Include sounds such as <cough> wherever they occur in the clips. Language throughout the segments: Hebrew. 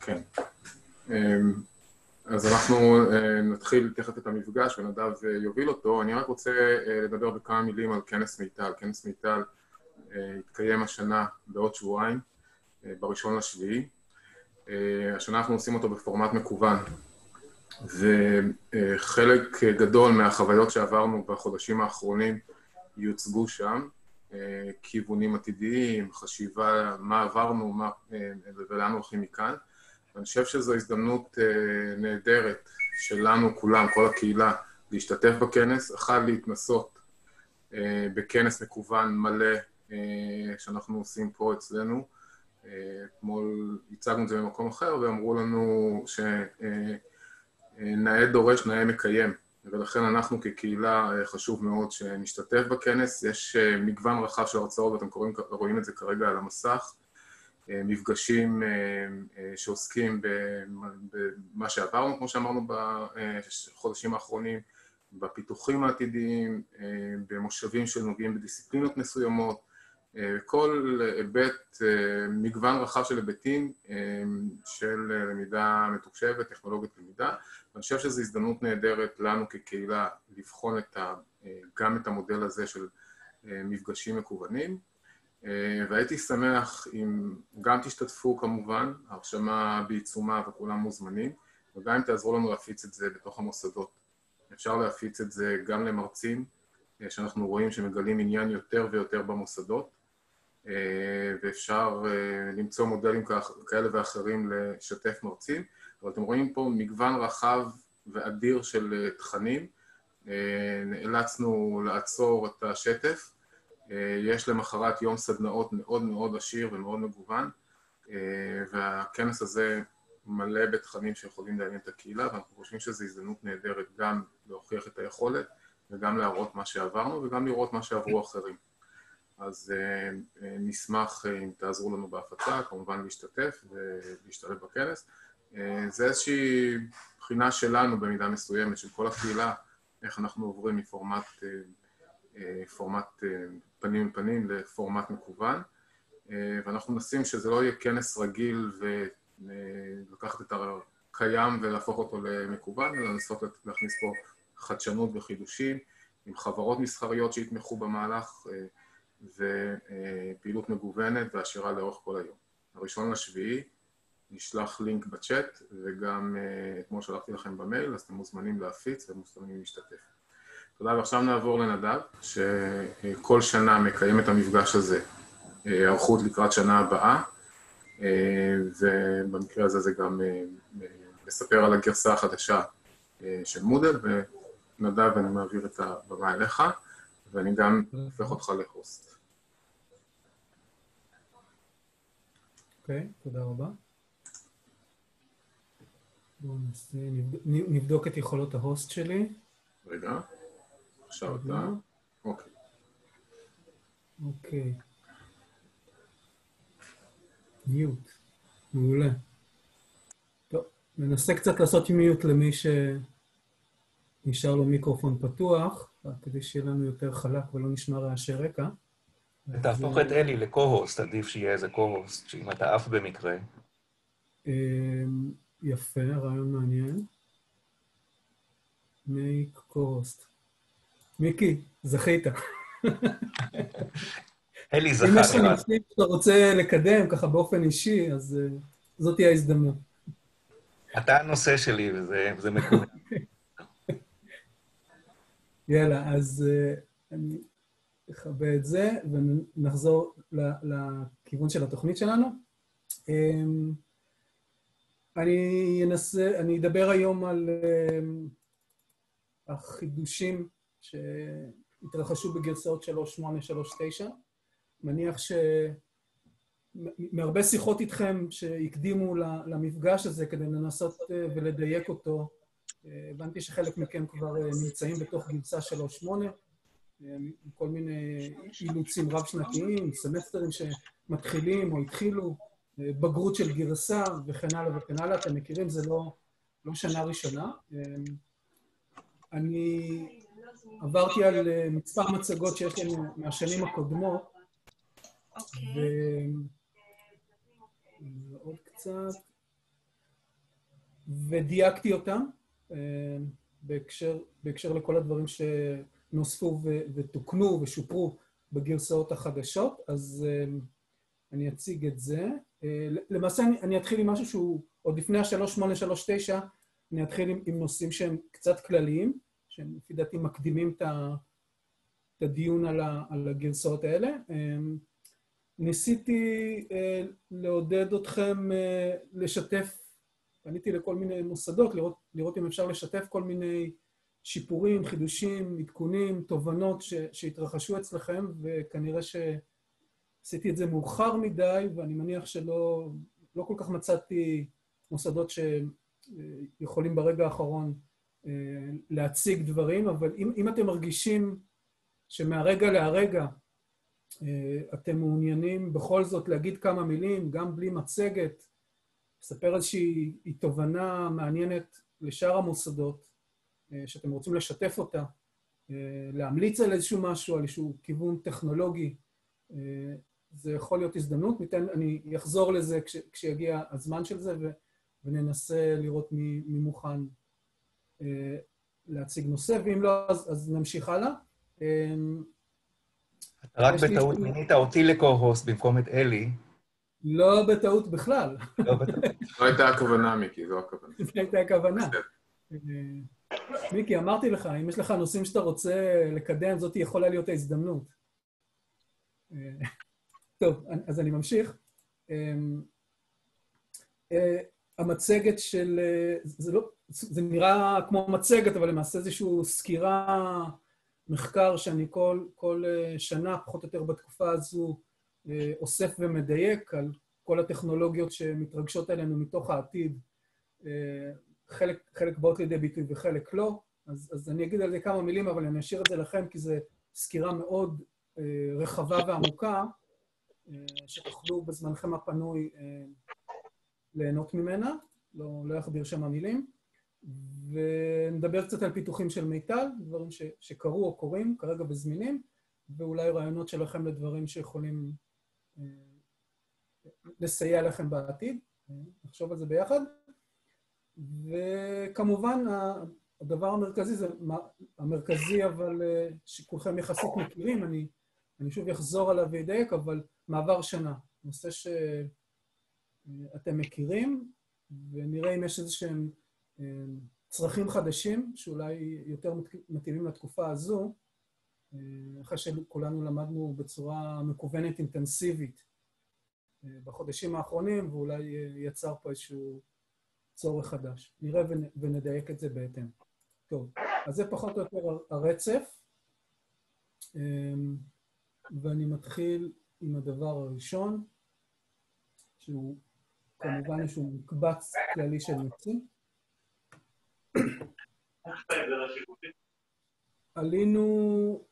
כן. אמ, אז אנחנו אה, נתחיל תכף את המפגש ונדב אה, יוביל אותו. אני רק רוצה אה, לדבר בכמה מילים על כנס מיטל. כנס מיטל יתקיים השנה בעוד שבועיים, בראשון לשביעי. השנה אנחנו עושים אותו בפורמט מקוון, וחלק גדול מהחוויות שעברנו בחודשים האחרונים יוצגו שם. כיוונים עתידיים, חשיבה מה עברנו מה, ולאן הולכים מכאן. אני חושב שזו הזדמנות אה, נהדרת שלנו כולם, כל הקהילה, להשתתף בכנס, אחד להתנסות אה, בכנס מקוון מלא אה, שאנחנו עושים פה אצלנו. אתמול הצגנו את זה במקום אחר ואמרו לנו שנאה דורש, נאה מקיים. ולכן אנחנו כקהילה חשוב מאוד שנשתתף בכנס. יש מגוון רחב של הרצאות, ואתם קוראים, רואים את זה כרגע על המסך. אה, מפגשים שעוסקים במה שעברנו, כמו שאמרנו בחודשים האחרונים, בפיתוחים העתידיים, במושבים שנוגעים בדיסציפלינות מסוימות, כל היבט, מגוון רחב של היבטים של למידה מתוקשבת, טכנולוגית למידה, ואני חושב שזו הזדמנות נהדרת לנו כקהילה לבחון את ה, גם את המודל הזה של מפגשים מקוונים, והייתי שמח אם גם תשתתפו כמובן, ההרשמה בעיצומה וכולם מוזמנים, וגם אם תעזרו לנו להפיץ את זה בתוך המוסדות. אפשר להפיץ את זה גם למרצים, שאנחנו רואים שמגלים עניין יותר ויותר במוסדות, ואפשר למצוא מודלים כאלה ואחרים לשתף מרצים. אבל אתם רואים פה מגוון רחב ואדיר של אה, תכנים. אה, נאלצנו לעצור את השטף. אה, יש למחרת יום סדנאות מאוד מאוד עשיר ומאוד מגוון, והכנס הזה מלא בתכנים שיכולים לעניין את הקהילה, ואנחנו חושבים שזו הזדמנות נהדרת גם להוכיח את היכולת וגם להראות מה שעברנו וגם לראות מה שעברו אחרים. אז נשמח אם תעזרו לנו בהפצה, כמובן להשתתף ולהשתלב בכנס. אה, זה איזושהי בחינה שלנו במידה מסוימת, של כל הקהילה, איך אנחנו עוברים מפורמט אה, אה, פורמט פנים אל פנים לפורמט מקוון, ואנחנו מנסים שזה לא יהיה כנס רגיל ולקחת את הקיים ולהפוך אותו למקוון, אלא לנסות להכניס פה חדשנות וחידושים עם חברות מסחריות שיתמכו במהלך ופעילות מגוונת ועשירה לאורך כל היום. הראשון לשביעי נשלח לינק בצ'אט, וגם אה, אתמול שלחתי לכם במייל, אז אתם מוזמנים להפיץ ומוזמנים להשתתף. תודה, ועכשיו נעבור לנדב, שכל שנה מקיים את המפגש הזה, אה, היערכות לקראת שנה הבאה, אה, ובמקרה הזה זה גם מספר על הגרסה החדשה של מודל, ונדב, אני מעביר את הבמה אליך, ואני גם הופך אותך להוסט. אוקיי, okay, תודה רבה. בואו נבדוק את יכולות ההוסט שלי. רגע, עכשיו אתה... אוקיי. אוקיי. מיוט, מעולה. טוב, ננסה קצת לעשות מיוט למי שנשאר לו מיקרופון פתוח, כדי שיהיה לנו יותר חלק ולא נשמע רעשי רקע. תהפוך את אלי לקו-הוסט, עדיף שיהיה איזה קו-הוסט, שאם אתה עף במקרה. אמ, יפה, רעיון מעניין. make cost. מיקי, זכית. אלי זכה. אם יש לך נושאים שאתה רוצה לקדם ככה באופן אישי, אז uh, זאת תהיה ההזדמנות. אתה הנושא שלי, וזה מקובל. <laughs> יאללה, אז uh, אני אכבה את זה, ונחזור לכיוון של התוכנית שלנו. Um, אני אנסה, אני אדבר היום על uh, החידושים שהתרחשו בגרסאות 3.8.3.9. מניח שמהרבה שיחות איתכם שהקדימו למפגש הזה כדי לנסות uh, ולדייק אותו, uh, הבנתי שחלק מכם כבר uh, נמצאים בתוך גרסה 3.8, עם כל מיני אילוצים רב-שנתיים, סמסטרים שמתחילים או התחילו, בגרות של גרסה וכן הלאה וכן הלאה. אתם מכירים, זה לא, לא שנה ראשונה. אני עברתי על מספר מצגות שיש לנו מהשנים הקודמות. אוקיי. ועוד קצת. ודייקתי אותם אה, בהקשר, בהקשר לכל הדברים שנוספו ותוקנו ושופרו בגרסאות החדשות, אז אני אציג את זה. למעשה אני, אני אתחיל עם משהו שהוא עוד לפני ה-3839, אני אתחיל עם, עם נושאים שהם קצת כלליים, שהם לפי דעתי מקדימים את, הדיון על, הגרסאות האלה. ניסיתי אה, לעודד אתכם אה, לשתף, פניתי לכל מיני מוסדות, לראות, לראות אם אפשר לשתף כל מיני שיפורים, חידושים, עדכונים, תובנות ש, שהתרחשו אצלכם, וכנראה שעשיתי את זה מאוחר מדי, ואני מניח שלא לא כל כך מצאתי מוסדות שיכולים ברגע האחרון אה, להציג דברים, אבל אם, אם אתם מרגישים שמהרגע להרגע אה, אתם מעוניינים בכל זאת להגיד כמה מילים, גם בלי מצגת, לספר איזושהי תובנה מעניינת לשאר המוסדות, אה, שאתם רוצים לשתף אותה, אה, להמליץ על איזשהו משהו, על איזשהו כיוון טכנולוגי, זה יכול להיות הזדמנות. ניתן, אני אחזור לזה כש, כשיגיע הזמן של זה, ו, וננסה לראות מי, מי מוכן להציג נושא, ואם לא, אז, אז נמשיך הלאה. אתה רק בטעות מינית אותי לקו-הוסט במקום את אלי. לא בטעות בכלל. לא בטעות. <laughs> לא הייתה הכוונה, מיקי, זו הכוונה. זו <laughs> הייתה הכוונה. אה, מיקי, אמרתי לך, אם יש לך נושאים שאתה רוצה לקדם, זאת יכולה להיות ההזדמנות. אה, טוב, אז אני ממשיך. אה, המצגת של... זה, לא, זה נראה כמו מצגת, אבל למעשה איזושהי סקירה מחקר שאני כל, כל אה, שנה, פחות או יותר בתקופה הזו, אה, אוסף ומדייק על כל הטכנולוגיות שמתרגשות עלינו מתוך העתיד. אה, חלק, חלק באות לידי ביטוי וחלק לא, אז, אז אני אגיד על זה כמה מילים, אבל אני אשאיר את זה לכם, כי זו סקירה מאוד רחבה ועמוקה, שתוכלו בזמנכם הפנוי ליהנות ממנה, לא, לא אכביר שם המילים. ונדבר קצת על פיתוחים של מיטל, דברים ש, שקרו או קורים כרגע בזמינים, ואולי רעיונות שלכם לדברים שיכולים אה, לסייע לכם בעתיד, נחשוב על זה ביחד. וכמובן, הדבר המרכזי זה, המרכזי אבל אה, שכולכם יחסית מכירים, אני, אני שוב אחזור עליו ואדייק, אבל מעבר שנה, נושא שאתם מכירים, ונראה אם יש איזה שהם צרכים חדשים, שאולי יותר מתאימים לתקופה הזו, אחרי שכולנו למדנו בצורה מקוונת אינטנסיבית בחודשים האחרונים, ואולי יצר פה איזשהו צורך חדש. נראה ונדייק את זה בהתאם. טוב, אז זה פחות או יותר הרצף, ואני מתחיל עם הדבר הראשון, שהוא כמובן איזשהו מקבץ כללי של נושאים. עלינו...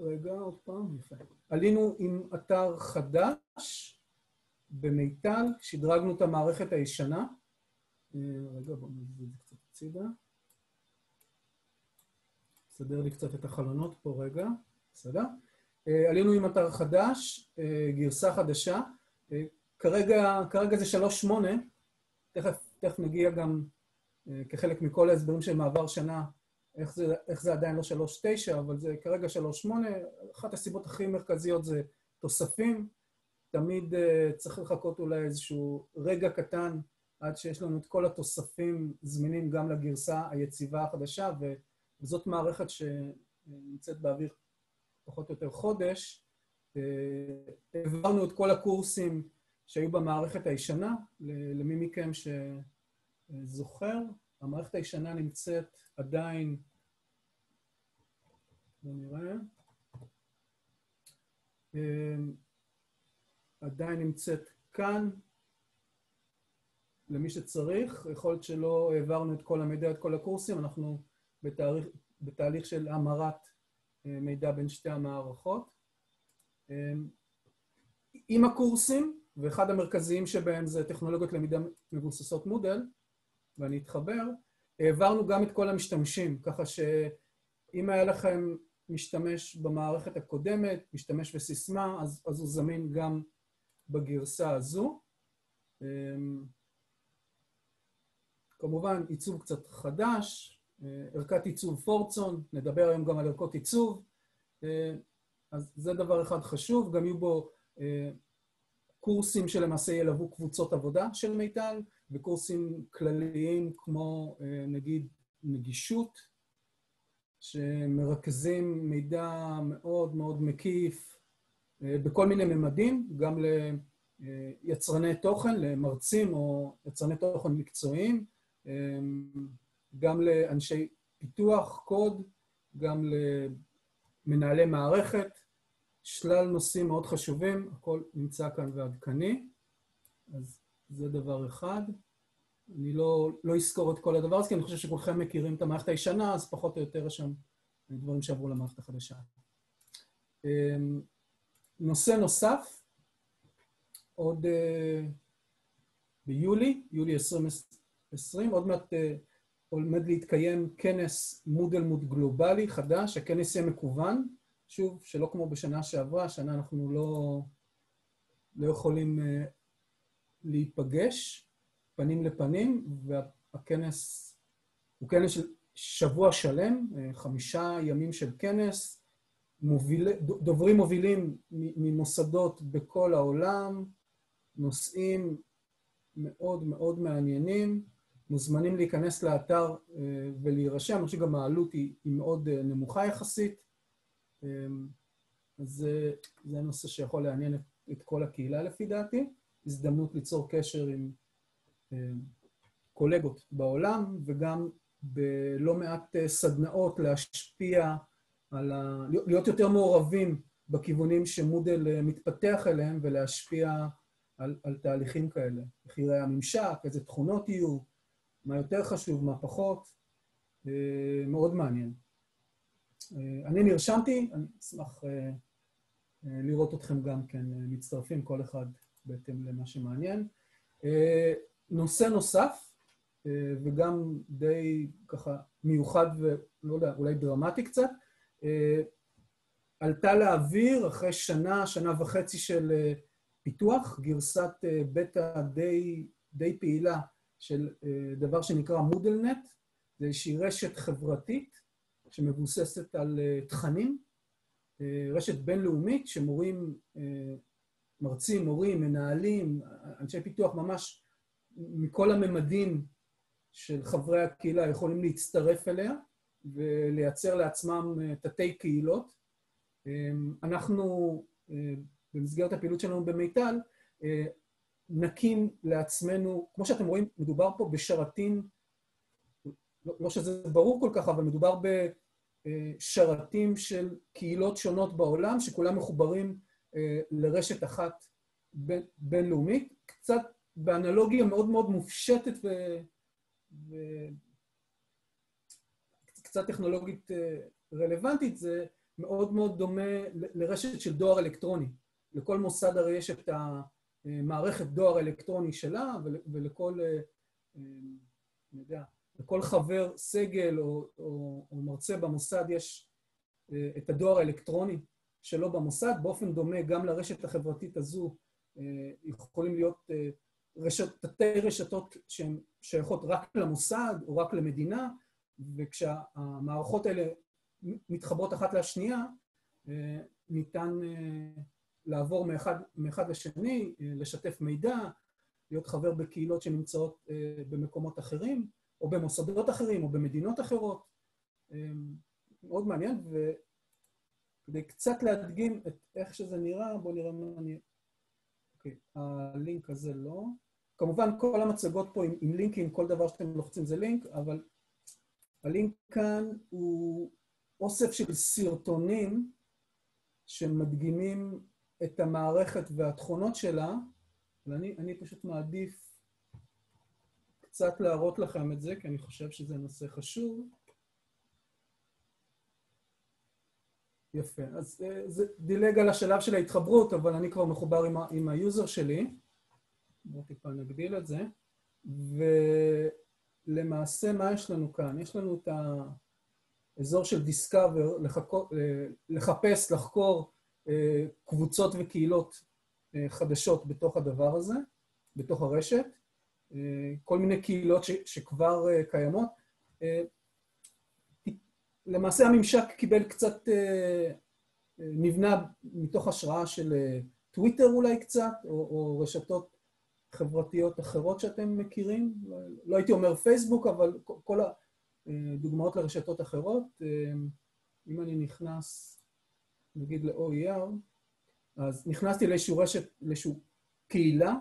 רגע, עוד פעם, יפה. עלינו עם אתר חדש במיטל, שדרגנו את המערכת הישנה. אה, רגע, בואו זה קצת הצידה. נסדר לי קצת את החלונות פה רגע, בסדר? אה, עלינו עם אתר חדש, אה, גרסה חדשה. כרגע, כרגע זה 3.8, תכף, תכף נגיע גם אה, כחלק מכל ההסברים של מעבר שנה, איך זה, איך זה עדיין לא 3.9, אבל זה כרגע 3.8. אחת הסיבות הכי מרכזיות זה תוספים. תמיד uh, צריך לחכות אולי איזשהו רגע קטן עד שיש לנו את כל התוספים זמינים גם לגרסה היציבה החדשה, וזאת מערכת שנמצאת באוויר פחות או יותר חודש. Uh, העברנו את כל הקורסים שהיו במערכת הישנה, למי מכם ש... זוכר, המערכת הישנה נמצאת עדיין, בואו נראה, אמ, עדיין נמצאת כאן, למי שצריך. יכול להיות שלא העברנו את כל המידע, את כל הקורסים, אנחנו בתאריך, בתהליך של המרת אה, מידע בין שתי המערכות. אמ, עם הקורסים, ואחד המרכזיים שבהם זה טכנולוגיות למידה מבוססות מודל, ואני אתחבר, העברנו גם את כל המשתמשים, ככה שאם היה לכם משתמש במערכת הקודמת, משתמש בסיסמה, אז, אז הוא זמין גם בגרסה הזו. אמ, כמובן, עיצוב קצת חדש, ערכת עיצוב פורצון, נדבר היום גם על ערכות עיצוב, אז זה דבר אחד חשוב, גם יהיו בו קורסים שלמעשה ילוו קבוצות עבודה של מיטל, וקורסים כלליים כמו נגיד נגישות, שמרכזים מידע מאוד מאוד מקיף בכל מיני ממדים, גם ליצרני תוכן, למרצים או יצרני תוכן מקצועיים, גם לאנשי פיתוח, קוד, גם למנהלי מערכת, שלל נושאים מאוד חשובים, הכל נמצא כאן ועדכני, אז זה דבר אחד. אני לא, לא אזכור את כל הדבר הזה, כי אני חושב שכולכם מכירים את המערכת הישנה, אז פחות או יותר יש שם דברים שעברו למערכת החדשה. אמ, נושא נוסף, עוד uh, ביולי, יולי 2020, עוד מעט uh, עומד להתקיים כנס מודלמוד גלובלי חדש, הכנס יהיה מקוון, שוב, שלא כמו בשנה שעברה, השנה אנחנו לא, לא יכולים uh, להיפגש פנים לפנים, והכנס הוא כנס של שבוע שלם, חמישה ימים של כנס, מוביל, דוברים מובילים ממוסדות בכל העולם, נושאים מאוד מאוד מעניינים, מוזמנים להיכנס לאתר ולהירשם, אני חושב שגם העלות היא, היא מאוד נמוכה יחסית, אז זה, זה נושא שיכול לעניין את, את כל הקהילה לפי דעתי, הזדמנות ליצור קשר עם קולגות בעולם וגם בלא מעט סדנאות להשפיע על ה... להיות יותר מעורבים בכיוונים שמודל מתפתח אליהם ולהשפיע על, על תהליכים כאלה. איך יראה הממשק, איזה תכונות יהיו, מה יותר חשוב, מה פחות. מאוד מעניין. אני נרשמתי, אני אשמח לראות אתכם גם כן מצטרפים, כל אחד בהתאם למה שמעניין. נושא נוסף, וגם די ככה מיוחד ולא יודע, אולי דרמטי קצת, עלתה לאוויר אחרי שנה, שנה וחצי של פיתוח, גרסת בטא די, די פעילה של דבר שנקרא מודלנט, זה איזושהי רשת חברתית שמבוססת על תכנים, רשת בינלאומית שמורים, מרצים, מורים, מנהלים, אנשי פיתוח ממש מכל הממדים של חברי הקהילה יכולים להצטרף אליה ולייצר לעצמם תתי קהילות. אנחנו, במסגרת הפעילות שלנו במיטל, נקים לעצמנו, כמו שאתם רואים, מדובר פה בשרתים, לא שזה ברור כל כך, אבל מדובר בשרתים של קהילות שונות בעולם, שכולם מחוברים לרשת אחת בינלאומית, קצת באנלוגיה מאוד מאוד מופשטת ו... וקצת טכנולוגית רלוונטית, זה מאוד מאוד דומה לרשת של דואר אלקטרוני. לכל מוסד הרי יש את המערכת דואר אלקטרוני שלה, ולכל, אני יודע, לכל חבר סגל או, או, או מרצה במוסד יש את הדואר האלקטרוני שלו במוסד. באופן דומה, גם לרשת החברתית הזו יכולים להיות רשת, תתי רשתות שהן שייכות רק למוסד או רק למדינה, וכשהמערכות האלה מתחברות אחת לשנייה, ניתן לעבור מאחד, מאחד לשני, לשתף מידע, להיות חבר בקהילות שנמצאות במקומות אחרים, או במוסדות אחרים, או במדינות אחרות. מאוד מעניין, וכדי קצת להדגים את איך שזה נראה, בואו נראה מה אני... אוקיי, הלינק הזה לא. כמובן, כל המצגות פה עם, עם לינקים, כל דבר שאתם לוחצים זה לינק, אבל הלינק כאן הוא אוסף של סרטונים שמדגימים את המערכת והתכונות שלה, ואני פשוט מעדיף קצת להראות לכם את זה, כי אני חושב שזה נושא חשוב. יפה. אז זה דילג על השלב של ההתחברות, אבל אני כבר מחובר עם, עם ה user שלי. בואו טיפה נגדיל את זה. ולמעשה, מה יש לנו כאן? יש לנו את האזור של דיסקאבר, לחפש, לחקור קבוצות וקהילות חדשות בתוך הדבר הזה, בתוך הרשת. כל מיני קהילות ש, שכבר קיימות. למעשה הממשק קיבל קצת, נבנה מתוך השראה של טוויטר אולי קצת, או, או רשתות חברתיות אחרות שאתם מכירים. לא הייתי אומר פייסבוק, אבל כל הדוגמאות לרשתות אחרות. אם אני נכנס, נגיד ל-OER, אז נכנסתי לאיזשהו רשת, לאיזשהו קהילה,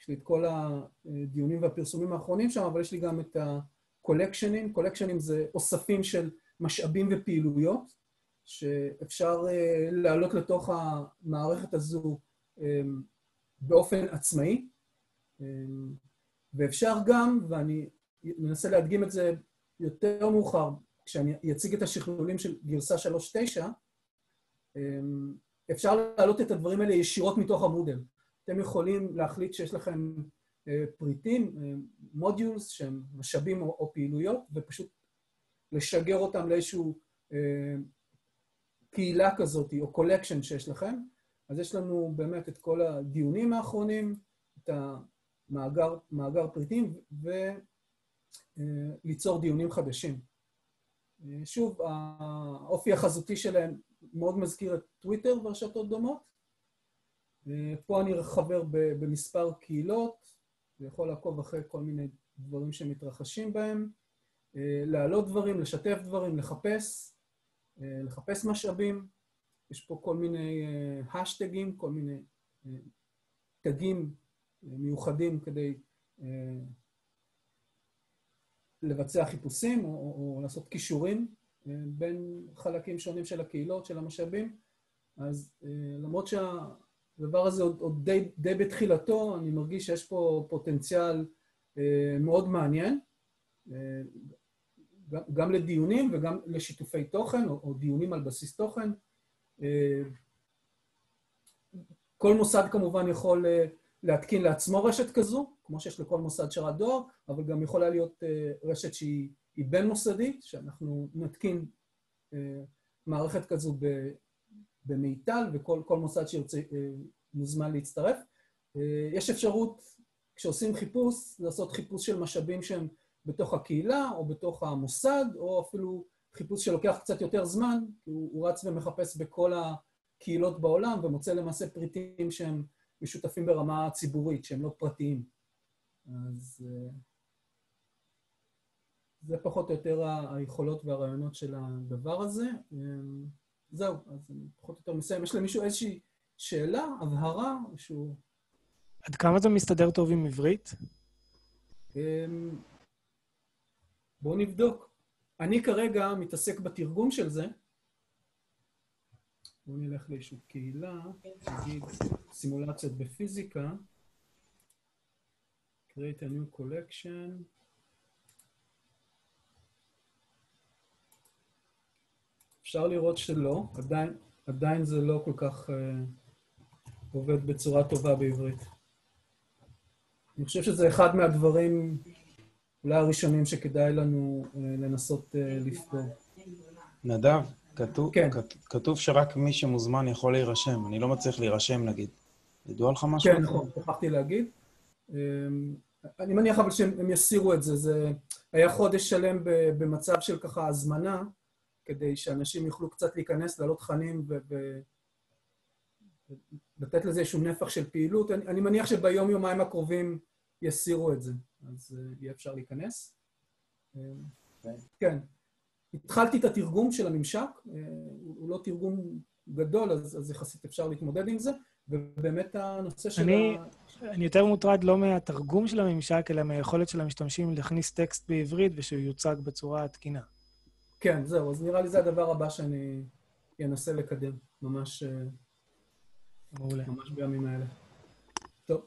יש לי את כל הדיונים והפרסומים האחרונים שם, אבל יש לי גם את הקולקשנים. קולקשנים זה אוספים של משאבים ופעילויות, שאפשר אה, להעלות לתוך המערכת הזו אה, באופן עצמאי, אה, ואפשר גם, ואני מנסה להדגים את זה יותר מאוחר, כשאני אציג את השכלולים של גרסה 3.9, אפשר להעלות את הדברים האלה ישירות מתוך המודל. אתם יכולים להחליט שיש לכם פריטים, מודיולס, שהם משאבים או, או פעילויות, ופשוט לשגר אותם לאיזשהו קהילה כזאת, או collection שיש לכם, אז יש לנו באמת את כל הדיונים האחרונים, את המאגר פריטים, וליצור דיונים חדשים. שוב, האופי החזותי שלהם מאוד מזכיר את טוויטר ורשתות דומות. פה אני חבר במספר קהילות, ויכול לעקוב אחרי כל מיני דברים שמתרחשים בהם, להעלות דברים, לשתף דברים, לחפש. אה, לחפש משאבים. יש פה כל מיני השטגים, אה, כל מיני תגים אה, מיוחדים כדי לבצע חיפושים או, או, לעשות קישורים בין חלקים שונים של הקהילות, של המשאבים. אז למרות שהדבר הזה עוד, עוד די, די בתחילתו, אני מרגיש שיש פה פוטנציאל מאוד מעניין. גם לדיונים וגם לשיתופי תוכן, או, או דיונים על בסיס תוכן. אה, כל מוסד כמובן יכול אה, להתקין לעצמו רשת כזו, כמו שיש לכל מוסד שרת דואר, אבל גם יכולה להיות אה, רשת שהיא בין-מוסדית, שאנחנו נתקין מערכת כזו במיטל, וכל מוסד שירצה מוזמן להצטרף. יש אפשרות, כשעושים חיפוש, לעשות חיפוש של משאבים שהם בתוך הקהילה או בתוך המוסד, או אפילו חיפוש שלוקח קצת יותר זמן, כי הוא, הוא רץ ומחפש בכל הקהילות בעולם ומוצא למעשה פריטים שהם משותפים ברמה ציבורית, שהם לא פרטיים. אז אה, זה פחות או יותר היכולות והרעיונות של הדבר הזה. זהו, אז אני פחות או יותר מסיים. יש למישהו איזושהי שאלה, הבהרה, איזשהו... עד כמה זה מסתדר טוב עם עברית? אה, בואו נבדוק. אני כרגע מתעסק בתרגום של זה. בואו נלך לאיזושהי קהילה, נגיד סימולציות בפיזיקה. create a new collection. אפשר לראות שלא, עדיין, עדיין זה לא כל כך uh, עובד בצורה טובה בעברית. אני חושב שזה אחד מהדברים אולי הראשונים שכדאי לנו אה, לנסות אה, לפתור. נדב, כתוב, כן. כתוב שרק מי שמוזמן יכול להירשם. אני לא מצליח להירשם, נגיד. ידוע לך משהו? כן, נכון, שכחתי להגיד. אמ, אני מניח אבל שהם יסירו את זה. זה היה חודש שלם במצב של ככה הזמנה, כדי שאנשים יוכלו קצת להיכנס, לעלות תכנים ולתת לזה איזשהו נפח של פעילות. אני, אני מניח שביום-יומיים הקרובים יסירו את זה. אז uh, יהיה אפשר להיכנס. Uh, כן. התחלתי את התרגום של הממשק, uh, הוא לא תרגום גדול, אז, אז יחסית אפשר להתמודד עם זה, ובאמת הנושא של אני, ה... אני יותר מוטרד לא מהתרגום של הממשק, אלא מהיכולת של המשתמשים להכניס טקסט בעברית ושהוא יוצג בצורה התקינה. כן, זהו, אז נראה לי זה הדבר הבא שאני אנסה לקדם, ממש, מעולה. ממש בימים האלה. טוב,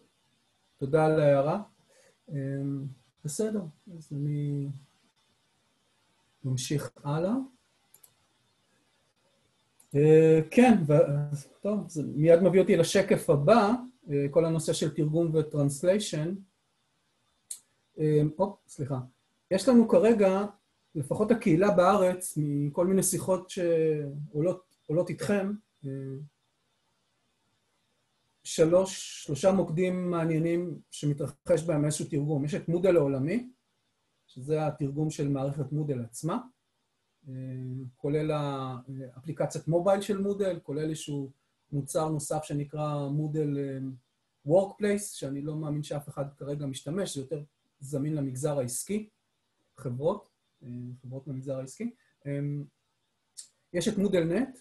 תודה על ההערה. אמ, בסדר, אז אני ממשיך הלאה. אה, כן, טוב, זה מיד מביא אותי לשקף הבא, אה, כל הנושא של תרגום ו translation. אמ, סליחה. יש לנו כרגע, לפחות הקהילה בארץ, מכל מיני שיחות שעולות איתכם, אה, שלוש, שלושה מוקדים מעניינים שמתרחש בהם איזשהו תרגום. יש את מודל העולמי, שזה התרגום של מערכת מודל עצמה, אה, כולל האפליקציית מובייל של מודל, כולל איזשהו מוצר נוסף שנקרא מודל וורקפלייס, שאני לא מאמין שאף אחד כרגע משתמש, זה יותר זמין למגזר העסקי, חברות, אה, חברות במגזר העסקי. יש את מודל נט,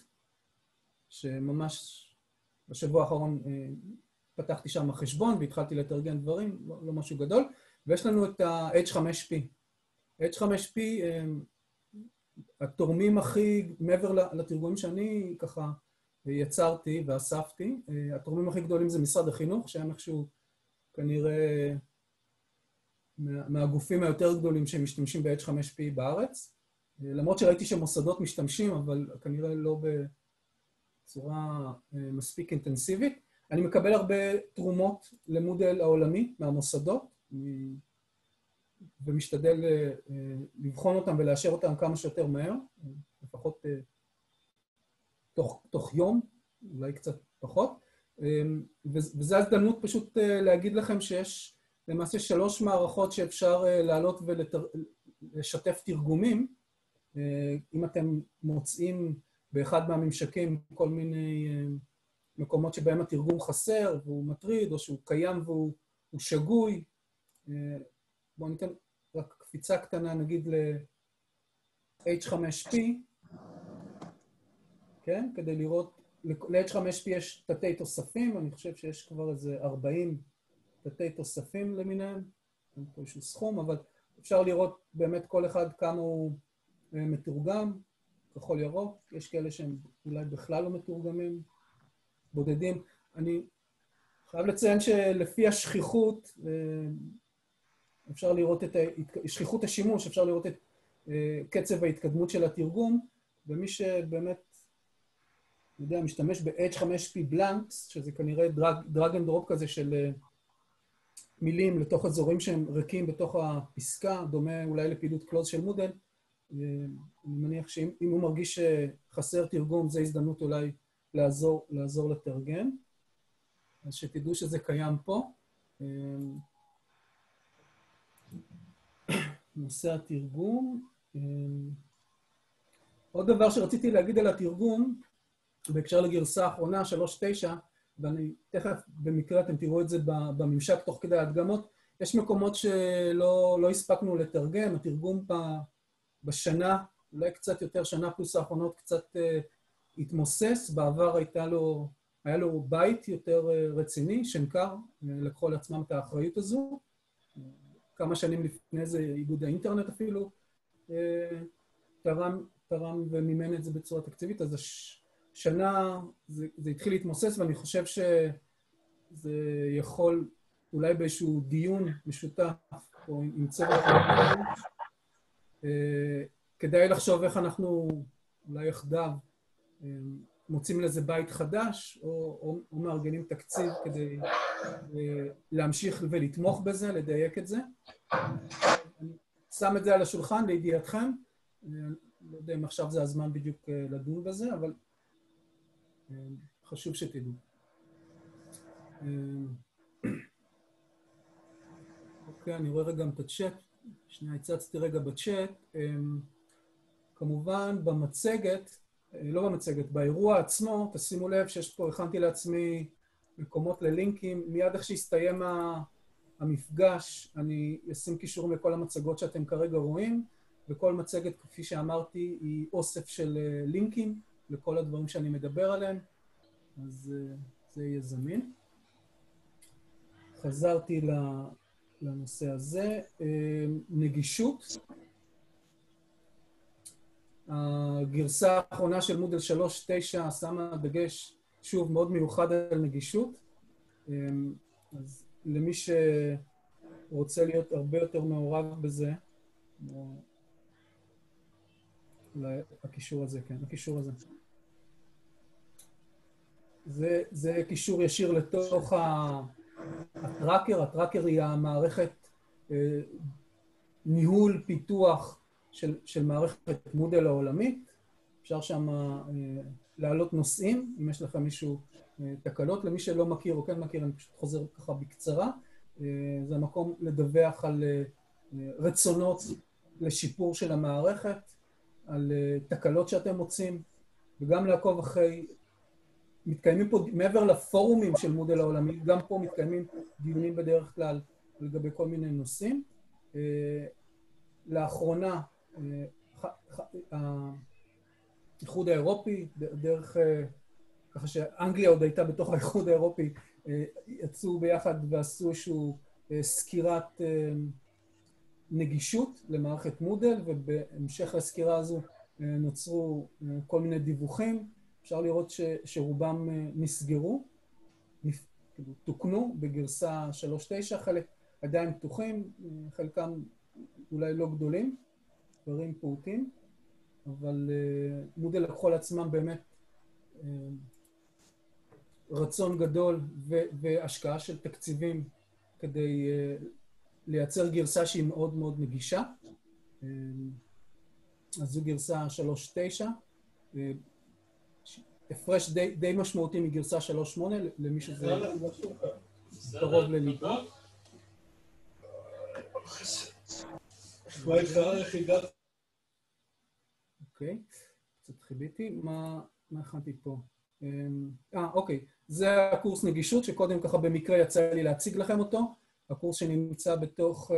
שממש בשבוע האחרון אה, פתחתי שם חשבון והתחלתי לתרגם דברים, לא, לא משהו גדול, ויש לנו את ה-H5P. H5P, אה, התורמים הכי, מעבר לתרגומים שאני ככה יצרתי ואספתי, אה, התורמים הכי גדולים זה משרד החינוך, שהם איכשהו כנראה מהגופים היותר גדולים שמשתמשים ב-H5P בארץ, למרות שראיתי שמוסדות משתמשים, אבל כנראה לא. בצורה אה, מספיק אינטנסיבית. אני מקבל הרבה תרומות למודל העולמי מהמוסדות, ומשתדל אה, אה, לבחון אותם ולאשר אותם כמה שיותר מהר, לפחות תוך, תוך יום, אולי קצת פחות. וזו ההזדמנות פשוט להגיד לכם שיש למעשה שלוש מערכות שאפשר לעלות ולשתף תרגומים. אם אתם מוצאים באחד מהממשקים כל מיני אה, מקומות שבהם התרגום חסר והוא מטריד, או שהוא קיים והוא שגוי. אה, בואו ניתן רק קפיצה קטנה, נגיד ל-H5P, כן? כדי לראות, ל-H5P יש תתי תוספים, אני חושב שיש כבר איזה 40 תתי תוספים למיניהם, אין פה איזשהו סכום, אבל אפשר לראות באמת כל אחד כמה הוא אה, מתורגם. כחול ירוק, יש כאלה שהם אולי בכלל לא מתורגמים, בודדים. אני חייב לציין שלפי השכיחות, אה, אפשר לראות את שכיחות השימוש, אפשר לראות את אה, קצב ההתקדמות של התרגום, ומי שבאמת, אני יודע, משתמש ב-H5P blanks, שזה כנראה drag and drop כזה של מילים לתוך אזורים שהם ריקים בתוך הפסקה, דומה אולי לפעילות cloze של מודל, אני מניח שאם הוא מרגיש שחסר תרגום, זו הזדמנות אולי לעזור, לעזור לתרגם. אז שתדעו שזה קיים פה. נושא התרגום. עוד דבר שרציתי להגיד על התרגום, בהקשר לגרסה האחרונה, 3.9, ואני תכף, במקרה אתם תראו את זה בממשק תוך כדי ההדגמות, יש מקומות שלא לא הספקנו לתרגם, התרגום בשנה, אולי קצת יותר, שנה פלוס האחרונות קצת uh, התמוסס, בעבר הייתה לו, היה לו בית יותר uh, רציני, שנקר, uh, לקחו על עצמם את האחריות הזו. כמה שנים לפני זה איגוד האינטרנט אפילו uh, תרם, תרם ומימן את זה בצורה תקציבית, אז השנה זה, זה התחיל להתמוסס, ואני חושב שזה יכול, אולי באיזשהו דיון משותף, או עם צוות... אה, כדאי לחשוב איך אנחנו, אולי יחדיו, אה, מוצאים לזה בית חדש, או, או, או מארגנים תקציב כדי אה, להמשיך ולתמוך בזה, לדייק את זה. אני שם את זה על השולחן לידיעתכם. לא יודע אם עכשיו זה הזמן בדיוק לדון בזה, אבל חשוב שתדעו. אוקיי, אני רואה רגע גם את הצ'אט. שנייה, הצצתי רגע בצ'אט. אמ, כמובן, במצגת, אה, לא במצגת, באירוע עצמו, תשימו לב שיש פה, הכנתי לעצמי מקומות ללינקים. מיד איך שיסתיים המפגש, אני אשים קישורים לכל המצגות שאתם כרגע רואים, וכל מצגת, כפי שאמרתי, היא אוסף של אה, לינקים לכל הדברים שאני מדבר עליהם, אז אה, זה יהיה זמין. חזרתי לנושא הזה. אה, נגישות. הגרסה האחרונה של מודל 3.9 שמה דגש, שוב, מאוד מיוחד על נגישות. אה, אז למי שרוצה להיות הרבה יותר מעורב בזה, הקישור הזה, כן, הקישור הזה. זה, זה קישור ישיר לתוך. הטראקר, הטראקר היא המערכת אה, ניהול, פיתוח של, של מערכת מודל העולמית. אפשר שם אה, להעלות נושאים, אם יש לכם מישהו תקלות. למי שלא מכיר או כן מכיר, אני פשוט חוזר ככה בקצרה. זה המקום לדווח על רצונות לשיפור של המערכת, על תקלות שאתם מוצאים, וגם לעקוב אחרי... מתקיימים פה, מעבר לפורומים של מודל העולמי, גם פה מתקיימים דיונים בדרך כלל לגבי כל מיני נושאים. לאחרונה, האיחוד האירופי, דרך, ככה שאנגליה עוד הייתה בתוך האיחוד האירופי, יצאו ביחד ועשו איזושהי סקירת נגישות למערכת מודל, ובהמשך לסקירה הזו נוצרו כל מיני דיווחים. אפשר לראות ש, שרובם נסגרו, תוקנו בגרסה 3.9, חלק עדיין פתוחים, חלקם אולי לא גדולים, דברים פעוטים, אבל מודל לקחו על עצמם באמת רצון גדול והשקעה של תקציבים כדי לייצר גרסה שהיא מאוד מאוד נגישה. אז זו גרסה 3.9. הפרש די, די משמעותי מגרסה 3.8, למי שזה קרוב לליבו. אוקיי, קצת חיביתי. מה הכנתי פה? אה, אוקיי. זה הקורס נגישות, שקודם ככה במקרה יצא לי להציג לכם אותו. הקורס שנמצא בתוך uh,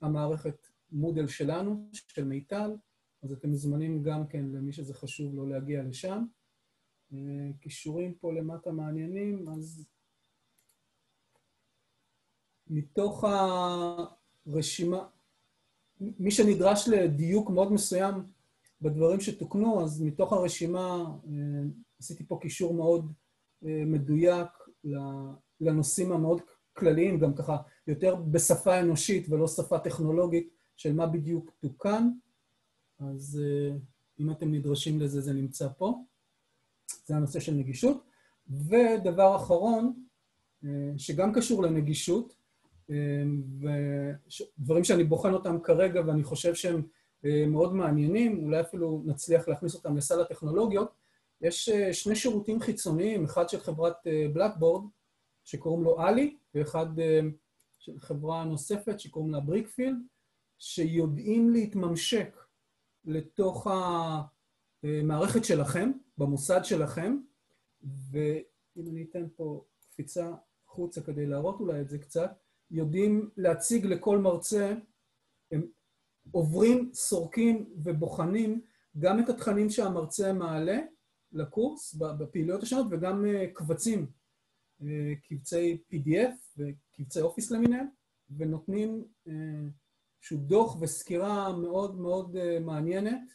המערכת מודל שלנו, של מיטל, אז אתם מוזמנים גם כן, למי שזה חשוב לו, להגיע לשם. קישורים פה למטה מעניינים, אז מתוך הרשימה, מי שנדרש לדיוק מאוד מסוים בדברים שתוקנו, אז מתוך הרשימה uh, עשיתי פה קישור מאוד uh, מדויק לנושאים המאוד כלליים, גם ככה יותר בשפה אנושית ולא שפה טכנולוגית של מה בדיוק תוקן. אז אם אתם נדרשים לזה, זה נמצא פה. זה הנושא של נגישות. ודבר אחרון, שגם קשור לנגישות, ודברים שאני בוחן אותם כרגע ואני חושב שהם מאוד מעניינים, אולי אפילו נצליח להכניס אותם לסל הטכנולוגיות, יש שני שירותים חיצוניים, אחד של חברת בלקבורד, שקוראים לו אלי, ואחד של חברה נוספת שקוראים לה בריקפילד, שיודעים להתממשק לתוך המערכת שלכם, במוסד שלכם, ואם אני אתן פה קפיצה החוצה כדי להראות אולי את זה קצת, יודעים להציג לכל מרצה, הם עוברים, סורקים ובוחנים גם את התכנים שהמרצה מעלה לקורס בפעילויות השונות וגם קבצים קבצי PDF וקבצי אופיס למיניהם, ונותנים איזשהו דוח וסקירה מאוד מאוד מעניינת,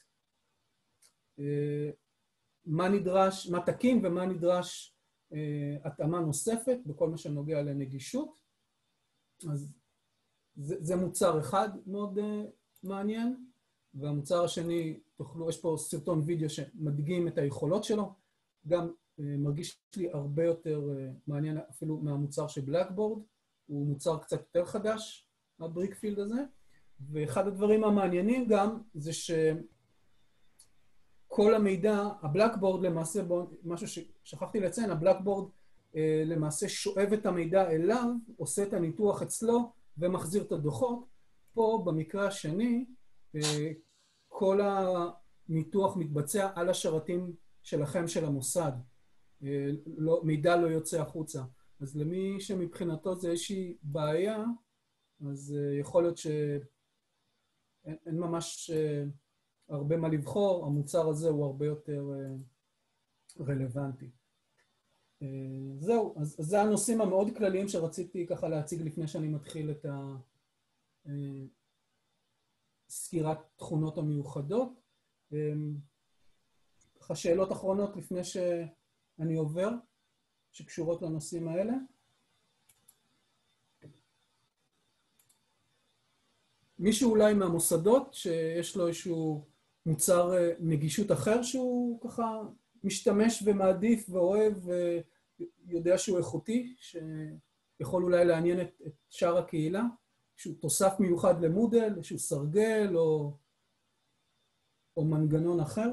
מה נדרש, מה תקין ומה נדרש התאמה נוספת בכל מה שנוגע לנגישות. אז זה, זה מוצר אחד מאוד מעניין, והמוצר השני, תוכלו, יש פה סרטון וידאו שמדגים את היכולות שלו, גם מרגיש לי הרבה יותר מעניין אפילו מהמוצר של בלקבורד, הוא מוצר קצת יותר חדש, הבריקפילד הזה, ואחד הדברים המעניינים גם זה שכל המידע, הבלקבורד למעשה, משהו ששכחתי לציין, הבלקבורד למעשה שואב את המידע אליו, עושה את הניתוח אצלו ומחזיר את הדוחות. פה, במקרה השני, כל הניתוח מתבצע על השרתים שלכם, של המוסד. לא, מידע לא יוצא החוצה. אז למי שמבחינתו זה איזושהי בעיה, אז יכול להיות שאין ממש הרבה מה לבחור, המוצר הזה הוא הרבה יותר רלוונטי. זהו, אז זה הנושאים המאוד כלליים שרציתי ככה להציג לפני שאני מתחיל את סקירת תכונות המיוחדות. ככה שאלות אחרונות לפני שאני עובר, שקשורות לנושאים האלה. מישהו אולי מהמוסדות שיש לו איזשהו מוצר נגישות אחר שהוא ככה משתמש ומעדיף ואוהב ויודע שהוא איכותי, שיכול אולי לעניין את, את שאר הקהילה, שהוא תוסף מיוחד למודל, איזשהו סרגל או, או מנגנון אחר,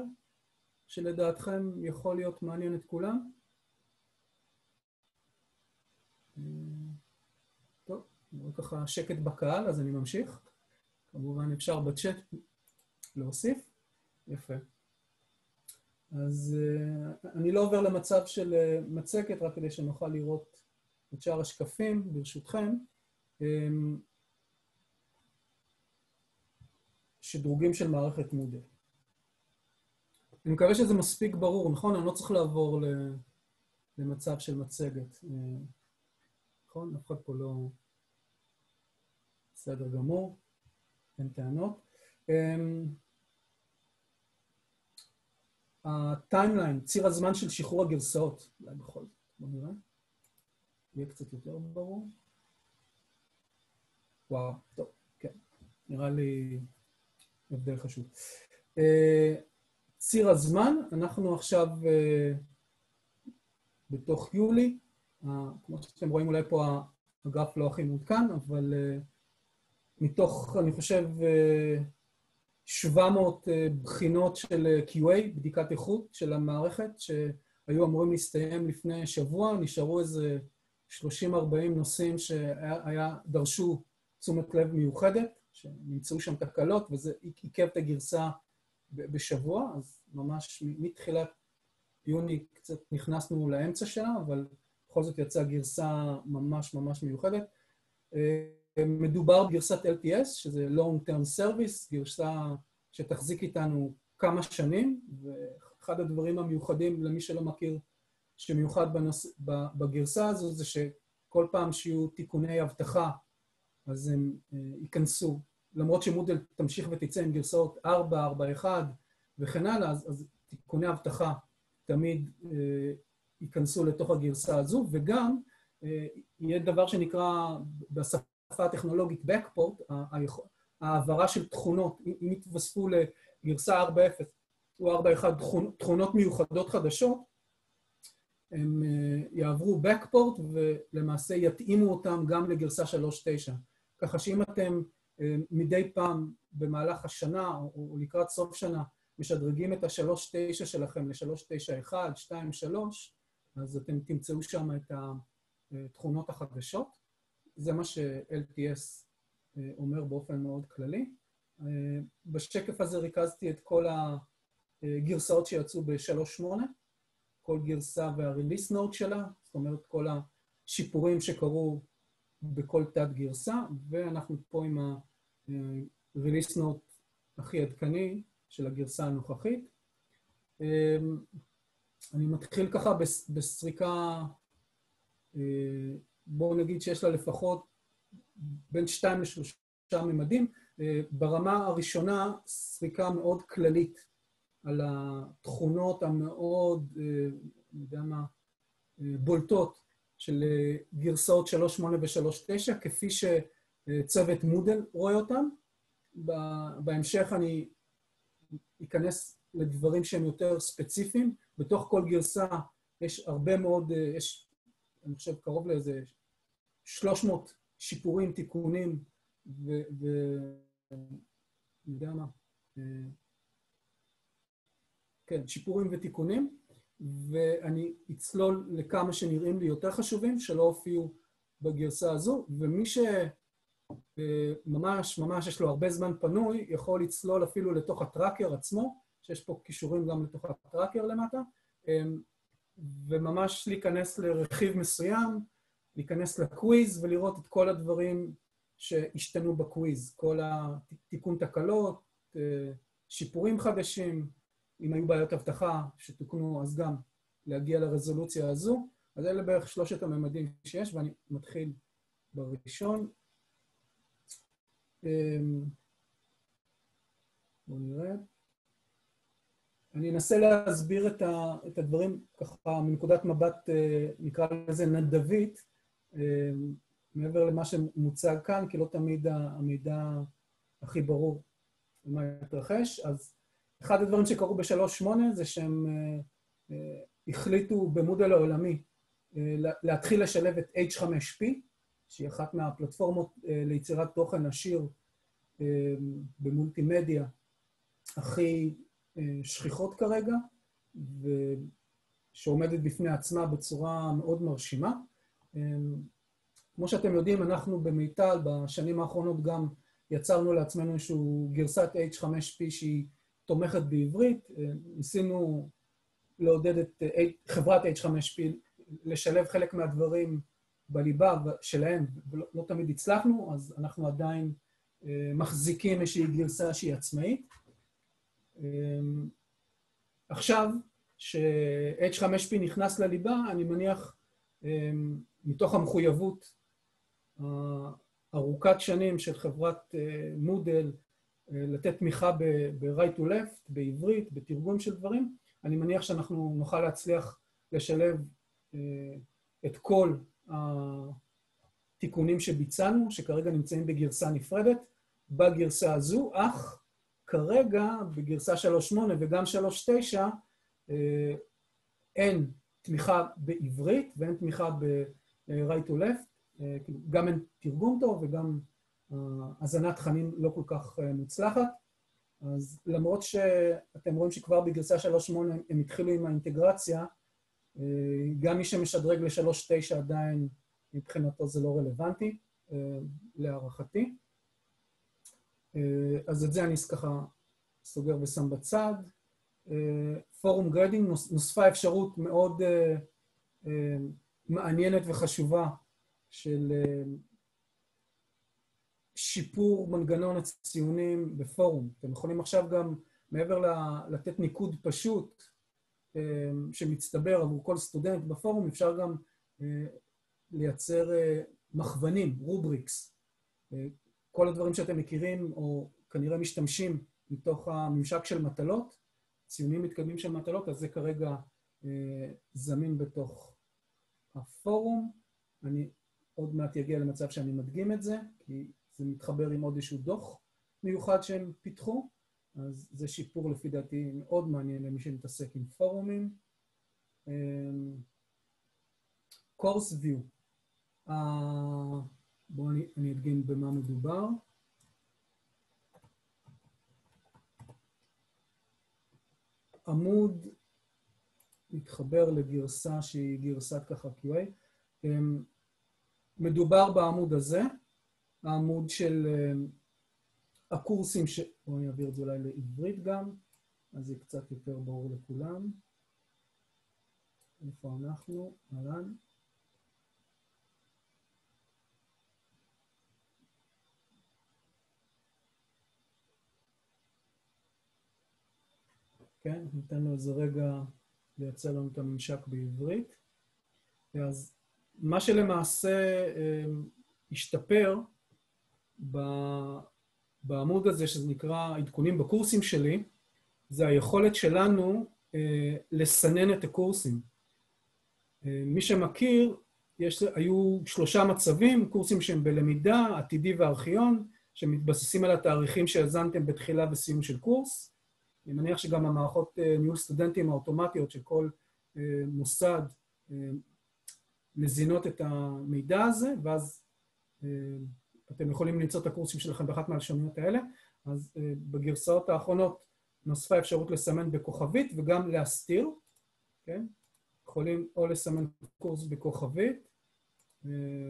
שלדעתכם יכול להיות מעניין את כולם? טוב, אני ככה שקט בקהל, אז אני ממשיך. כמובן אפשר בצ'אט להוסיף. יפה. אז uh, אני לא עובר למצב של uh, מצגת, רק כדי שנוכל לראות את שאר השקפים, ברשותכם. Um, שדרוגים של מערכת מודל. אני מקווה שזה מספיק ברור, נכון? אני לא צריך לעבור למצב של מצגת. Uh, נכון? אף אחד פה לא... בסדר גמור, אין טענות. הטיימליין, ציר הזמן של שחרור הגרסאות, אולי בכל זאת, בוא נראה. יהיה קצת יותר ברור. וואו, טוב, כן, נראה לי הבדל חשוב. Uh, ציר הזמן, אנחנו עכשיו uh, בתוך יולי, כמו שאתם רואים אולי פה הגרף לא הכי מעודכן, אבל uh, מתוך, אני חושב, 700 אה, בחינות של אה, QA, בדיקת איכות של המערכת, שהיו אמורים להסתיים לפני שבוע, נשארו איזה 30-40 נושאים שדרשו תשומת לב מיוחדת, שנמצאו שם תקלות, וזה עיכב את הגרסה בשבוע, אז ממש מתחילת יוני קצת נכנסנו לאמצע שלה, אבל בכל זאת יצאה גרסה ממש ממש מיוחדת. מדובר בגרסת LTS, שזה Long Term Service, גרסה שתחזיק איתנו כמה שנים, ואחד הדברים המיוחדים למי שלא מכיר שמיוחד בנוס... בגרסה הזו זה שכל פעם שיהיו תיקוני אבטחה אז הם אה, ייכנסו, למרות שמודל תמשיך ותצא עם גרסאות 4, 4, 1 וכן הלאה, אז, אז תיקוני אבטחה תמיד אה, ייכנסו לתוך הגרסה הזו, וגם אה, יהיה דבר שנקרא בשפה הטכנולוגית Backport, העברה של תכונות, אם יתווספו לגרסה 4.0 או 4.1 תכונות מיוחדות חדשות, הם אה, יעברו Backport ולמעשה יתאימו אותם גם לגרסה 3.9. ככה שאם אתם אה, מדי פעם במהלך השנה או לקראת סוף שנה משדרגים את ה-3.9 שלכם ל-3.9.1, 2, 3, אז אתם תמצאו שם את התכונות החדשות. זה מה ש-LTS אה, אומר באופן מאוד כללי. אה, בשקף הזה ריכזתי את כל הגרסאות שיצאו ב-3.8, כל גרסה וה-release note שלה, זאת אומרת כל השיפורים שקרו בכל תת גרסה, ואנחנו פה עם ה-release note הכי עדכני של הגרסה הנוכחית. אה, אני מתחיל ככה בסריקה, בואו נגיד שיש לה לפחות בין שתיים לשלושה ממדים. אה, ברמה הראשונה, סריקה מאוד כללית על התכונות המאוד, אה, אני יודע מה, אה, בולטות של גרסאות 3.8 ו-3.9, כפי שצוות מודל רואה אותם. בהמשך אני אכנס לדברים שהם יותר ספציפיים. בתוך כל גרסה יש הרבה מאוד, יש, אני חושב, קרוב לאיזה 300 שיפורים, תיקונים, ו... ו... אני יודע מה. אה, כן, שיפורים ותיקונים, ואני אצלול לכמה שנראים לי יותר חשובים, שלא הופיעו בגרסה הזו, ומי שממש אה, ממש יש לו הרבה זמן פנוי, יכול לצלול אפילו לתוך הטראקר עצמו, שיש פה קישורים גם לתוך הטראקר למטה, אה, וממש להיכנס לרכיב מסוים, להיכנס לקוויז ולראות את כל הדברים שהשתנו בקוויז, כל התיקון תקלות, אה, שיפורים חדשים, אם היו בעיות אבטחה שתוקנו, אז גם להגיע לרזולוציה הזו. אז אלה בערך שלושת הממדים שיש, ואני מתחיל בראשון. אמ, בואו נראה. אני אנסה להסביר את, הדברים ככה מנקודת מבט, אה, נקרא לזה נדבית, אמ, מעבר למה שמוצג כאן, כי לא תמיד המידע הכי ברור מה יתרחש. אז אחד הדברים שקרו ב-3.8 זה שהם אה, אה, החליטו במודל העולמי אה, להתחיל לשלב את H5P, שהיא אחת מהפלטפורמות ליצירת תוכן עשיר במולטימדיה הכי שכיחות כרגע, ושעומדת בפני עצמה בצורה מאוד מרשימה. אמ, כמו שאתם יודעים, אנחנו במיטל בשנים האחרונות גם יצרנו לעצמנו איזושהי גרסת H5P שהיא תומכת בעברית. ניסינו לעודד את חברת H5P לשלב חלק מהדברים בליבה שלהם, ולא לא תמיד הצלחנו, אז אנחנו עדיין מחזיקים איזושהי גרסה שהיא עצמאית. עכשיו, ש-H5P נכנס לליבה, אני מניח, מתוך המחויבות ארוכת שנים של חברת מודל לתת תמיכה ב-right to left, בעברית, בתרגום של דברים, אני מניח שאנחנו נוכל להצליח לשלב את כל התיקונים שביצענו, שכרגע נמצאים בגרסה נפרדת, בגרסה הזו, אך כרגע בגרסה 3.8 וגם 3.9 אין תמיכה בעברית ואין תמיכה ב-right to left, גם אין תרגום טוב וגם הזנת תכנים לא כל כך מוצלחת. אז למרות שאתם רואים שכבר בגרסה 3.8 הם התחילו עם האינטגרציה, גם מי שמשדרג ל-3.9 עדיין מבחינתו זה לא רלוונטי, להערכתי. אז את זה אני ככה סוגר ושם בצד. forum grading, נוספה אפשרות מאוד מעניינת וחשובה של שיפור מנגנון הציונים בפורום. אתם יכולים עכשיו גם, מעבר לתת ניקוד פשוט שמצטבר עבור כל סטודנט בפורום, אפשר גם לייצר מחוונים, rubrics. כל הדברים שאתם מכירים, או כנראה משתמשים מתוך הממשק של מטלות, ציונים מתקדמים של מטלות, אז זה כרגע אה, זמין בתוך הפורום. אני עוד מעט אגיע למצב שאני מדגים את זה, כי זה מתחבר עם עוד איזשהו דוח מיוחד שהם פיתחו, אז זה שיפור לפי דעתי מאוד מעניין למי שמתעסק עם פורומים. קורס uh, view. Uh, בואו אני, אני אדגים במה מדובר. עמוד מתחבר לגרסה שהיא גרסת ככה QA. אמ, מדובר בעמוד הזה, העמוד של אמ, הקורסים ש... בואו אני אעביר את זה אולי לעברית גם, אז זה קצת יותר ברור לכולם. איפה אנחנו? אהלן. כן? ניתן לו איזה רגע לייצר לנו את הממשק בעברית. אז מה שלמעשה אמ, השתפר בעמוד הזה, שזה נקרא עדכונים בקורסים שלי, זה היכולת שלנו אה, לסנן את הקורסים. אה, מי שמכיר, יש, היו שלושה מצבים, קורסים שהם בלמידה, עתידי וארכיון, שמתבססים על התאריכים שהאזנתם בתחילה וסיום של קורס. אני מניח שגם המערכות אה, ניהול סטודנטים האוטומטיות של כל אה, מוסד אה, מזינות את המידע הזה, ואז אתם יכולים למצוא את הקורסים שלכם באחת מהלשוניות האלה. אז בגרסאות האחרונות נוספה אפשרות לסמן בכוכבית וגם להסתיר, כן? יכולים או לסמן קורס בכוכבית,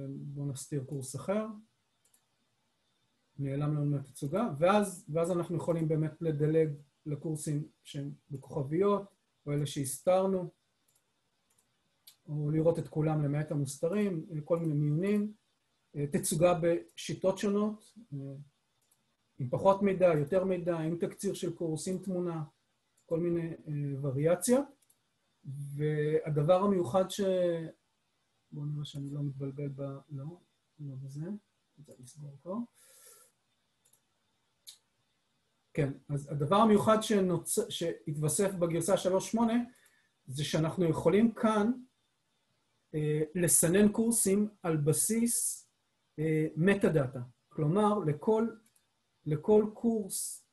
בואו נסתיר קורס אחר, נעלם לנו מהתצוגה, ואז, ואז אנחנו יכולים באמת לדלג לקורסים שהם בכוכביות, או אלה שהסתרנו, או לראות את כולם למעט המוסתרים, כל מיני מיונים, אה, תצוגה בשיטות שונות, אה, עם פחות מידע, יותר מידע, עם תקציר של קורס, עם תמונה, כל מיני אה, וריאציות. והדבר המיוחד ש... בואו נראה שאני לא מתבלבל ב... לא, לא בזה, לסגור אותו. כן, אז הדבר המיוחד שנוצ... שהתווסף בגרסה 3.8 זה שאנחנו יכולים כאן אה, לסנן קורסים על בסיס אה, מטה דאטה. כלומר, לכל, לכל קורס,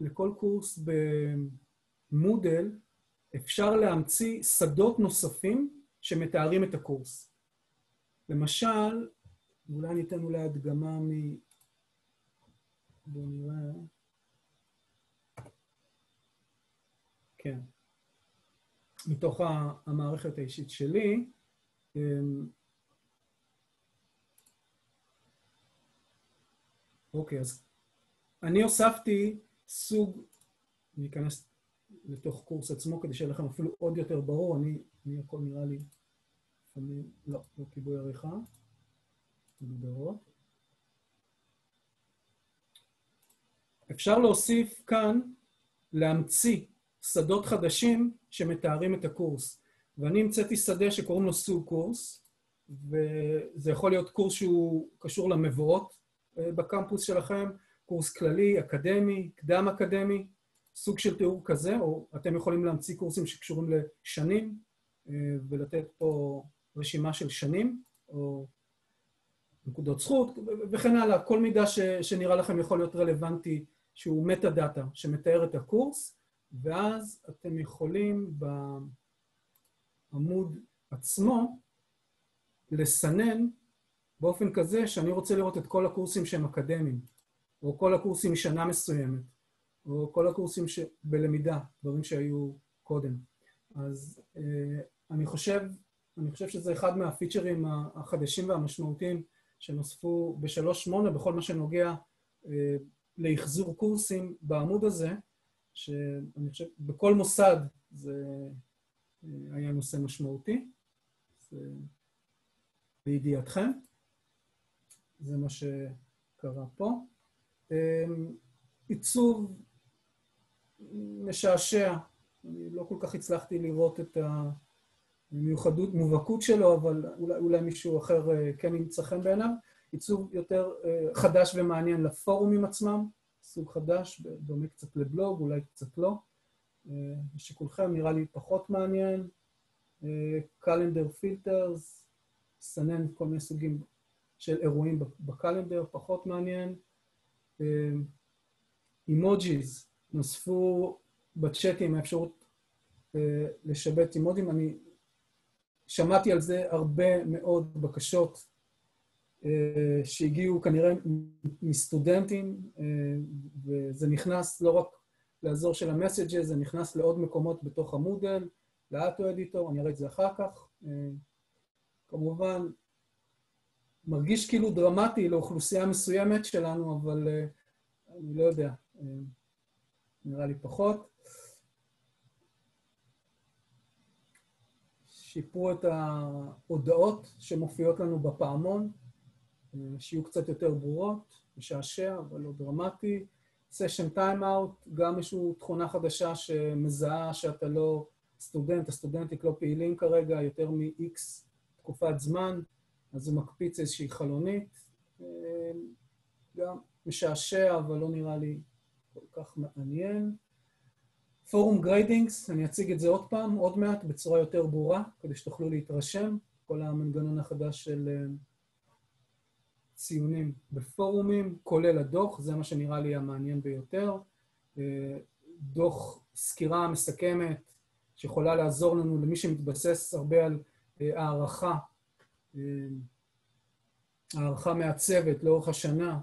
לכל קורס במודל אפשר להמציא שדות נוספים שמתארים את הקורס. למשל, אולי ניתן אולי הדגמה מ... במובן... כן. מתוך המערכת האישית שלי, אמ- אוקיי, אז אני הוספתי סוג, אני אכנס לתוך קורס עצמו כדי שיהיה לכם אפילו עוד יותר ברור, אני, אני הכל נראה לי, אני, לא, לא כיבוי עריכה, מדברות. אפשר להוסיף כאן, להמציא שדות חדשים שמתארים את הקורס. ואני המצאתי שדה שקוראים לו סוג קורס, וזה יכול להיות קורס שהוא קשור למבואות אה, בקמפוס שלכם, קורס כללי, אקדמי, קדם-אקדמי, סוג של תיאור כזה, או אתם יכולים להמציא קורסים שקשורים לשנים, אה, ולתת פה רשימה של שנים, או נקודות זכות, וכן הלאה. כל מידע ש, שנראה לכם יכול להיות רלוונטי, שהוא מטה דאטה, שמתאר את הקורס, ואז אתם יכולים בעמוד עצמו לסנן באופן כזה שאני רוצה לראות את כל הקורסים שהם אקדמיים, או כל הקורסים משנה מסוימת, או כל הקורסים ש... בלמידה, דברים שהיו קודם. אז אה, אני חושב, אני חושב שזה אחד מהפיצ'רים החדשים והמשמעותיים שנוספו ב-3.8 בכל מה שנוגע אה, לאחזור קורסים בעמוד הזה, שאני חושב, בכל מוסד זה אה, היה נושא משמעותי. זה לידיעתכם. זה מה שקרה פה. אה, עיצוב משעשע, אני לא כל כך הצלחתי לראות את המיוחדות, מובהקות שלו, אבל אולי, אולי מישהו אחר אה, כן ימצא חן בעיניו. עיצוב יותר חדש ומעניין לפורומים עצמם, סוג חדש, דומה קצת לבלוג, אולי קצת לא. לשיקולכם נראה לי פחות מעניין. קלנדר פילטרס, סנן כל מיני סוגים של אירועים בקלנדר, פחות מעניין. אימוג'יז, נוספו בצ'אטים האפשרות לשבץ אימוג'ים. אני שמעתי על זה הרבה מאוד בקשות שהגיעו כנראה מסטודנטים, וזה נכנס לא רק לאזור של המסג'ס, זה נכנס לעוד מקומות בתוך המודל, לאטו-אדיטור, אני אראה את זה אחר כך. כמובן, מרגיש כאילו דרמטי לאוכלוסייה מסוימת שלנו, אבל אני לא יודע, נראה לי פחות. שיפרו את ההודעות שמופיעות לנו בפעמון, שיהיו קצת יותר ברורות, משעשע, אבל לא דרמטי. session timeout, גם איזושהי תכונה חדשה שמזהה שאתה לא סטודנט, הסטודנטית לא פעילים כרגע יותר מ-X תקופת זמן, אז הוא מקפיץ איזושהי חלונית. גם משעשע, אבל לא נראה לי כל כך מעניין. forum gradings, אני אציג את זה עוד פעם, עוד מעט, בצורה יותר ברורה, כדי שתוכלו להתרשם. כל המנגנון החדש של ציונים בפורומים, כולל הדוח, זה מה שנראה לי המעניין ביותר. דוח סקירה מסכמת שיכולה לעזור לנו, למי שמתבסס הרבה על הערכה, הערכה מעצבת לאורך השנה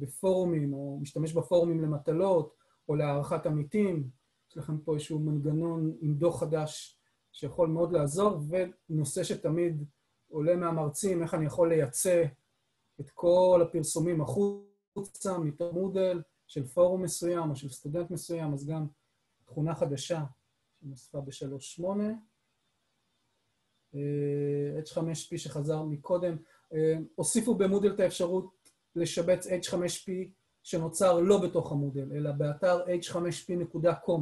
בפורומים, או משתמש בפורומים למטלות, או להערכת עמיתים. יש לכם פה איזשהו מנגנון עם דוח חדש שיכול מאוד לעזור, ונושא שתמיד עולה מהמרצים, איך אני יכול לייצא את כל הפרסומים החוצה מודל של פורום מסוים או של סטודנט מסוים, אז גם תכונה חדשה שנוספה ב-3.8. H5P שחזר מקודם, הוסיפו במודל את האפשרות לשבץ H5P שנוצר לא בתוך המודל, אלא באתר h5p.com.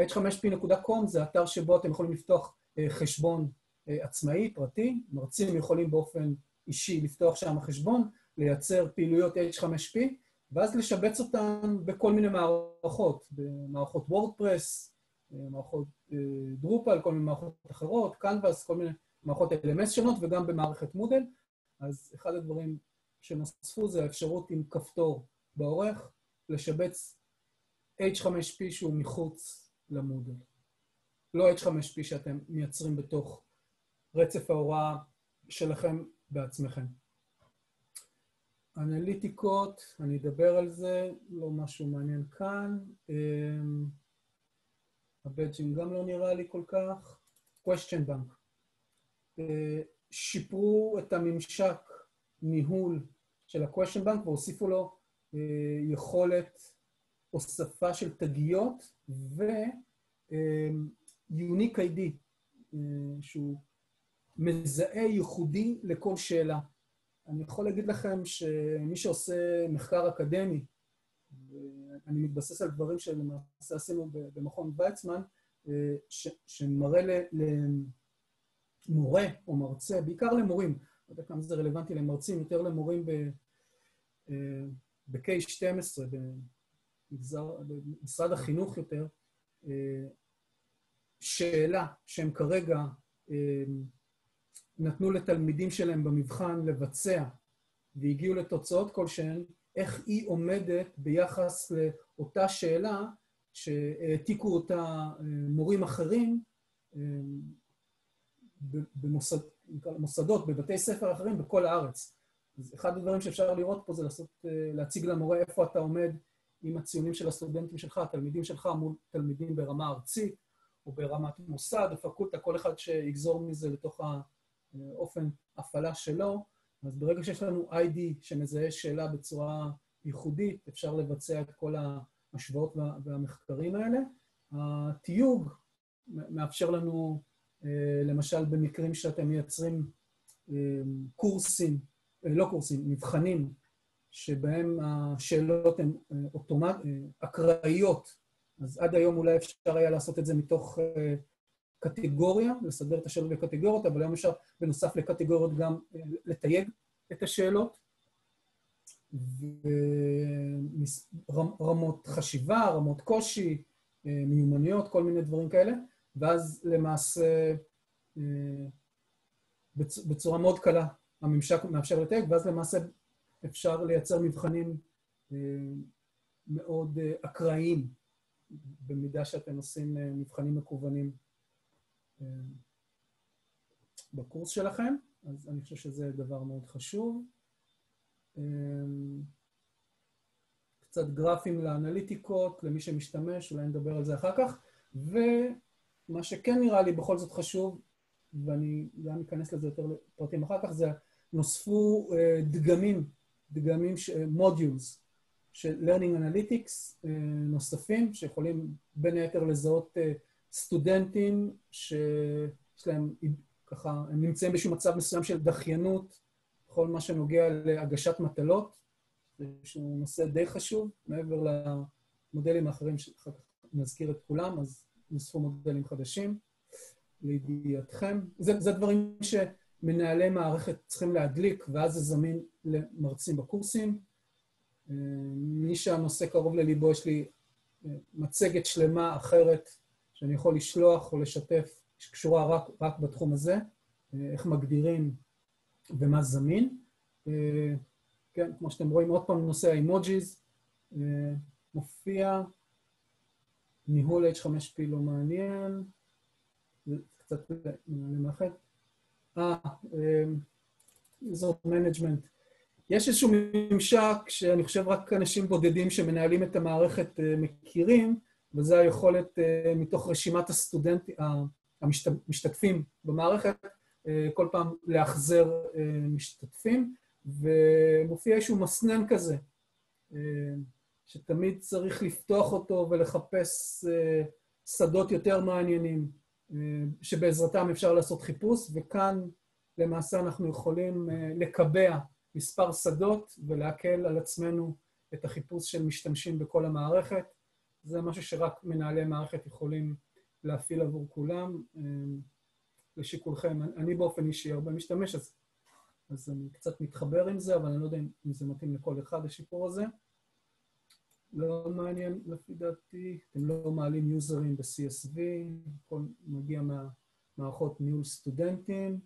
h5p.com זה אתר שבו אתם יכולים לפתוח חשבון עצמאי, פרטי, מרצים יכולים באופן אישי לפתוח שם חשבון, לייצר פעילויות H5P, ואז לשבץ אותן בכל מיני מערכות, במערכות וורדפרס, מערכות דרופל, כל מיני מערכות אחרות, קנבאס, כל מיני מערכות LMS שונות, וגם במערכת מודל. אז אחד הדברים שנוספו זה האפשרות עם כפתור באורך, לשבץ H5P שהוא מחוץ למודל. לא H5P שאתם מייצרים בתוך רצף ההוראה שלכם בעצמכם. אנליטיקות, אני אדבר על זה, לא משהו מעניין כאן. הבדג'ים גם לא נראה לי כל כך. question bank. שיפרו את הממשק ניהול של ה-question bank והוסיפו לו אה, יכולת הוספה של תגיות ו-unique ID, שהוא מזהה ייחודי לכל שאלה. אני יכול להגיד לכם שמי שעושה מחקר אקדמי, ואני מתבסס על דברים שלמעשה עשינו במכון ויצמן, ש, שמראה למורה או מרצה, בעיקר למורים, לא יודע כמה זה רלוונטי למרצים, יותר למורים ב-K12, במשרד החינוך יותר, שאלה שהם כרגע נתנו לתלמידים שלהם במבחן לבצע והגיעו לתוצאות כלשהן, איך היא עומדת ביחס לאותה שאלה שהעתיקו אותה מורים אחרים במוסדות, בבתי ספר אחרים בכל הארץ. אז אחד הדברים שאפשר לראות פה זה לעשות, להציג למורה איפה אתה עומד עם הציונים של הסטודנטים שלך, התלמידים שלך מול תלמידים ברמה ארצית או ברמת מוסד או כל אחד שיגזור מזה לתוך האופן הפעלה שלו. אז ברגע שיש לנו ID שמזהה שאלה בצורה ייחודית, אפשר לבצע את כל ההשוואות והמחקרים האלה. התיוג מאפשר לנו, למשל, במקרים שאתם מייצרים קורסים, לא קורסים, מבחנים, שבהם השאלות הן אוטומט... אקראיות, אז עד היום אולי אפשר היה לעשות את זה מתוך קטגוריה, לסדר את השאלות בקטגוריות, אבל היום אפשר בנוסף לקטגוריות גם לתייג את השאלות. ורמות חשיבה, רמות קושי, מיומנויות, כל מיני דברים כאלה, ואז למעשה בצורה מאוד קלה הממשק מאפשר לתייג, ואז למעשה אפשר לייצר מבחנים מאוד אקראיים, במידה שאתם עושים מבחנים מקוונים בקורס שלכם, אז אני חושב שזה דבר מאוד חשוב. קצת גרפים לאנליטיקות, למי שמשתמש, אולי נדבר על זה אחר כך. ומה שכן נראה לי בכל זאת חשוב, ואני גם אכנס לזה יותר לפרטים אחר כך, זה נוספו דגמים, דגמים, מודיולס של Learning Analytics נוספים, שיכולים בין היתר לזהות סטודנטים שיש להם, ככה, הם נמצאים באיזשהו מצב מסוים של דחיינות, בכל מה שנוגע להגשת מטלות, זה נושא די חשוב, מעבר למודלים האחרים שאחר כך נזכיר את כולם, אז נוספו מודלים חדשים, לידיעתכם. זה, זה דברים שמנהלי מערכת צריכים להדליק, ואז זה זמין למרצים בקורסים. מי שהנושא קרוב לליבו, יש לי מצגת שלמה אחרת שאני יכול לשלוח או לשתף, שקשורה רק, רק בתחום הזה, איך מגדירים ומה זמין. כן, כמו שאתם רואים, עוד פעם נושא האימוג'יז מופיע, ניהול H5P לא מעניין, קצת למאחד. אה, זאת management. יש איזשהו ממשק שאני חושב רק אנשים בודדים שמנהלים את המערכת מכירים, וזה היכולת מתוך רשימת הסטודנטים, המשתתפים במערכת, כל פעם לאחזר משתתפים, ומופיע איזשהו מסנן כזה, שתמיד צריך לפתוח אותו ולחפש שדות יותר מעניינים, שבעזרתם אפשר לעשות חיפוש, וכאן למעשה אנחנו יכולים לקבע מספר שדות ולהקל על עצמנו את החיפוש של משתמשים בכל המערכת. זה משהו שרק מנהלי מערכת יכולים להפעיל עבור כולם. לשיקולכם. אני באופן אישי הרבה משתמש, אז, אז אני קצת מתחבר עם זה, אבל אני לא יודע אם זה מתאים לכל אחד, השיפור הזה. לא מעניין לפי דעתי, אתם לא מעלים יוזרים ב-CSV, הכל מגיע מהמערכות ניהול סטודנטים.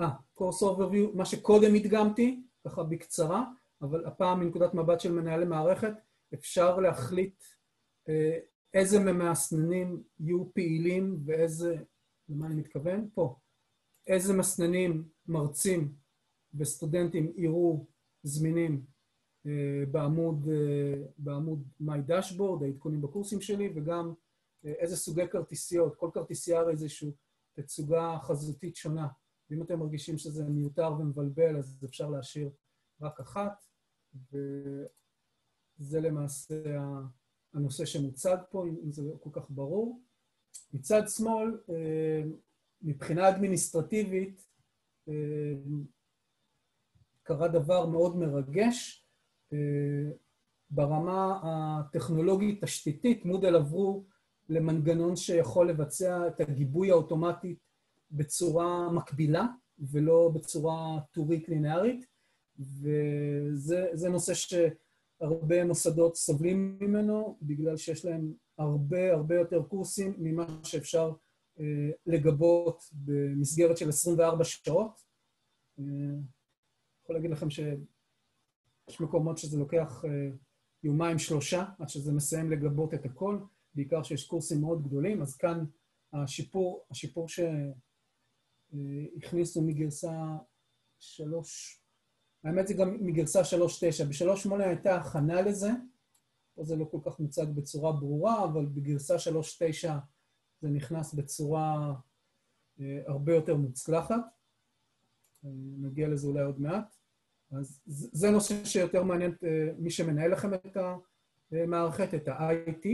אה, קורס אוברוויו, מה שקודם הדגמתי, ככה בקצרה, אבל הפעם מנקודת מבט של מנהלי מערכת, אפשר להחליט אה, איזה ממסננים יהיו פעילים ואיזה, למה אני מתכוון? פה. איזה מסננים מרצים וסטודנטים יראו זמינים אה, בעמוד, אה, בעמוד My Dashboard, העדכונים בקורסים שלי, וגם איזה סוגי כרטיסיות, כל כרטיסייה הרי איזושהי תצוגה חזותית שונה ואם אתם מרגישים שזה מיותר ומבלבל, אז אפשר להשאיר רק אחת, וזה למעשה הנושא שמוצג פה, אם זה לא כל כך ברור. מצד שמאל, אה, מבחינה אדמיניסטרטיבית, אה, קרה דבר מאוד מרגש. אה, ברמה הטכנולוגית-תשתיתית, מודל עברו למנגנון שיכול לבצע את הגיבוי האוטומטי בצורה מקבילה ולא בצורה טורית לינארית, וזה נושא שהרבה מוסדות סובלים ממנו, בגלל שיש להם הרבה הרבה יותר קורסים ממה שאפשר אה, לגבות במסגרת של 24 שעות. אה, יכול להגיד לכם שיש מקומות שזה לוקח אה, יומיים שלושה עד שזה מסיים לגבות את הכל, בעיקר שיש קורסים מאוד גדולים, אז כאן השיפור, השיפור שהכניסו מגרסה שלוש, האמת זה גם מגרסה שלוש תשע, בשלוש שמונה הייתה הכנה לזה, פה זה לא כל כך מוצג בצורה ברורה, אבל בגרסה שלוש תשע זה נכנס בצורה אה, הרבה יותר מוצלחת. אה, נגיע לזה אולי עוד מעט. אז זה נושא שיותר מעניין אה, מי שמנהל לכם את המערכת, את ה-IT.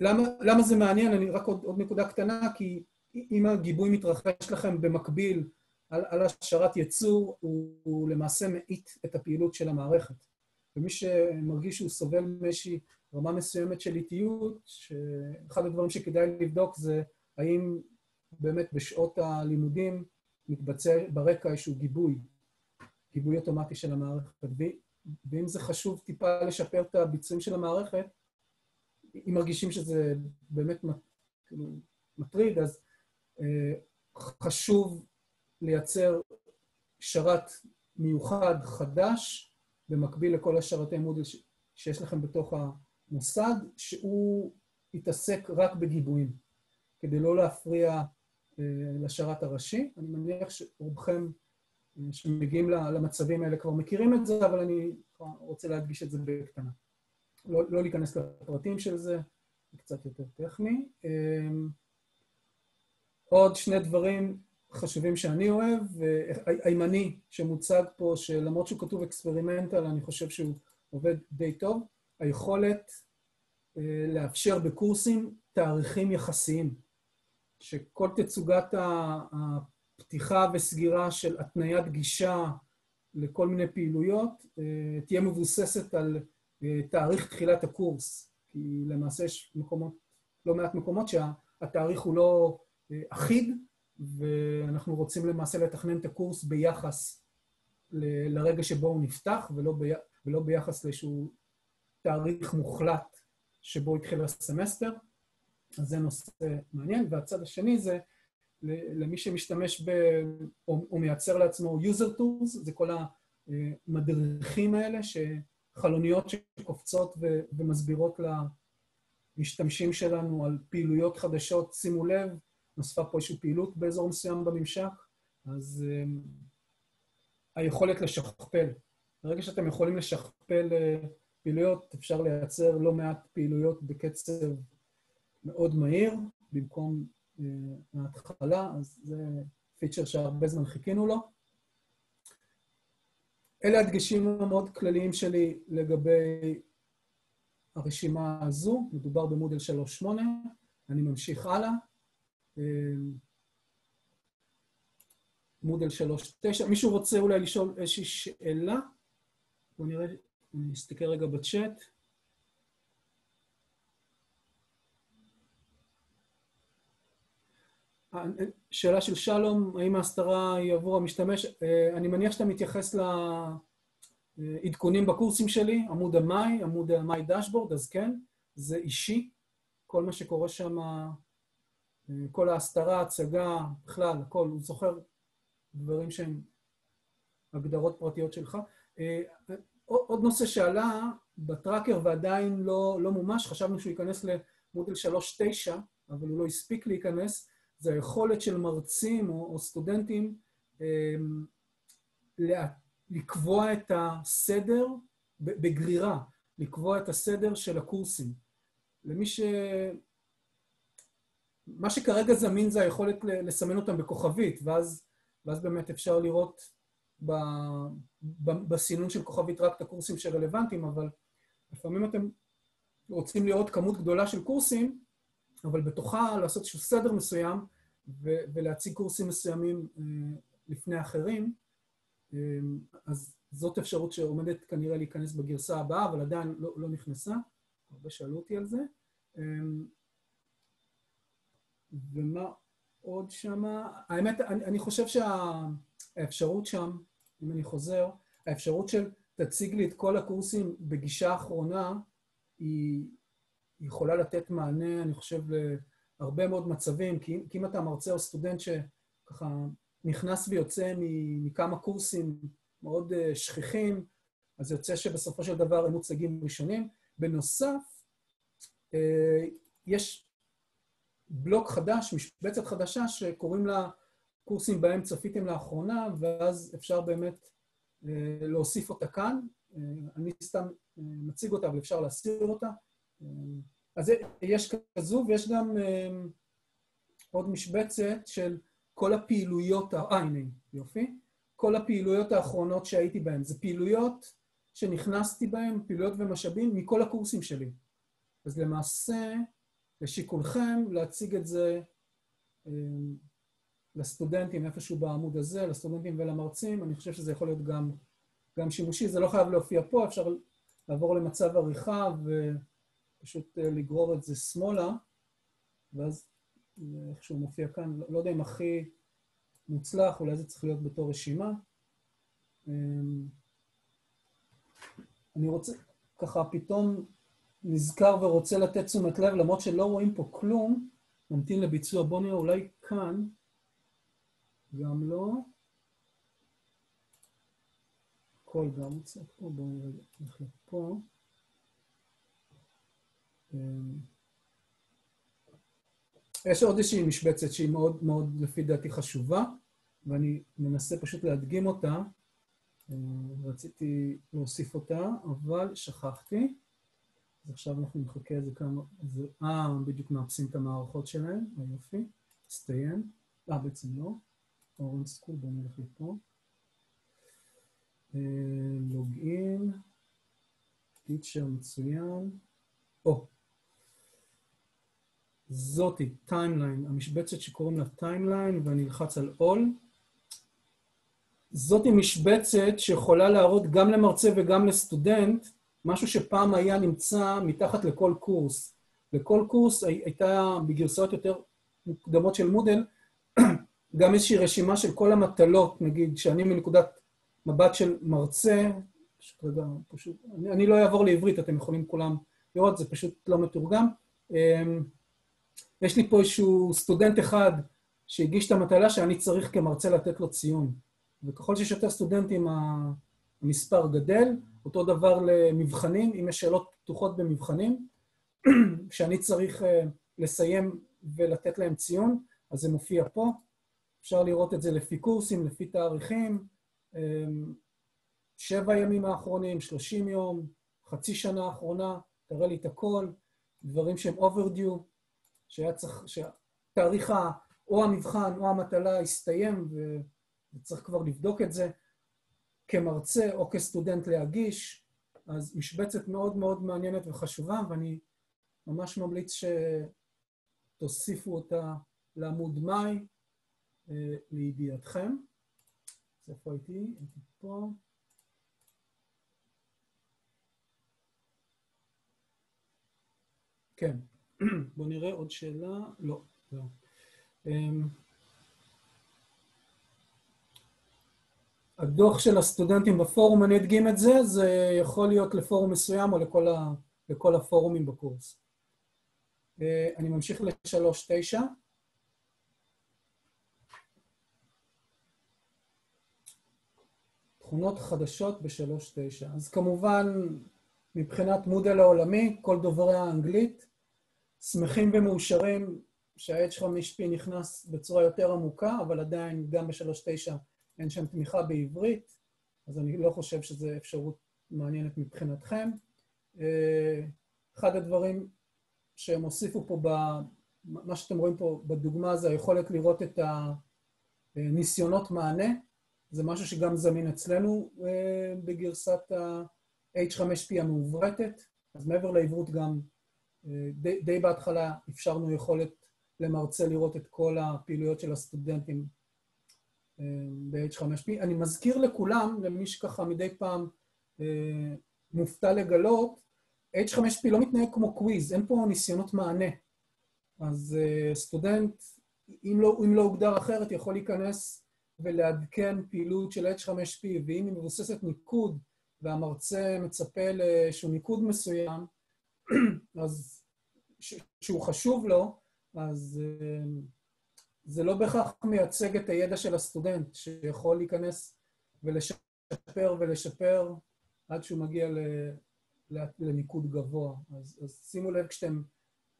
למה, למה זה מעניין? אני רק עוד, עוד נקודה קטנה, כי אם הגיבוי מתרחש לכם במקביל על, על השארת ייצור, הוא, הוא למעשה מאיט את הפעילות של המערכת. ומי שמרגיש שהוא סובל מאיזושהי רמה מסוימת של איטיות, שאחד הדברים שכדאי לבדוק זה האם באמת בשעות הלימודים מתבצע ברקע איזשהו גיבוי, גיבוי אוטומטי של המערכת. ואם זה חשוב טיפה לשפר את הביצועים של המערכת, אם מרגישים שזה באמת כאילו, מטריד, אז אה, חשוב לייצר שרת מיוחד, חדש, במקביל לכל השרתי מודל שיש לכם בתוך המוסד, שהוא יתעסק רק בגיבויים, כדי לא להפריע אה, לשרת הראשי. אני מניח שרובכם אה, שמגיעים למצבים האלה כבר מכירים את זה, אבל אני רוצה להדגיש את זה בקטנה. לא, לא להיכנס לפרטים של זה, זה קצת יותר טכני. אה, עוד שני דברים חשובים שאני אוהב, הימני שמוצג פה, שלמרות שהוא כתוב אקספרימנטל, אני חושב שהוא עובד די טוב, היכולת לאפשר בקורסים תאריכים יחסיים. שכל תצוגת הפתיחה וסגירה של התניית גישה לכל מיני פעילויות אה, תהיה מבוססת על אה, תאריך תחילת הקורס, כי למעשה יש מקומות, לא מעט מקומות שהתאריך הוא לא אה, אחיד, ואנחנו רוצים למעשה לתכנן את הקורס ביחס ל, לרגע שבו הוא נפתח, ולא, בי, ולא ביחס לאיזשהו תאריך מוחלט שבו התחיל הסמסטר. אז זה נושא מעניין. והצד השני זה למי שמשתמש ב... או, או מייצר לעצמו user tools, זה כל המדריכים האלה, חלוניות שקופצות ו, ומסבירות למשתמשים שלנו על פעילויות חדשות. שימו לב, נוספה פה איזושהי פעילות באזור מסוים בממשק, אז um, היכולת לשכפל. ברגע שאתם יכולים לשכפל uh, פעילויות, אפשר לייצר לא מעט פעילויות בקצב מאוד מהיר, במקום uh, ההתחלה, אז זה פיצ'ר שהרבה זמן חיכינו לו. אלה הדגשים המאוד כלליים שלי לגבי הרשימה הזו, מדובר במודל 3.8, אני ממשיך הלאה. אה, מודל 3.9, מישהו רוצה אולי לשאול איזושהי שאלה? בואו נראה, אני אסתכל רגע בצ'אט. שאלה של שלום, האם ההסתרה היא עבור המשתמש? אה, אני מניח שאתה מתייחס לעדכונים בקורסים שלי, עמוד המאי, עמוד המאי דשבורד, אז כן, זה אישי. כל מה שקורה שם, אה, כל ההסתרה, הצגה, בכלל, הכל, הוא זוכר דברים שהם הגדרות פרטיות שלך. אה, עוד נושא שעלה בטראקר ועדיין לא, לא מומש, חשבנו שהוא ייכנס למודל 3.9, אבל הוא לא הספיק להיכנס, זה היכולת של מרצים או, או סטודנטים אה, לקבוע את הסדר בגרירה, לקבוע את הסדר של הקורסים. למי ש... מה שכרגע זמין זה היכולת לסמן אותם בכוכבית, ואז, ואז באמת אפשר לראות ב, ב, בסינון של כוכבית רק את הקורסים שרלוונטיים, אבל לפעמים אתם רוצים לראות כמות גדולה של קורסים, אבל בתוכה לעשות איזשהו סדר מסוים ו- ולהציג קורסים מסוימים אה, לפני אחרים, אה, אז זאת אפשרות שעומדת כנראה להיכנס בגרסה הבאה, אבל עדיין לא, לא נכנסה. הרבה שאלו אותי על זה. ומה עוד שמה? האמת, אני, אני חושב שהאפשרות שם, אם אני חוזר, האפשרות של תציג לי את כל הקורסים בגישה אחרונה, היא יכולה לתת מענה, אני חושב, להרבה מאוד מצבים, כי, כי אם אתה מרצה או סטודנט שככה נכנס ויוצא מכמה קורסים מאוד אה, שכיחים, אז יוצא שבסופו של דבר הם מוצגים ראשונים. בנוסף, אה, יש בלוק חדש, משבצת חדשה, שקוראים לה קורסים בהם צפיתם לאחרונה, ואז אפשר באמת אה, להוסיף אותה כאן. אני סתם מציג אותה, אבל אפשר להסיר אותה. אז יש כזו, ויש גם עוד משבצת של כל הפעילויות, אה, הנה, יופי. כל הפעילויות האחרונות שהייתי בהן. זה פעילויות שנכנסתי בהן, פעילויות ומשאבים, מכל הקורסים שלי. אז למעשה, לשיקולכם להציג את זה אה, לסטודנטים איפשהו בעמוד הזה, לסטודנטים ולמרצים, אני חושב שזה יכול להיות גם, גם שימושי, זה לא חייב להופיע פה, אפשר לעבור למצב עריכה ופשוט אה, לגרור את זה שמאלה, ואז אה, איכשהו מופיע כאן, לא, לא יודע אם הכי מוצלח, אולי זה צריך להיות בתור רשימה. אני רוצה, ככה פתאום נזכר ורוצה לתת תשומת לב, למרות שלא רואים פה כלום, נמתין לביצוע. בואו נראה אולי כאן, גם לא. הכל גם מוצא פה, בואו נראה, נלך לפה. אמ, יש עוד איזושהי משבצת שהיא מאוד מאוד, לפי דעתי, חשובה, ואני מנסה פשוט להדגים אותה. אמ, רציתי להוסיף אותה, אבל שכחתי. אז עכשיו אנחנו נחכה איזה כמה... אה, בדיוק מאפסים את המערכות שלהם, היופי. הסתיים. אה, בעצם לא. אורן סקול, בואו נלך לפה. login, teacher מצוין. או, זאתי, timeline, המשבצת שקוראים לה timeline, ואני אלחץ על All. זאתי משבצת שיכולה להראות גם למרצה וגם לסטודנט משהו שפעם היה נמצא מתחת לכל קורס. לכל קורס הייתה בגרסאות יותר מוקדמות של מודל, <clears throat> גם איזושהי רשימה של כל המטלות, נגיד, שאני מנקודת מבט של מרצה, פשוט רגע, פשוט, אני, אני לא אעבור לעברית, אתם יכולים כולם לראות, זה פשוט לא מתורגם. אמ, יש לי פה איזשהו סטודנט אחד שהגיש את המטלה שאני צריך כמרצה לתת לו ציון. וככל שיש יותר סטודנטים, המספר גדל. אותו דבר למבחנים, אם יש שאלות פתוחות במבחנים, <clears throat> כשאני צריך אה, לסיים ולתת להם ציון, אז זה מופיע פה. אפשר לראות את זה לפי קורסים, לפי תאריכים, אמ, שבע ימים האחרונים, שלושים יום, חצי שנה האחרונה, תראה לי את הכל, דברים שהם overdue, שהיה צריך, שתאריך או המבחן או המטלה הסתיים וצריך כבר לבדוק את זה, כמרצה או כסטודנט להגיש, אז משבצת מאוד מאוד מעניינת וחשובה, ואני ממש ממליץ שתוסיפו אותה לעמוד מאי אה, לידיעתכם. אז איפה הייתי? הייתי פה. כן. <clears throat> בואו נראה עוד שאלה. לא, לא. הדוח של הסטודנטים בפורום, אני אדגים את זה, זה יכול להיות לפורום מסוים או לכל, ה, לכל הפורומים בקורס. אה, אני ממשיך ל-3.9. תכונות חדשות ב-3.9. אז כמובן, מבחינת מודל העולמי, כל דוברי האנגלית שמחים ומאושרים שה-H5P נכנס בצורה יותר עמוקה, אבל עדיין גם ב-3.9 אין שם תמיכה בעברית, אז אני לא חושב שזו אפשרות מעניינת מבחינתכם. אה, אחד הדברים שהם הוסיפו פה מה שאתם רואים פה בדוגמה זה היכולת לראות את הניסיונות מענה. זה משהו שגם זמין אצלנו אה, בגרסת ה-H5P המעוברתת. אז מעבר לעברות גם אה, די, די בהתחלה אפשרנו יכולת למרצה לראות את כל הפעילויות של הסטודנטים ב-H5P. אני מזכיר לכולם, למי שככה מדי פעם מופתע לגלות, H5P לא מתנהג כמו quiz, אין פה ניסיונות מענה. אז סטודנט, אם לא, אם לא הוגדר אחרת, יכול להיכנס ולעדכן פעילות של H5P, ואם היא מבוססת ניקוד והמרצה מצפה לאיזשהו ניקוד מסוים, <clears throat> אז שהוא חשוב לו, אז זה לא בהכרח מייצג את הידע של הסטודנט, שיכול להיכנס ולשפר ולשפר עד שהוא מגיע לניקוד גבוה. אז, אז שימו לב כשאתם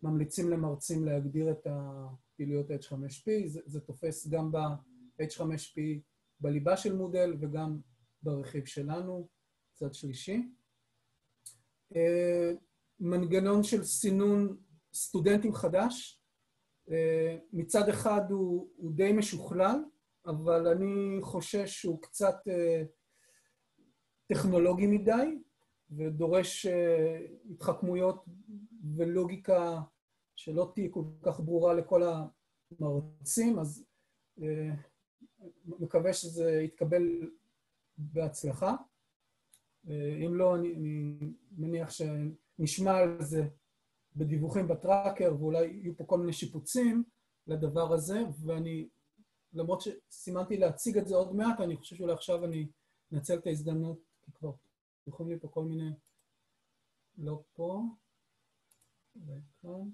ממליצים למרצים להגדיר את הפעילויות H5P, זה, זה תופס גם ב-H5P בליבה של מודל וגם ברכיב שלנו. צד שלישי. אה, מנגנון של סינון סטודנטים חדש. אה, מצד אחד הוא, הוא די משוכלל, אבל אני חושש שהוא קצת אה, טכנולוגי מדי, ודורש התחכמויות ולוגיקה שלא תהיה כל כך ברורה לכל המרצים, אז מקווה שזה יתקבל בהצלחה. אה, אם לא, אני, אני מניח שנשמע על זה בדיווחים בטראקר, ואולי יהיו פה כל מיני שיפוצים לדבר הזה, ואני, למרות שסימנתי להציג את זה עוד מעט, אני חושב שאולי עכשיו אני אנצל את ההזדמנות, כי כבר יכולים לי פה כל מיני... לא פה, וכאן.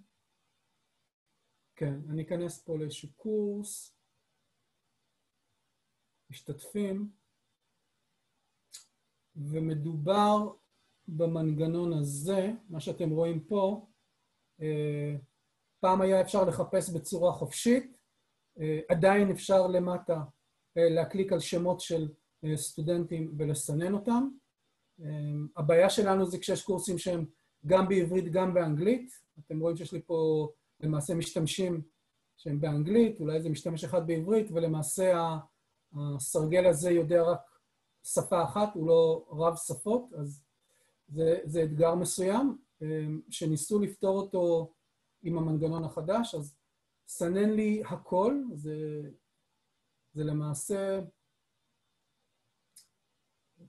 כן, אני אכנס פה לאיזשהו קורס, משתתפים. ומדובר במנגנון הזה, מה שאתם רואים פה, פעם היה אפשר לחפש בצורה חופשית, אה, עדיין אפשר למטה אה, להקליק על שמות של סטודנטים ולסנן אותם. הבעיה שלנו זה כשיש קורסים שהם גם בעברית, גם באנגלית. אתם רואים שיש לי פה למעשה משתמשים שהם באנגלית, אולי זה משתמש אחד בעברית, ולמעשה הסרגל הזה יודע רק שפה אחת, הוא לא רב שפות, אז זה, זה אתגר מסוים, שניסו לפתור אותו עם המנגנון החדש, אז סנן לי הכל, זה, זה למעשה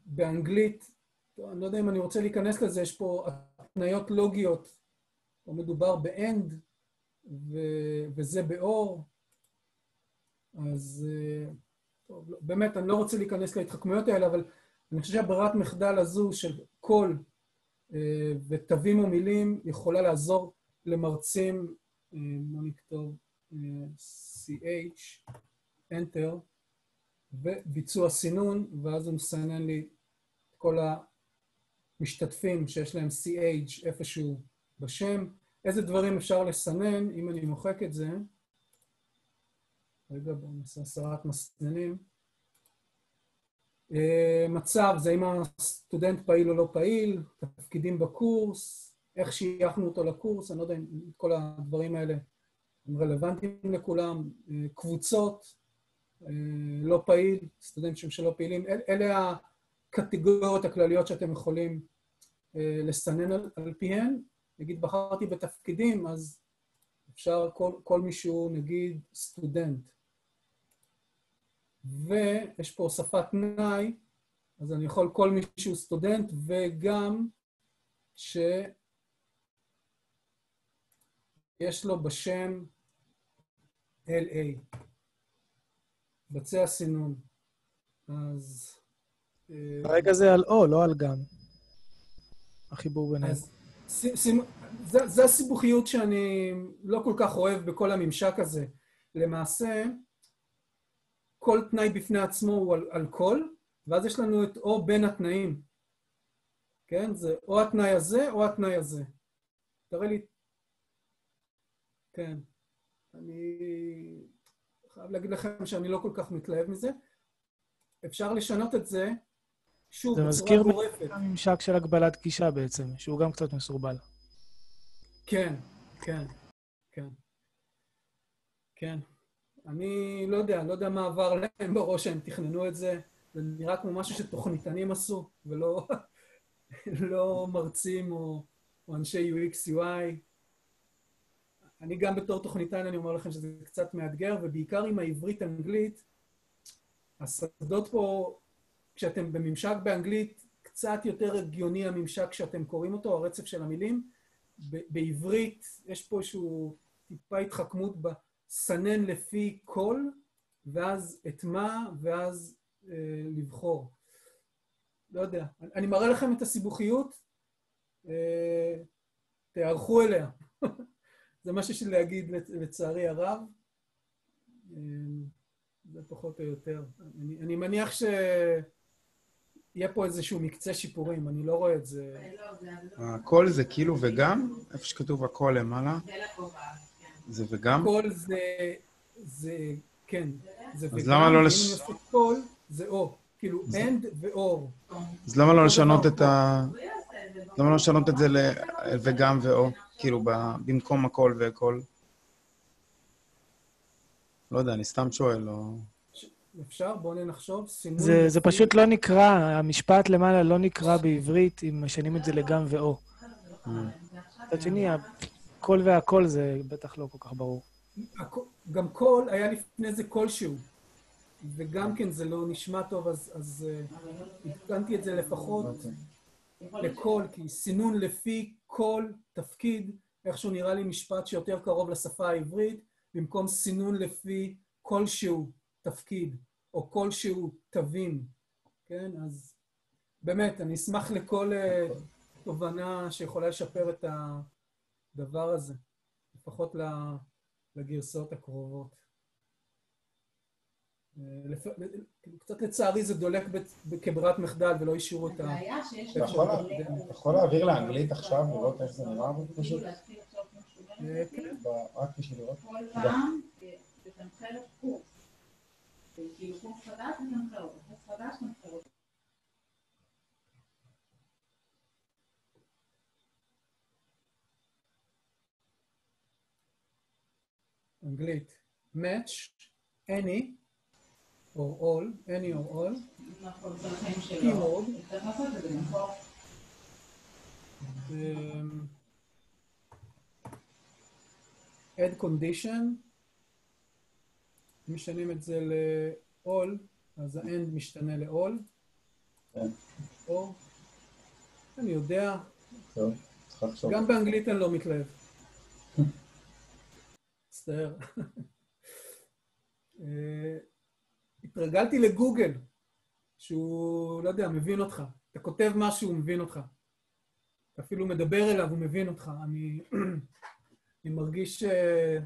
באנגלית, אני לא יודע אם אני רוצה להיכנס לזה, יש פה התניות לוגיות, פה מדובר ב-end וזה באור, אז אה, טוב, לא, באמת, אני לא רוצה להיכנס להתחכמויות האלה, אבל אני חושב שהברירת מחדל הזו של אה, ותווים או מילים יכולה לעזור למרצים, אה, בוא נכתוב אה, CH, Enter, וביצוע סינון, ואז הוא מסנן לי את כל המשתתפים שיש להם CH איפשהו בשם. איזה דברים אפשר לסנן, אם אני מוחק את זה, רגע, בואו נעשה הסרת מסננים. אה, מצב זה אם הסטודנט פעיל או לא פעיל, תפקידים בקורס, איך שייכנו אותו לקורס, אני לא יודע אם כל הדברים האלה הם רלוונטיים לכולם, אה, קבוצות, אה, לא פעיל, סטודנטים שלא פעילים, אל, אלה הקטגוריות הכלליות שאתם יכולים לסנן על, על פיהן. נגיד בחרתי בתפקידים, אז אפשר כל, כל מישהו, נגיד סטודנט. ויש פה הוספת תנאי, אז אני יכול כל מי שהוא סטודנט, וגם שיש לו בשם LA. בצע סינון. אז... כרגע זה על או, לא על גם. החיבור ביניהם. זה, זה הסיבוכיות שאני לא כל כך אוהב בכל הממשק הזה. למעשה, כל תנאי בפני עצמו הוא על, על כל, ואז יש לנו את או בין התנאים. כן? זה או התנאי הזה או התנאי הזה. תראה לי... כן. אני חייב להגיד לכם שאני לא כל כך מתלהב מזה. אפשר לשנות את זה, שוב, בצורה גורפת. זה מזכיר את הממשק של הגבלת גישה בעצם, שהוא גם קצת מסורבל. כן, כן, כן. כן. אני לא יודע, לא יודע מה עבר להם בראש שהם תכננו את זה. זה נראה כמו משהו שתוכניתנים עשו, ולא <laughs> לא מרצים או, או אנשי UX, UI. אני גם בתור תוכניתן, אני אומר לכם שזה קצת מאתגר, ובעיקר עם העברית-אנגלית, השדות פה, כשאתם בממשק באנגלית, קצת יותר הגיוני הממשק כשאתם קוראים אותו, הרצף של המילים. בעברית יש פה איזשהו טיפה התחכמות בסנן לפי קול, ואז את מה, ואז אה, לבחור. לא יודע. אני מראה לכם את הסיבוכיות, אה, תיערכו אליה. <laughs> זה מה שיש לי להגיד לצערי הרב. אה, זה פחות או יותר. אני, אני מניח שיהיה פה איזשהו מקצה שיפורים, אני לא רואה את זה. הכל זה כאילו וגם? איפה שכתוב הכל למעלה? זה וגם? הכל זה, זה, כן, זה וגם. אז למה לא לש... כל, זה או. כאילו, and ואור. אז למה לא לשנות את ה... למה לא לשנות את זה ל... וגם ואו? כאילו, במקום הכל והכל? לא יודע, אני סתם שואל, או... אפשר? בואו נחשוב. זה, זה פשוט לא נקרא, המשפט למעלה לא נקרא בעברית אם משנים את זה לגם ואו. מצד שני, הקול והקול זה בטח לא כל כך ברור. גם קול היה לפני זה כלשהו. וגם כן זה לא נשמע טוב, אז, אז עדכנתי uh, את זה לפחות לכל, כי סינון לפי כל תפקיד, איכשהו נראה לי משפט שיותר קרוב לשפה העברית, במקום סינון לפי כלשהו תפקיד, או כלשהו תווים, כן? אז באמת, אני אשמח לכל uh, תובנה שיכולה לשפר את הדבר הזה, לפחות לגרסאות הקרובות. קצת לצערי זה דולק כברירת מחדל ולא השאירו את ה... אתה יכול להעביר לאנגלית עכשיו ולראות איך זה נראה פשוט? כן. רק בשביל לראות. כל פעם תתמחר קורס. כאילו קורס חדש תתמחר אותו, קורס חדש תתמחר אותו. אנגלית, match, any, or all, any or all, keyword, um, add condition, משנים את זה ל-all, אז ה-end משתנה ל-all, או, אני יודע, גם באנגלית אני לא מתלהב. <laughs> מצטער. התרגלתי לגוגל, שהוא, לא יודע, מבין אותך. אתה כותב משהו, הוא מבין אותך. אתה אפילו מדבר אליו, הוא מבין אותך. אני, <clears throat> אני מרגיש שזה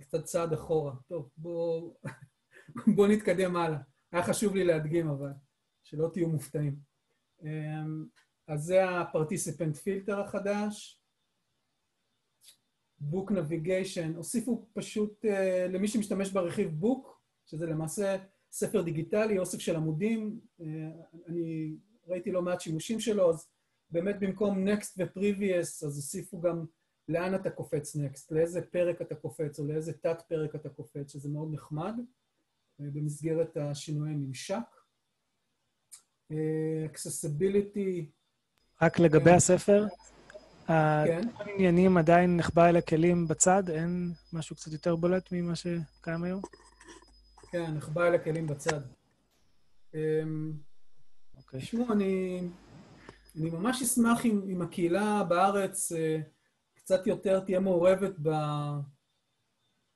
קצת צעד אחורה. טוב, בואו <laughs> בוא נתקדם הלאה. היה חשוב לי להדגים, אבל, שלא תהיו מופתעים. אמ, אז זה ה-participant filter החדש. Book Navigation, הוסיפו פשוט, uh, למי שמשתמש ברכיב Book, שזה למעשה ספר דיגיטלי, אוסף של עמודים, uh, אני ראיתי לא מעט שימושים שלו, אז באמת במקום Next ו-Previous, אז הוסיפו גם לאן אתה קופץ Next, לאיזה פרק אתה קופץ, או לאיזה תת-פרק אתה קופץ, שזה מאוד נחמד, uh, במסגרת השינויי ממשק. Uh, accessibility... רק לגבי. הספר. העניינים עדיין נחבא אל הכלים בצד? אין משהו קצת יותר בולט ממה שקיים היום? כן, נחבא אל הכלים בצד. אמ, אוקיי. תשמעו, אני, אני ממש אשמח אם, אם הקהילה בארץ אה, קצת יותר תהיה מעורבת ב,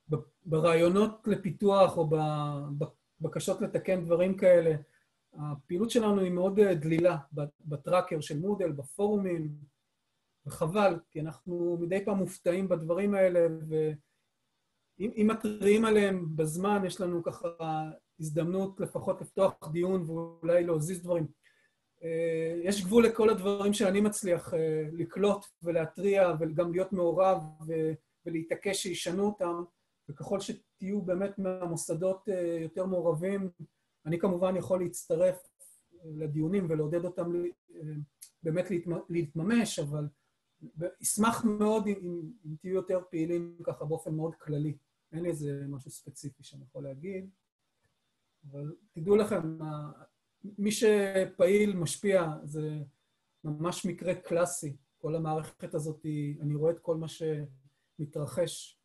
ב, ברעיונות לפיתוח או בבקשות לתקן דברים כאלה. הפעילות שלנו היא מאוד אה, דלילה בטראקר של מודל, בפורומים. וחבל, כי אנחנו מדי פעם מופתעים בדברים האלה, ואם מתריעים עליהם בזמן, יש לנו ככה הזדמנות לפחות לפתוח דיון ואולי להזיז דברים. אה, יש גבול לכל הדברים שאני מצליח אה, לקלוט ולהתריע וגם להיות מעורב ולהתעקש שישנו אותם, וככל שתהיו באמת מהמוסדות אה, יותר מעורבים, אני כמובן יכול להצטרף לדיונים ולעודד אותם באמת להתממש, אבל אשמח מאוד אם, אם, תהיו יותר פעילים ככה באופן מאוד כללי. אין לי איזה משהו ספציפי שאני יכול להגיד, אבל תדעו לכם, מי שפעיל, משפיע, זה ממש מקרה קלאסי. כל המערכת הזאת, אני רואה את כל מה שמתרחש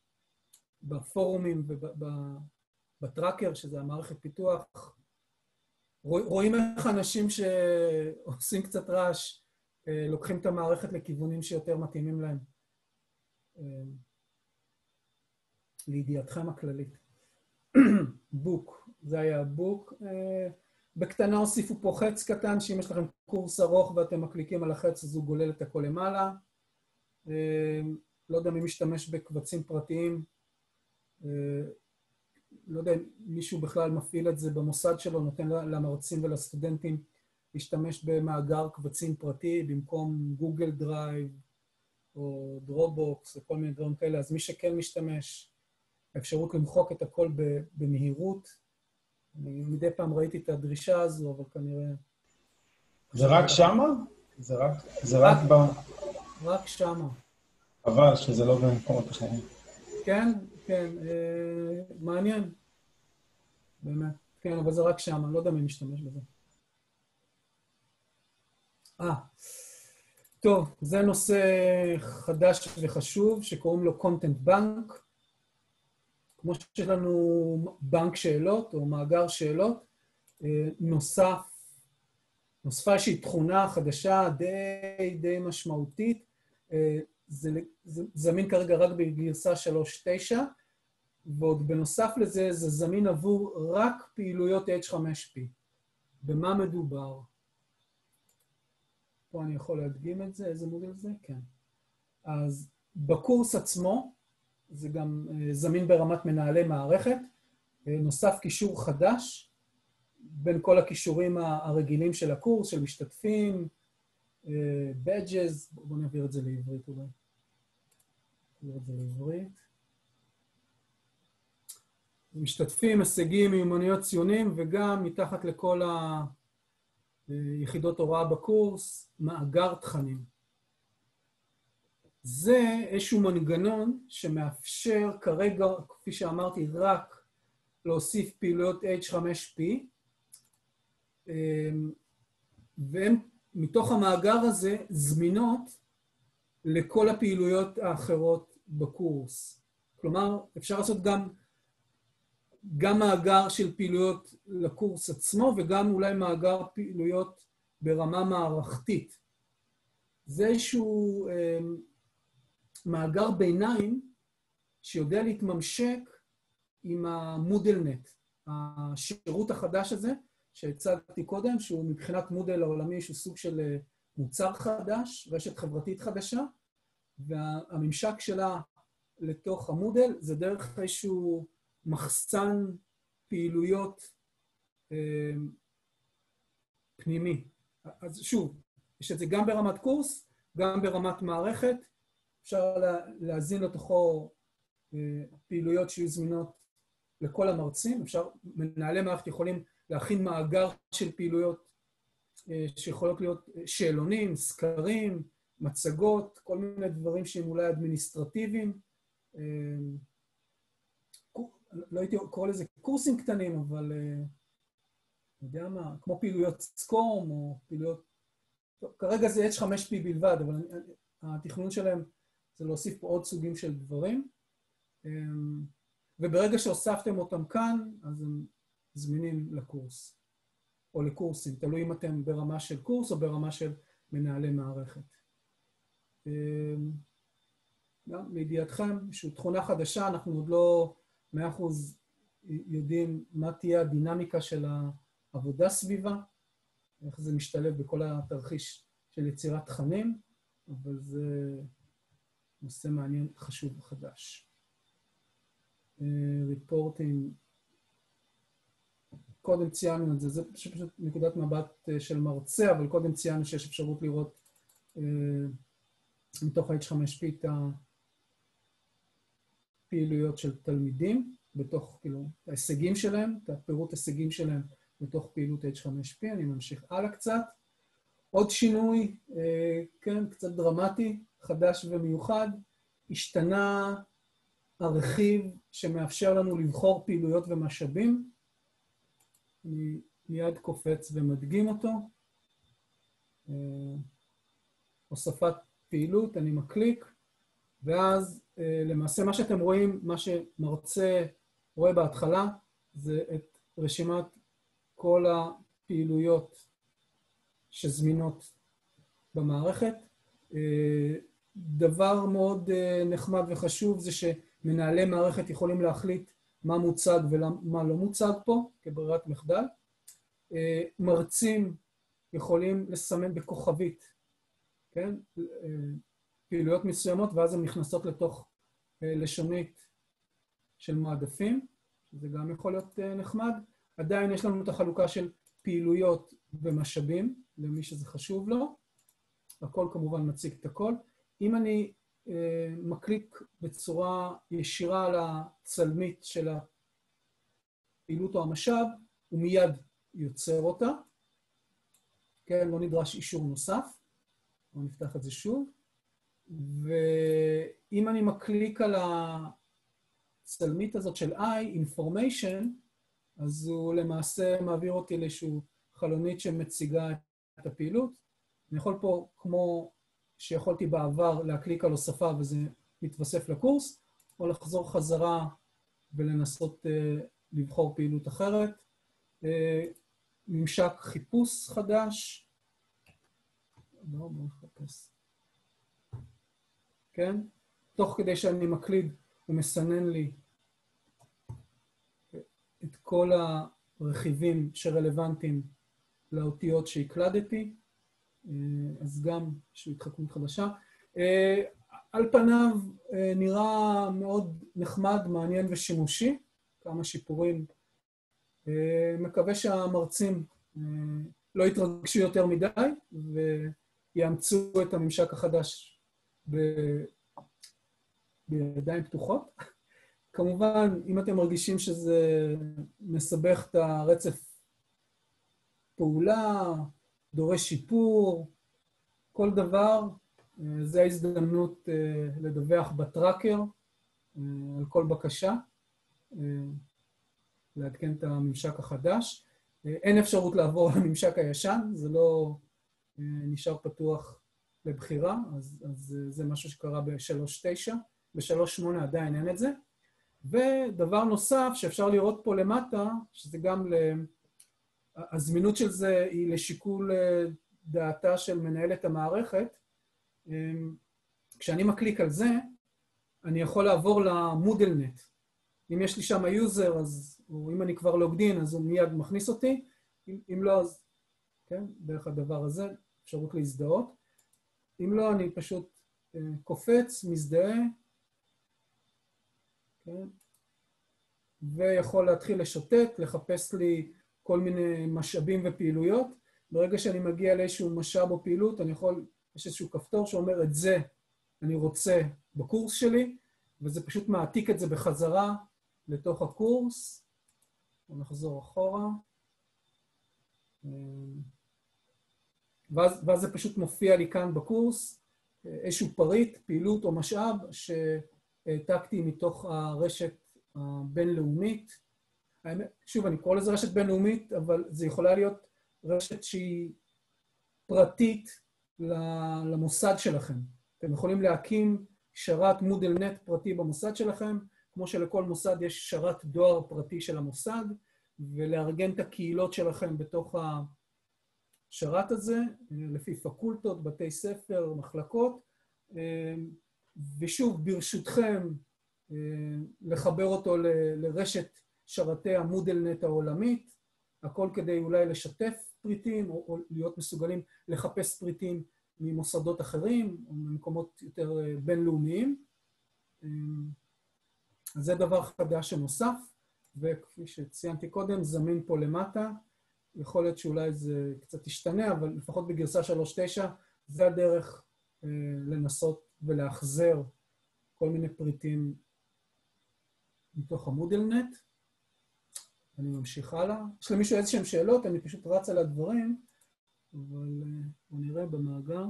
בפורומים ובטראקר, שזה המערכת פיתוח. רואים איך אנשים שעושים קצת רעש, לוקחים את המערכת לכיוונים שיותר מתאימים להם. אה, לידיעתכם הכללית. <clears throat> בוק, זה היה בוק. אה, בקטנה הוסיפו פה חץ קטן, שאם יש לכם קורס ארוך ואתם מקליקים על החץ, אז הוא גולל את הכל למעלה. לא יודע מי משתמש בקבצים פרטיים. לא יודע אם מישהו בכלל מפעיל את זה במוסד שלו, נותן למרצים ולסטודנטים להשתמש במאגר קבצים פרטי במקום Google Drive או Dropbox וכל מיני דברים כאלה, אז מי שכן משתמש, האפשרות למחוק את הכל במהירות. אני מדי פעם ראיתי את הדרישה הזו, אבל כנראה... זה רק שמע? זה רק, זה רק, רק ב... רק שמע. חבל שזה לא במקומות אחרים. כן, כן, אה, מעניין. באמת. כן, אבל זה רק שמה, לא יודע מי משתמש בזה. אה, טוב, זה נושא חדש וחשוב שקוראים לו content bank. כמו שיש לנו בנק שאלות או מאגר שאלות, אה, נוסף, נוספה איזושהי תכונה חדשה די, די משמעותית. אה, זה, זמין כרגע רק בגרסה 3.9, ועוד בנוסף לזה, זה זמין עבור רק פעילויות H5P. במה מדובר? פה אני יכול להדגים את זה, איזה מודל זה? כן. אז בקורס עצמו, זה גם אה, זמין ברמת מנהלי מערכת, אה, נוסף קישור חדש בין כל הכישורים הרגילים של הקורס, של משתתפים, בדג'ז, אה, בואו נעביר את זה לעברית אולי. נעביר את זה לעברית. משתתפים, הישגים, מיומנויות ציונים, וגם מתחת לכל ה... יחידות הוראה בקורס, מאגר תכנים. זה איזשהו מנגנון שמאפשר כרגע, כפי שאמרתי, רק להוסיף פעילויות H5P, אמ, והן מתוך המאגר הזה זמינות לכל הפעילויות האחרות בקורס. כלומר, אפשר לעשות גם גם מאגר של פעילויות לקורס עצמו וגם אולי מאגר פעילויות ברמה מערכתית. זה איזשהו אה, מאגר ביניים שיודע להתממשק עם המודלנט, השירות החדש הזה שהצגתי קודם, שהוא מבחינת מודל העולמי שהוא סוג של אה, מוצר חדש, רשת חברתית חדשה, והממשק שלה לתוך המודל זה דרך איזשהו מחסן פעילויות אה, פנימי. אז שוב, יש את זה גם ברמת קורס, גם ברמת מערכת. אפשר לה, להזין לתוכו אה, פעילויות שיהיו זמינות לכל המרצים. אפשר, מנהלי מערכת יכולים להכין מאגר של פעילויות אה, שיכולות להיות שאלונים, סקרים, מצגות, כל מיני דברים שהם אולי אדמיניסטרטיביים. לא הייתי קורא לזה קורסים קטנים, אבל אני אה, יודע מה, כמו פעילויות סקום או פעילויות... טוב, כרגע זה H5P בלבד, אבל התכנון שלהם זה להוסיף פה עוד סוגים של דברים. אמ, וברגע שהוספתם אותם כאן, אז הם זמינים לקורס, או לקורסים, תלוי אם אתם ברמה של קורס או ברמה של מנהלי מערכת. אמ, גם לידיעתכם, איזושהי תכונה חדשה, אנחנו עוד לא מאה אחוז יודעים מה תהיה הדינמיקה של העבודה סביבה, איך זה משתלב בכל התרחיש של יצירת תכנים, אבל זה נושא מעניין, חשוב וחדש. ריפורטינג, קודם ציינו את זה, זה פשוט נקודת מבט אה, של מרצה, אבל קודם ציינו שיש אפשרות לראות אה, מתוך ה-H5P את ה... פעילויות של תלמידים, בתוך, כאילו, ההישגים שלהם, את הפירוט הישגים שלהם בתוך פעילות H5P, אני ממשיך הלאה קצת. עוד שינוי, אה, כן, קצת דרמטי, חדש ומיוחד, השתנה הרכיב שמאפשר לנו לבחור פעילויות ומשאבים. אני מיד קופץ ומדגים אותו. אה, הוספת פעילות, אני מקליק, ואז אה, למעשה מה שאתם רואים, מה שמרצה רואה בהתחלה, זה את רשימת כל הפעילויות שזמינות במערכת. אה, דבר מאוד נחמד וחשוב זה שמנהלי מערכת יכולים להחליט מה מוצג ומה לא מוצג פה כברירת מחדל. מרצים יכולים לסמן בכוכבית, כן? פעילויות מסוימות, ואז הן נכנסות לתוך לשונית של מועדפים, שזה גם יכול להיות נחמד. עדיין יש לנו את החלוקה של פעילויות ומשאבים, למי שזה חשוב לו. הכל כמובן מציג את הכל. אם אני אה, מקליק בצורה ישירה על הצלמית של הפעילות או המשאב, הוא מיד יוצר אותה. כן, לא נדרש אישור נוסף. בואו נפתח את זה שוב. ואם אני מקליק על הצלמית הזאת של I, Information, אז הוא למעשה מעביר אותי לאיזשהו חלונית שמציגה את הפעילות. אני יכול פה, כמו שיכולתי בעבר, להקליק על הוספה וזה מתווסף לקורס, או לחזור חזרה ולנסות uh, לבחור פעילות אחרת. Uh, ממשק חיפוש חדש. לא, בואו נחפש. כן? תוך כדי שאני מקליד, הוא מסנן לי את כל הרכיבים שרלוונטיים לאותיות שהקלדתי, אז גם יש לי התחכמות חדשה. על פניו נראה מאוד נחמד, מעניין ושימושי, כמה שיפורים מקווה שהמרצים אה, לא יתרגשו יותר מדי ויאמצו את הממשק החדש ב... בידיים פתוחות. <laughs> כמובן, אם אתם מרגישים שזה מסבך את הרצף פעולה, דורש שיפור, כל דבר, אה, זו ההזדמנות אה, לדווח בטראקר על כל בקשה. לעדכן את הממשק החדש. אין אפשרות לעבור לממשק הישן, זה לא אה, נשאר פתוח לבחירה, אז, אז זה משהו שקרה ב-3.9, ב-3.8 עדיין אין את זה. ודבר נוסף שאפשר לראות פה למטה, שזה גם, ל... הזמינות של זה היא לשיקול אה, דעתה של מנהלת המערכת. אה, כשאני מקליק על זה, אני יכול לעבור ל MoodleNet. אם יש לי שם user, אז, או אם אני כבר logged in, אז הוא מיד מכניס אותי, אם, אם לא, אז, כן, דרך הדבר הזה, אפשרות להזדהות. אם לא, אני פשוט אה, קופץ, מזדהה, כן, ויכול להתחיל לשוטט, לחפש לי כל מיני משאבים ופעילויות. ברגע שאני מגיע לאיזשהו משאב או פעילות, אני יכול, יש איזשהו כפתור שאומר, את זה אני רוצה בקורס שלי, וזה פשוט מעתיק את זה בחזרה לתוך הקורס. נחזור אחורה. ואז, ואז זה פשוט מופיע לי כאן בקורס, איזשהו פריט, פעילות או משאב שהעתקתי מתוך הרשת הבינלאומית. שוב, אני קורא לזה רשת בינלאומית, אבל זה יכולה להיות רשת שהיא פרטית למוסד שלכם. אתם יכולים להקים שרת מודלנט פרטי במוסד שלכם, כמו שלכל מוסד יש שרת דואר פרטי של המוסד, ולארגן את הקהילות שלכם בתוך השרת הזה, לפי פקולטות, בתי ספר, מחלקות. ושוב, ברשותכם, לחבר אותו לרשת שרתי המודלנט העולמית, הכל כדי אולי לשתף פריטים, או להיות מסוגלים לחפש פריטים ממוסדות אחרים, או ממקומות יותר בינלאומיים. אז זה דבר חדש שנוסף, וכפי שציינתי קודם, זמין פה למטה. יכול להיות שאולי זה קצת ישתנה, אבל לפחות בגרסה 3.9 זה הדרך אה, לנסות ולאחזר כל מיני פריטים מתוך המודלנט. אני ממשיך הלאה. יש למישהו איזשהם שאלות? אני פשוט רץ על הדברים, אבל אה, בואו נראה במאגר.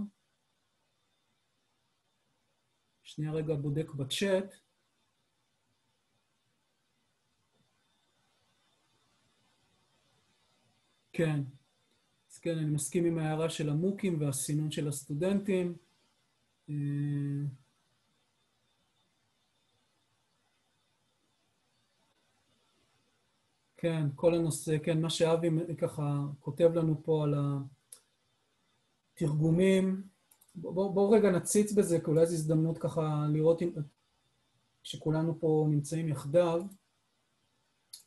שנייה רגע בודק בצ'אט. כן. אז כן, אני מסכים עם ההערה של המוקים והסינון של הסטודנטים. אה, כן, כל הנושא, כן, מה שאבי ככה כותב לנו פה על התרגומים. בואו בוא, רגע נציץ בזה, כי אולי זו הזדמנות ככה לראות אם... שכולנו פה נמצאים יחדיו.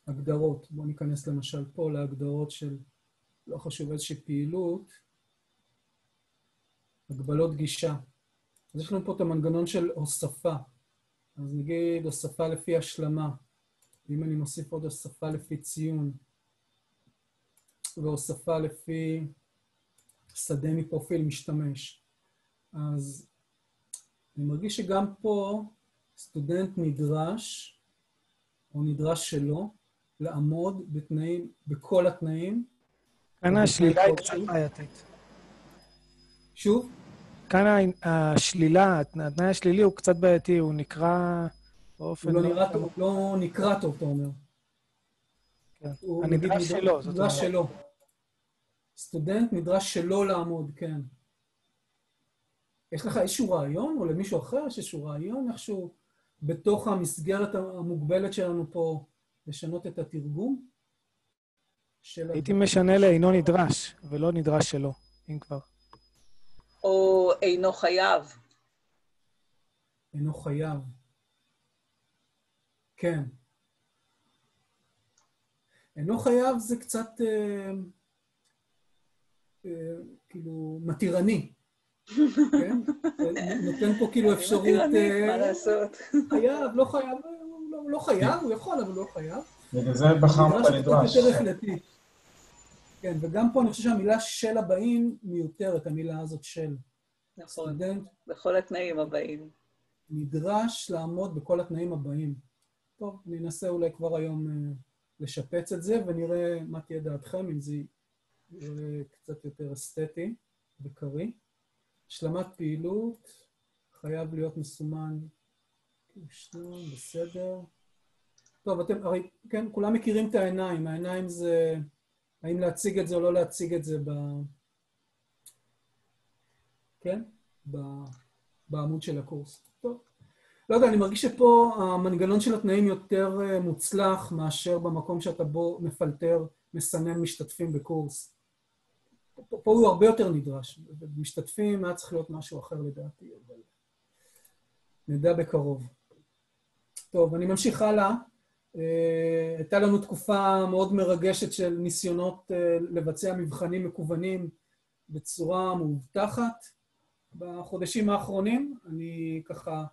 הגדרות, בואו ניכנס למשל פה להגדרות של, לא חשוב איזושהי פעילות, הגבלות גישה. אז יש לנו פה את המנגנון של הוספה. אז נגיד הוספה לפי השלמה. ואם אני מוסיף עוד הוספה לפי ציון, והוספה לפי שדה מפרופיל משתמש, אז אני מרגיש שגם פה סטודנט נדרש, או נדרש שלא, לעמוד בתנאים, בכל התנאים. כאן השלילה היא קצת בעייתית. שוב? כאן השלילה, התנאי השלילי הוא קצת בעייתי, הוא נקרא באופן... הוא לא, נראה טוב, לא נקרא טוב, אתה אומר. כן. הנדרש שלו, זאת אומרת. נדרש שלו. סטודנט נדרש שלא לעמוד, כן. יש לך איזשהו רעיון, או למישהו אחר יש איזשהו רעיון, איכשהו בתוך המסגרת המוגבלת שלנו פה, לשנות את התרגום? הייתי משנה לאינו נדרש, ולא נדרש שלא, אם כבר. או אינו חייב. אינו חייב. כן. אינו חייב זה קצת, אה, אה, כאילו, מתירני. כן? נותן פה כאילו אפשרות... מתירני, מה לעשות? חייב, לא חייב, הוא לא חייב, הוא יכול, אבל הוא לא חייב. בגלל זה בחרנו בנדרש. כן, וגם פה אני חושב שהמילה של הבאים מיותרת, המילה הזאת של. נכון, בכל התנאים הבאים. נדרש לעמוד בכל התנאים הבאים. טוב, אני אנסה אולי כבר היום לשפץ את זה, ונראה מה תהיה דעתכם, אם זה יהיה קצת יותר אסתטי וקריא. השלמת פעילות, חייב להיות מסומן שניים, בסדר. טוב, אתם, הרי, כן, כולם מכירים את העיניים. העיניים זה האם להציג את זה או לא להציג את זה ב... כן? ב... בעמוד של הקורס. טוב. לא יודע, אני מרגיש שפה המנגנון של התנאים יותר אה, מוצלח מאשר במקום שאתה בו מפלטר, מסנן משתתפים בקורס. פה, פה הוא הרבה יותר נדרש. משתתפים היה צריך להיות משהו אחר לדעתי, אבל נדע בקרוב. טוב, אני ממשיך הלאה. אה, הייתה לנו תקופה מאוד מרגשת של ניסיונות אה, לבצע מבחנים מקוונים בצורה מאובטחת בחודשים האחרונים. אני ככה,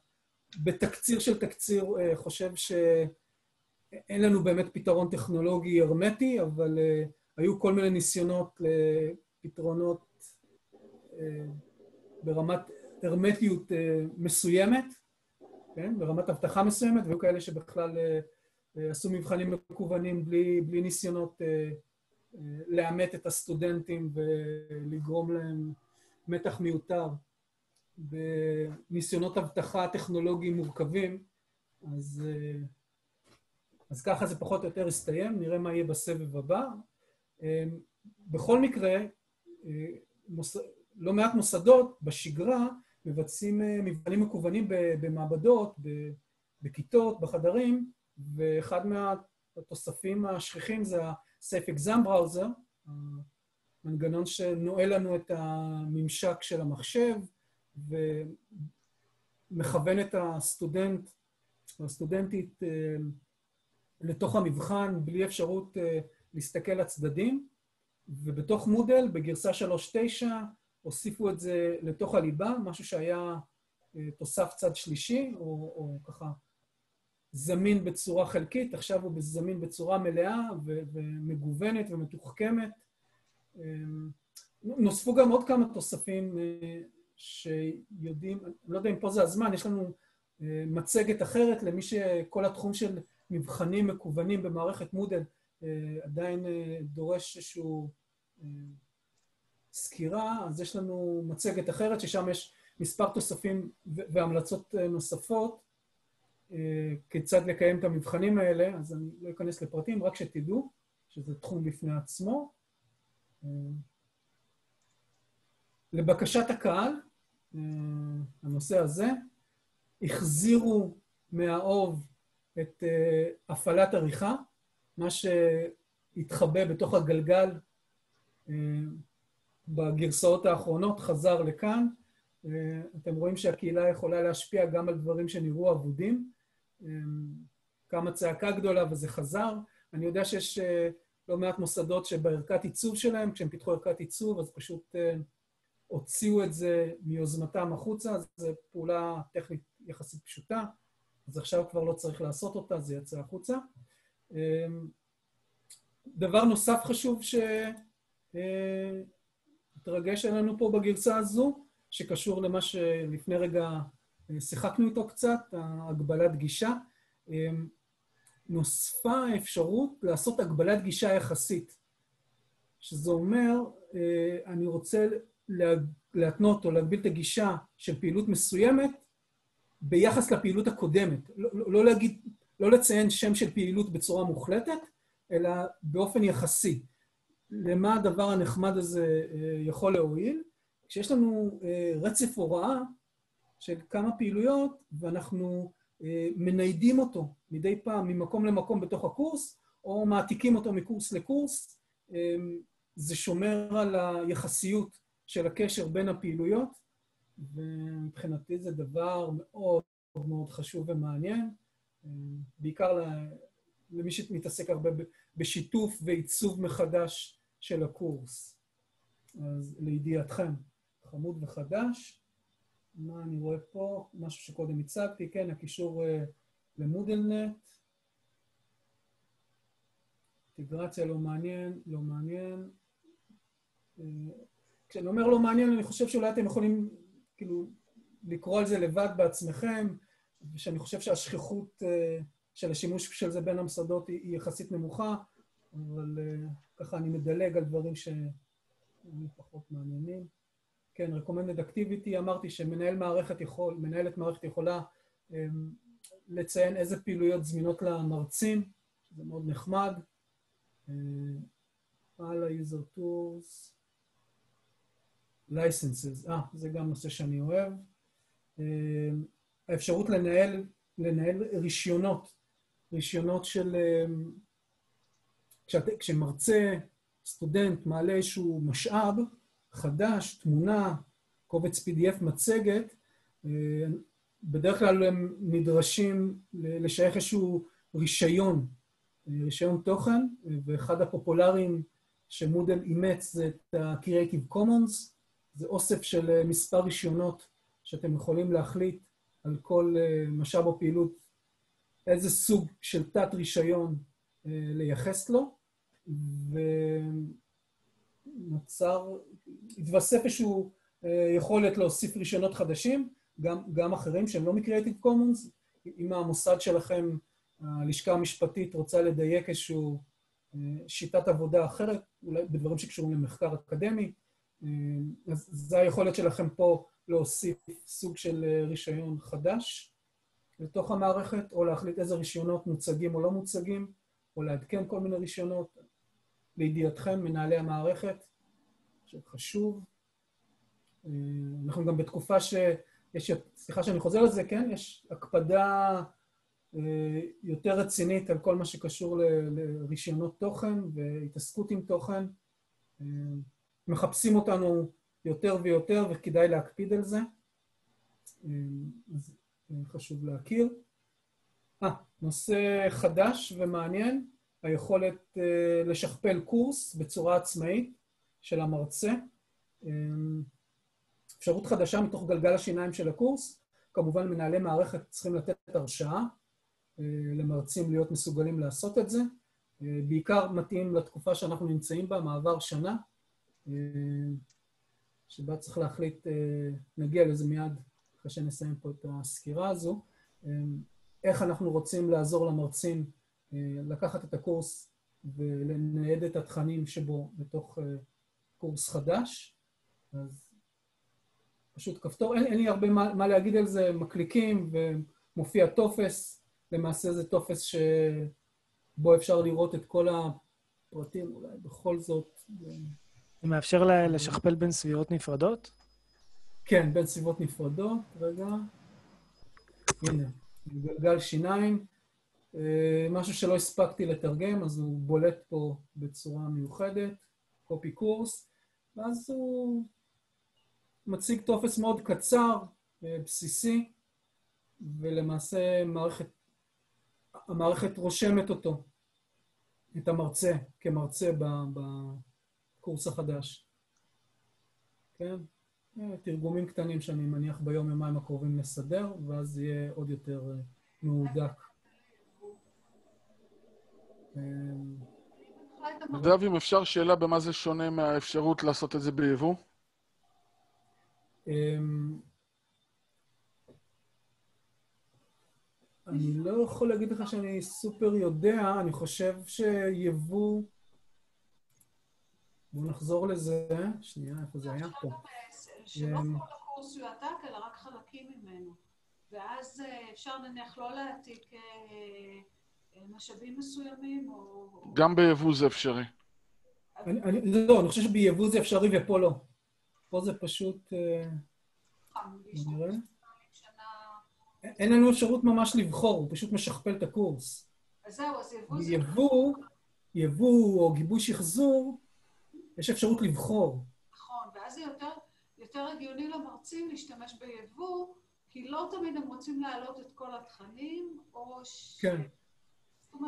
בתקציר של תקציר, אה, חושב שאין לנו באמת פתרון טכנולוגי הרמטי, אבל היו כל מיני ניסיונות לפתרונות ברמת הרמטיות מסוימת. כן? ברמת אבטחה מסוימת, והיו כאלה שבכלל עשו מבחנים מקוונים בלי, בלי ניסיונות אה, לאמת את הסטודנטים ולגרום להם מתח מיותר בניסיונות אבטחה טכנולוגיים מורכבים, אז, אז ככה זה פחות או יותר יסתיים, נראה מה יהיה בסבב הבא. בכל מקרה, לא מעט מוסדות בשגרה מבצעים אה, מבחנים מקוונים במעבדות, בכיתות, בחדרים, ואחד מהתוספים השכיחים זה ה-Safe Exam Browser, המנגנון שנועל לנו את הממשק של המחשב ומכוון את הסטודנט או הסטודנטית אה, לתוך המבחן בלי אפשרות אה, להסתכל לצדדים, ובתוך מודל, בגרסה 3.9, הוסיפו את זה לתוך הליבה, משהו שהיה אה, תוסף צד שלישי, או, או ככה זמין בצורה חלקית, עכשיו הוא זמין בצורה מלאה ומגוונת ומתוחכמת. אמ, נוספו גם עוד כמה תוספים אה, שיודעים, אני לא יודע אם פה זה הזמן, יש לנו אה, מצגת אחרת למי שכל התחום של מבחנים מקוונים במערכת מודל עדיין דורש איזשהו סקירה, אז יש לנו מצגת אחרת, ששם יש מספר תוספים והמלצות נוספות כיצד לקיים את המבחנים האלה, אז אני לא אכנס לפרטים, רק שתדעו שזה תחום בפני עצמו. לבקשת הקהל, הנושא הזה, החזירו מהאוב את הפעלת עריכה, מה שהתחבא בתוך הגלגל בגרסאות האחרונות חזר לכאן. אתם רואים שהקהילה יכולה להשפיע גם על דברים שנראו אבודים. קמה צעקה גדולה וזה חזר. אני יודע שיש לא מעט מוסדות שבערכת עיצוב שלהם, כשהם פיתחו ערכת עיצוב, אז פשוט הוציאו את זה מיוזמתם החוצה, זו פעולה טכנית יחסית פשוטה, אז עכשיו כבר לא צריך לעשות אותה, זה יצא החוצה. דבר נוסף חשוב שהתרגש עלינו פה בגרסה הזו, שקשור למה שלפני רגע שיחקנו איתו קצת, הגבלת גישה. נוספה האפשרות לעשות הגבלת גישה יחסית, שזה אומר, אני רוצה להתנות או להגביל את הגישה של פעילות מסוימת ביחס לפעילות הקודמת. לא, לא, להגיד, לא לציין שם של פעילות בצורה מוחלטת, אלא באופן יחסי. למה הדבר הנחמד הזה יכול להועיל? כשיש לנו רצף הוראה של כמה פעילויות, ואנחנו מניידים אותו מדי פעם ממקום למקום בתוך הקורס, או מעתיקים אותו מקורס לקורס, זה שומר על היחסיות של הקשר בין הפעילויות, ומבחינתי זה דבר מאוד מאוד חשוב ומעניין, בעיקר למי שמתעסק הרבה בשיתוף ועיצוב מחדש של הקורס. אז לידיעתכם, חמוד וחדש. מה אני רואה פה? משהו שקודם הצגתי, כן, הקישור למודלנט. אינטגרציה לא מעניין, לא מעניין. כשאני אומר לא מעניין, אני חושב שאולי אתם יכולים כאילו לקרוא על זה לבד בעצמכם, ושאני חושב שהשכיחות של השימוש של זה בין המסעדות היא יחסית נמוכה, אבל ככה אני מדלג על דברים שהם פחות מעניינים. כן, recommended activity, אמרתי שמנהל מערכת יכול, מנהלת מערכת יכולה לציין איזה פעילויות זמינות למרצים, זה מאוד נחמד. הלאה, user tools. licenses, אה, זה גם נושא שאני אוהב. האפשרות לנהל, לנהל רישיונות, רישיונות של... כשאת, כשמרצה, סטודנט, מעלה איזשהו משאב חדש, תמונה, קובץ PDF, מצגת, בדרך כלל הם נדרשים לשייך איזשהו רישיון, רישיון תוכן, ואחד הפופולריים שמודל אימץ זה את ה-Creative Commons, זה אוסף של מספר רישיונות שאתם יכולים להחליט על כל משאב או פעילות איזה סוג של תת-רישיון לייחס לו, ונוצר, התווסף איזשהו יכולת להוסיף רישיונות חדשים, גם, גם אחרים שהם לא מ-Creative Commons. אם המוסד שלכם, הלשכה המשפטית, רוצה לדייק איזושהי שיטת עבודה אחרת, אולי בדברים שקשורים למחקר אקדמי, אז זו היכולת שלכם פה להוסיף סוג של רישיון חדש לתוך המערכת, או להחליט איזה רישיונות מוצגים או לא מוצגים, או לעדכן כל מיני רישיונות. לידיעתכם, מנהלי המערכת, עכשיו חשוב. אנחנו גם בתקופה שיש, סליחה שאני חוזר לזה, כן? יש הקפדה יותר רצינית על כל מה שקשור לרישיונות תוכן והתעסקות עם תוכן. מחפשים אותנו יותר ויותר, וכדאי להקפיד על זה. אז חשוב להכיר. אה, נושא חדש ומעניין, היכולת לשכפל קורס בצורה עצמאית של המרצה. אפשרות חדשה מתוך גלגל השיניים של הקורס. כמובן, מנהלי מערכת צריכים לתת הרשאה למרצים להיות מסוגלים לעשות את זה. בעיקר מתאים לתקופה שאנחנו נמצאים בה, מעבר שנה, שבה צריך להחליט, נגיע לזה מיד אחרי שנסיים פה את הסקירה הזו, איך אנחנו רוצים לעזור למרצים לקחת את הקורס ולנייד את התכנים שבו בתוך קורס חדש. אז פשוט כפתור. אין, אין לי הרבה מה, מה להגיד על זה, מקליקים ומופיע טופס. למעשה זה טופס שבו אפשר לראות את כל הפרטים, אולי בכל זאת. זה מאפשר לשכפל בין סביבות נפרדות? כן, בין סביבות נפרדות. רגע. הנה, גלגל שיניים. אה, משהו שלא הספקתי לתרגם, אז הוא בולט פה בצורה מיוחדת, קופי קורס, ואז הוא מציג טופס מאוד קצר, אה, בסיסי, ולמעשה מערכת, המערכת רושמת אותו, את המרצה, כמרצה בקורס החדש. כן? אה, תרגומים קטנים שאני מניח ביום-יומיים הקרובים נסדר, ואז יהיה עוד יותר מהודק. נדב, אם אפשר שאלה במה זה שונה מהאפשרות לעשות את זה ביבוא? אמ, אני לא יכול להגיד לך שאני סופר יודע, אני חושב שיבוא... בואו נחזור לזה. שנייה, איפה זה היה? פה. שלא אמ, כל הקורס יועתק, אלא רק חלקים ממנו. ואז אה, אפשר נניח לא להעתיק... משאבים מסוימים, או... גם ביבוא זה אפשרי. אני, אני, לא, אני חושב שביבוא זה אפשרי ופה לא. פה זה פשוט... אה, אין לנו אפשרות ממש לבחור, הוא פשוט משכפל את הקורס. אז זהו, אז יבוא זה... יבוא, יבוא או גיבוי שחזור, יש אפשרות לבחור. נכון, ואז זה יותר, יותר הגיוני למרצים להשתמש ביבוא, כי לא תמיד הם רוצים להעלות את כל התכנים, או ש... כן.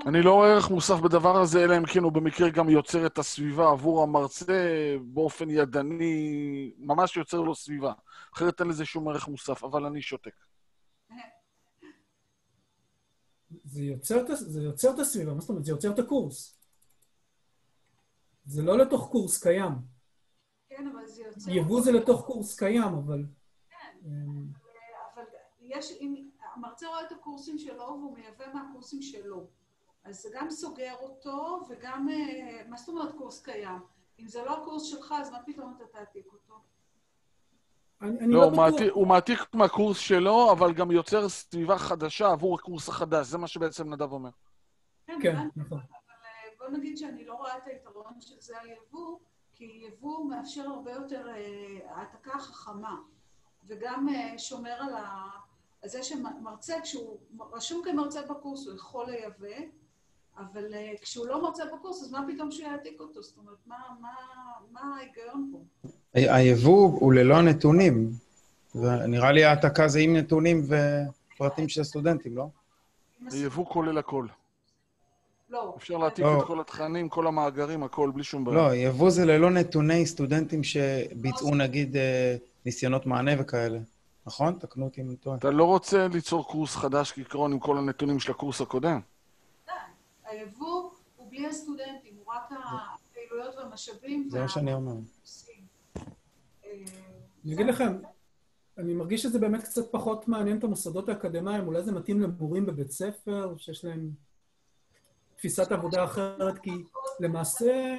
אני לא רואה ערך מוסף בדבר הזה, אלא אם כן הוא במקרה גם יוצר את הסביבה עבור המרצה באופן ידני, ממש יוצר לו סביבה. אחרת אין לזה שום ערך מוסף, אבל אני שותק. זה יוצר, זה יוצר את הסביבה, מה זאת אומרת? זה יוצר את הקורס. זה לא לתוך קורס קיים. כן, אבל זה יוצר... יבוא זה לתוך קורס קיים, אבל... כן, אבל יש... המרצה רואה את הקורסים שלו והוא מייבא מהקורסים שלו. אז זה גם סוגר אותו, וגם, אה, מה זאת אומרת קורס קיים? אם זה לא הקורס שלך, אז מה פתאום אתה תעתיק אותו? אני, אני לא, לא הוא, מעתיק, הוא מעתיק מהקורס שלו, אבל גם יוצר סביבה חדשה עבור הקורס החדש, זה מה שבעצם נדב אומר. כן, כן נכון. אבל אה, בוא נגיד שאני לא רואה את היתרון של זה היבוא, כי יבוא מאפשר הרבה יותר אה, העתקה חכמה, וגם שומר על, ה... על זה שמרצה, כשהוא רשום כמרצה בקורס, הוא יכול לייבא, אבל uh, כשהוא לא מרצה בקורס, אז מה פתאום שהוא יעתיק אותו? זאת אומרת, מה, מה, מה ההיגיון פה? היבוא הוא ללא נתונים, ונראה לי העתקה זה עם נתונים ופרטים של הסטודנטים, לא? היבוא כולל הכל. לא. אפשר להעתיק לא. את כל התכנים, כל המאגרים, הכל, בלי שום בעיה. לא, יבוא זה ללא נתוני סטודנטים שביצעו, נגיד, אה, ניסיונות מענה וכאלה. נכון? תקנו אותי אם אני טועה. אתה לא רוצה ליצור קורס חדש כעיקרון עם כל הנתונים של הקורס הקודם? היבוא הוא בלי הסטודנטים, הוא רק הפעילויות והמשאבים. זה מה שאני אומר. אני אגיד לכם, אני מרגיש שזה באמת קצת פחות מעניין את המוסדות האקדמיים, אולי זה מתאים למורים בבית ספר, שיש להם תפיסת עבודה אחרת, כי למעשה...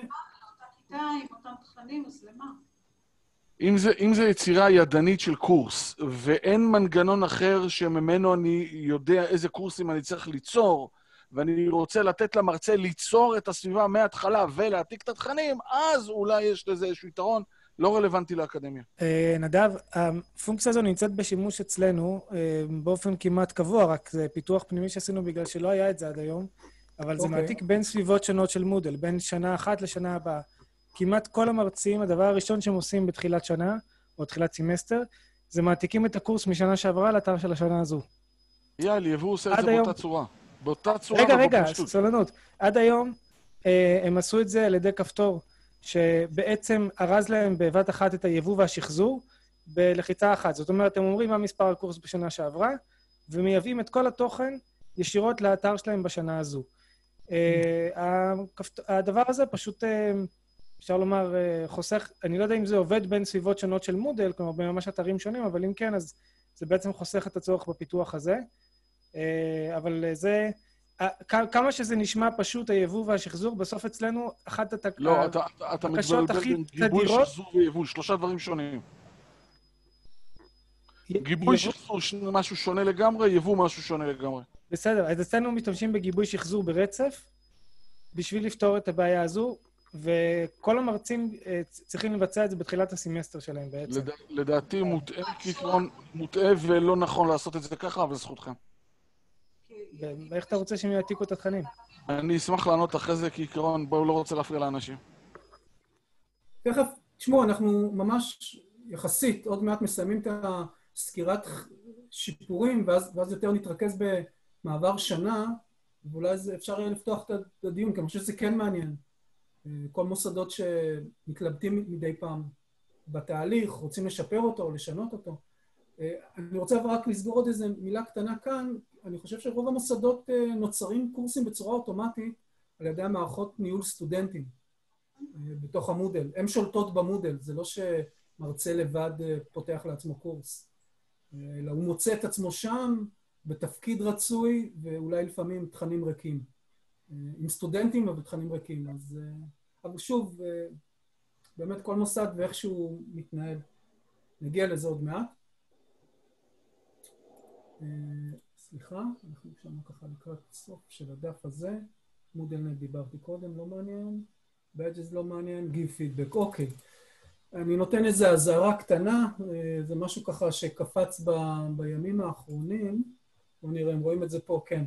אם זה, אם זה יצירה ידנית של קורס, ואין מנגנון אחר שממנו אני יודע איזה קורסים אני צריך ליצור, ואני רוצה לתת למרצה ליצור את הסביבה מההתחלה ולהעתיק את התכנים, אז אולי יש לזה איזשהו יתרון לא רלוונטי לאקדמיה. אה, נדב, הפונקציה הזו נמצאת בשימוש אצלנו אה, באופן כמעט קבוע, רק זה פיתוח פנימי שעשינו בגלל שלא היה את זה עד היום, אבל זה אוקיי. מעתיק בין סביבות שונות של מודל, בין שנה אחת לשנה הבאה. כמעט כל המרצים, הדבר הראשון שהם עושים בתחילת שנה, או תחילת סמסטר, זה מעתיקים את הקורס משנה שעברה לאתר של השנה הזו. יאללה, יבוא עושה את זה באותה צורה. באותה צורה רגע, רגע, סבלנות. עד היום אה, הם עשו את זה על ידי כפתור, שבעצם ארז להם בבת אחת את היבוא והשחזור בלחיצה אחת. זאת אומרת, הם אומרים מה מספר הקורס בשנה שעברה, ומייבאים את כל התוכן ישירות לאתר שלהם בשנה הזו. אה, הדבר הזה פשוט, אה, אפשר לומר, אה, חוסך, אני לא יודע אם זה עובד בין סביבות שונות של מודל, כלומר, בממש אתרים שונים, אבל אם כן, אז זה בעצם חוסך את הצורך בפיתוח הזה. אה, אבל זה... אה, כמה שזה נשמע פשוט, היבוא והשחזור, בסוף אצלנו אחת התק... לא, אתה, אתה מתבלבל בין גיבוי, שחזור ויבוא, שלושה דברים שונים. גיבוי שחזור משהו שונה לגמרי, יבוא משהו שונה לגמרי. בסדר, אז אצלנו משתמשים בגיבוי שחזור ברצף בשביל לפתור את הבעיה הזו, וכל המרצים אה, צריכים לבצע את זה בתחילת הסמסטר שלהם בעצם. לד... לדעתי מוטעה, כעיקרון, מוטעה ולא נכון לעשות את זה ככה, אבל זכותכם. ואיך אתה רוצה שהם יעתיקו את התכנים? אני אשמח לענות אחרי זה, כעיקרון, בואו לא רוצה להפריע לאנשים. תכף, תשמעו, אנחנו ממש יחסית, עוד מעט מסיימים את הסקירת שיפורים, ואז, ואז יותר נתרכז במעבר שנה, ואולי אפשר יהיה לפתוח את הדיון, כי אני חושב שזה כן מעניין. כל מוסדות שמתלבטים מדי פעם בתהליך, רוצים לשפר אותו או לשנות אותו. אני רוצה רק לסגור עוד איזה מילה קטנה כאן. אני חושב שרוב המוסדות נוצרים קורסים בצורה אוטומטית על ידי המערכות ניהול סטודנטים בתוך המודל. הן שולטות במודל, זה לא שמרצה לבד פותח לעצמו קורס, אלא הוא מוצא את עצמו שם בתפקיד רצוי ואולי לפעמים תכנים ריקים. עם סטודנטים אבל תכנים ריקים. אז אבל שוב, באמת כל מוסד ואיך שהוא מתנהל. נגיע לזה עוד מעט. סליחה, אנחנו שם ככה לקראת סוף של הדף הזה. מודלנט דיברתי קודם, לא מעניין. בדג'ס לא מעניין, גיב פידבק. אוקיי. אני נותן איזו אזהרה קטנה, זה משהו ככה שקפץ ב, בימים האחרונים. בואו נראה אם רואים את זה פה, כן.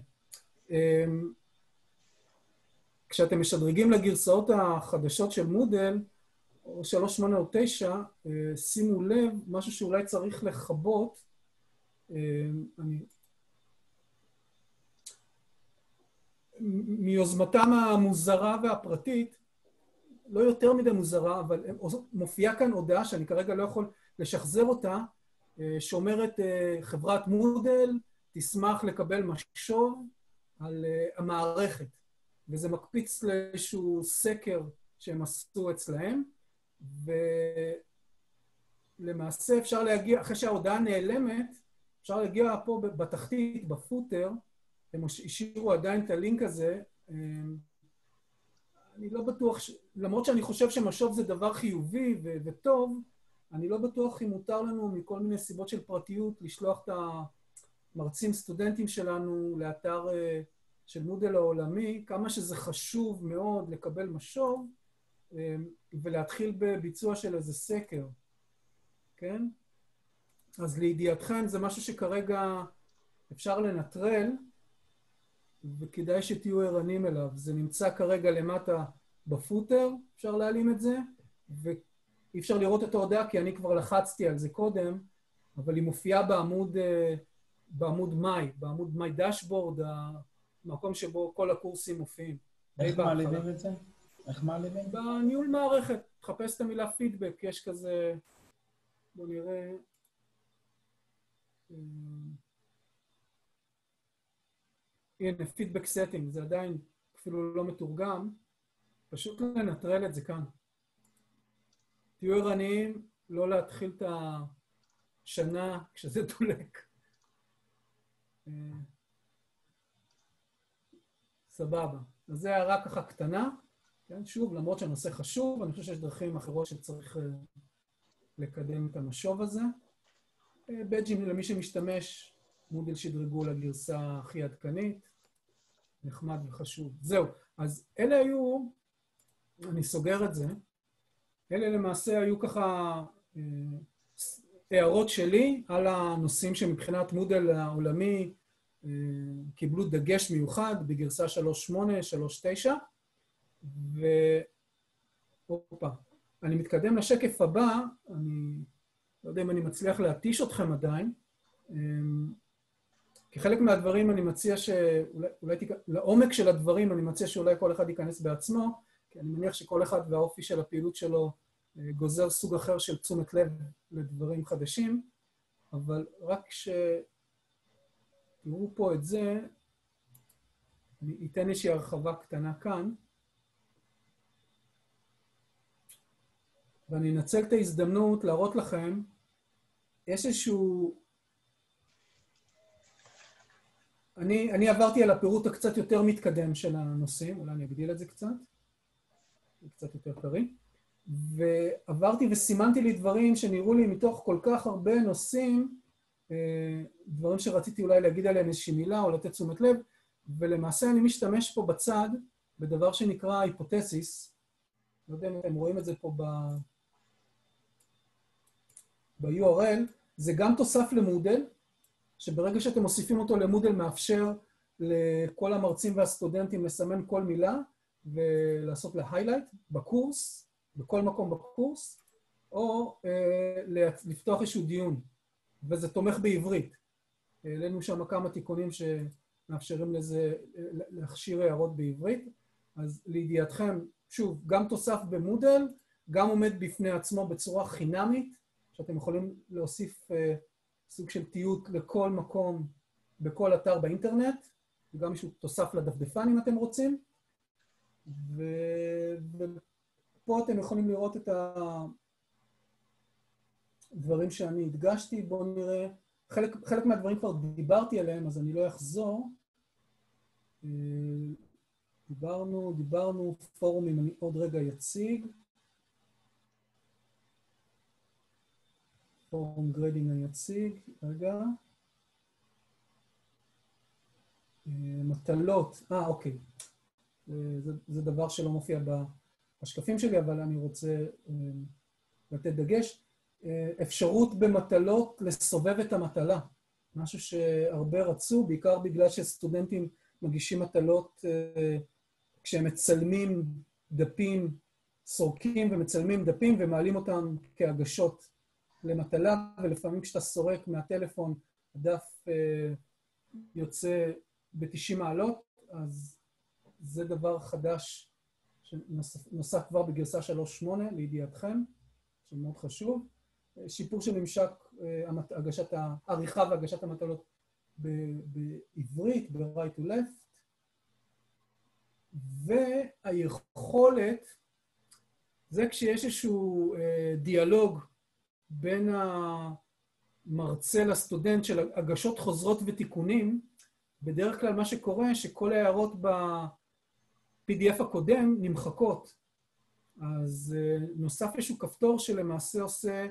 כשאתם משדרגים לגרסאות החדשות של מודל, או 3, 8 או 9, שימו לב, משהו שאולי צריך לכבות, אני... מיוזמתם המוזרה והפרטית, לא יותר מדי מוזרה, אבל מופיעה כאן הודעה שאני כרגע לא יכול לשחזר אותה, שאומרת חברת מודל תשמח לקבל משוב על המערכת. וזה מקפיץ לאיזשהו סקר שהם עשו אצלהם, ולמעשה אפשר להגיע, אחרי שההודעה נעלמת, אפשר להגיע פה בתחתית, בפוטר, הם השאירו עדיין את הלינק הזה. אני לא בטוח, ש... למרות שאני חושב שמשוב זה דבר חיובי ו- וטוב, אני לא בטוח אם מותר לנו מכל מיני סיבות של פרטיות לשלוח את המרצים סטודנטים שלנו לאתר של מודל העולמי, כמה שזה חשוב מאוד לקבל משוב ולהתחיל בביצוע של איזה סקר, כן? אז לידיעתכם זה משהו שכרגע אפשר לנטרל, וכדאי שתהיו ערנים אליו. זה נמצא כרגע למטה בפוטר, אפשר להעלים את זה, ואי אפשר לראות את ההודעה כי אני כבר לחצתי על זה קודם, אבל היא מופיעה בעמוד, בעמוד מאי, בעמוד מאי דשבורד, המקום שבו כל הקורסים מופיעים. איך מעלימים את זה? איך מעלימים? בניהול מערכת. תחפש את המילה פידבק, יש כזה... בואו נראה... הנה, feedback setting, זה עדיין אפילו לא מתורגם, פשוט לנטרל את זה כאן. תהיו ערניים, לא להתחיל את השנה כשזה דולק. סבבה. אז זו הערה ככה קטנה. כן, שוב, למרות שהנושא חשוב, אני חושב שיש דרכים אחרות שצריך לקדם את המשוב הזה. בג'ים למי שמשתמש, מודל שדרגו לגרסה הכי עדכנית, נחמד וחשוב. זהו, אז אלה היו, אני סוגר את זה, אלה למעשה היו ככה אה, הערות שלי על הנושאים שמבחינת מודל העולמי אה, קיבלו דגש מיוחד בגרסה 3.8, 3.9, והופה, אני מתקדם לשקף הבא, אני לא יודע אם אני מצליח להתיש אתכם עדיין. כחלק מהדברים אני מציע שאולי, אולי תיכ... לעומק של הדברים אני מציע שאולי כל אחד ייכנס בעצמו, כי אני מניח שכל אחד והאופי של הפעילות שלו גוזר סוג אחר של תשומת לב לדברים חדשים, אבל רק כשתראו פה את זה, אני אתן איזושהי הרחבה קטנה כאן. ואני אנצל את ההזדמנות להראות לכם, יש איזשהו... אני, אני עברתי על הפירוט הקצת יותר מתקדם של הנושאים, אולי אני אגדיל את זה קצת, זה קצת יותר קריא, ועברתי וסימנתי לי דברים שנראו לי מתוך כל כך הרבה נושאים, דברים שרציתי אולי להגיד עליהם איזושהי מילה או לתת תשומת לב, ולמעשה אני משתמש פה בצד בדבר שנקרא היפותסיס. לא יודע אם אתם רואים את זה פה ב... ב-URL, זה גם תוסף למודל, שברגע שאתם מוסיפים אותו למודל מאפשר לכל המרצים והסטודנטים לסמן כל מילה ולעשות לה highlight בקורס, בכל מקום בקורס, או אה, לפתוח איזשהו דיון, וזה תומך בעברית. העלינו שם כמה תיקונים שמאפשרים לזה, להכשיר הערות בעברית. אז לידיעתכם, שוב, גם תוסף במודל, גם עומד בפני עצמו בצורה חינמית, שאתם יכולים להוסיף אה, סוג של תיעוד לכל מקום, בכל אתר באינטרנט, וגם איזשהו תוסף לדפדפן אם אתם רוצים. ו... ופה אתם יכולים לראות את הדברים שאני הדגשתי. בואו נראה, חלק, חלק מהדברים כבר דיברתי עליהם, אז אני לא אחזור. אה, דיברנו, דיברנו, פורומים, אני עוד רגע אציג. forum grading אני אציג, רגע. אה, מטלות, אה, אוקיי. אה, זה, זה דבר שלא מופיע בשקפים שלי, אבל אני רוצה אה, לתת דגש. אפשרות במטלות לסובב את המטלה, משהו שהרבה רצו, בעיקר בגלל שסטודנטים מגישים מטלות כשהם מצלמים דפים, סורקים ומצלמים דפים ומעלים אותם כהגשות למטלה, ולפעמים כשאתה סורק מהטלפון, הדף אה, יוצא ב-90 מעלות, אז זה דבר חדש שנוסף כבר בגרסה 3.8, לידיעתכם, שמאוד חשוב. שיפור של ממשק אה, הגשת העריכה והגשת המטלות בעברית, ב-right to left, והיכולת, זה כשיש איזשהו אה, דיאלוג בין המרצה לסטודנט של הגשות חוזרות ותיקונים, בדרך כלל מה שקורה, שכל ההערות ב-PDF הקודם נמחקות. אז uh, נוסף איזשהו כפתור שלמעשה עושה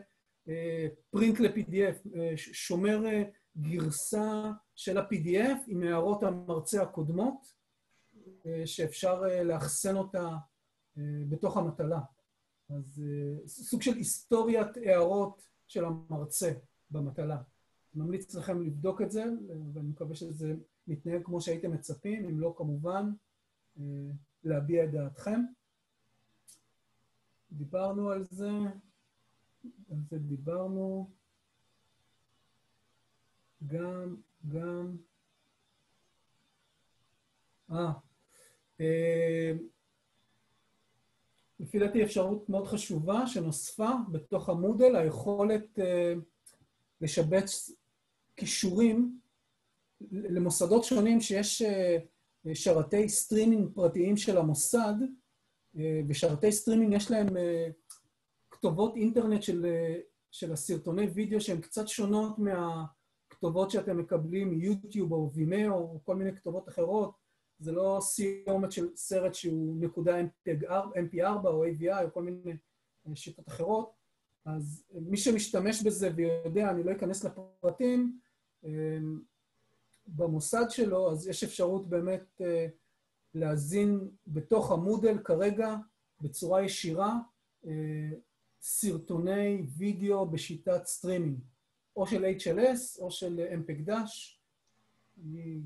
פרינט uh, ל-PDF, uh, שומר גרסה של ה-PDF עם הערות המרצה הקודמות, שאפשר לאחסן אותה בתוך המטלה. אז uh, סוג של היסטוריית הערות של המרצה במטלה. אני ממליץ לכם לבדוק את זה, ואני מקווה שזה מתנהג כמו שהייתם מצפים, אם לא כמובן, uh, להביע את דעתכם. דיברנו על זה, על זה דיברנו. גם, גם... אה, אה לפי דעתי אפשרות מאוד חשובה שנוספה בתוך ה Moodle, היכולת אה, לשבץ קישורים למוסדות שונים שיש אה, שרתי סטרימינג פרטיים של המוסד, אה, ושרתי סטרימינג יש להם כתובות אינטרנט של, של הסרטוני וידאו שהן קצת שונות מהכתובות שאתם מקבלים מיוטיוב או וימאו או כל מיני כתובות אחרות. זה לא סיומת של סרט שהוא נקודה MP4 או AVI או כל מיני אה, שיטות אחרות, אז מי שמשתמש בזה ויודע, אני לא אכנס לפרטים, אה, במוסד שלו, אז יש אפשרות באמת אה, להזין בתוך המודל כרגע, בצורה ישירה, סרטוני וידאו בשיטת סטרימינג, או של HLS או של MPEG-DASH. אני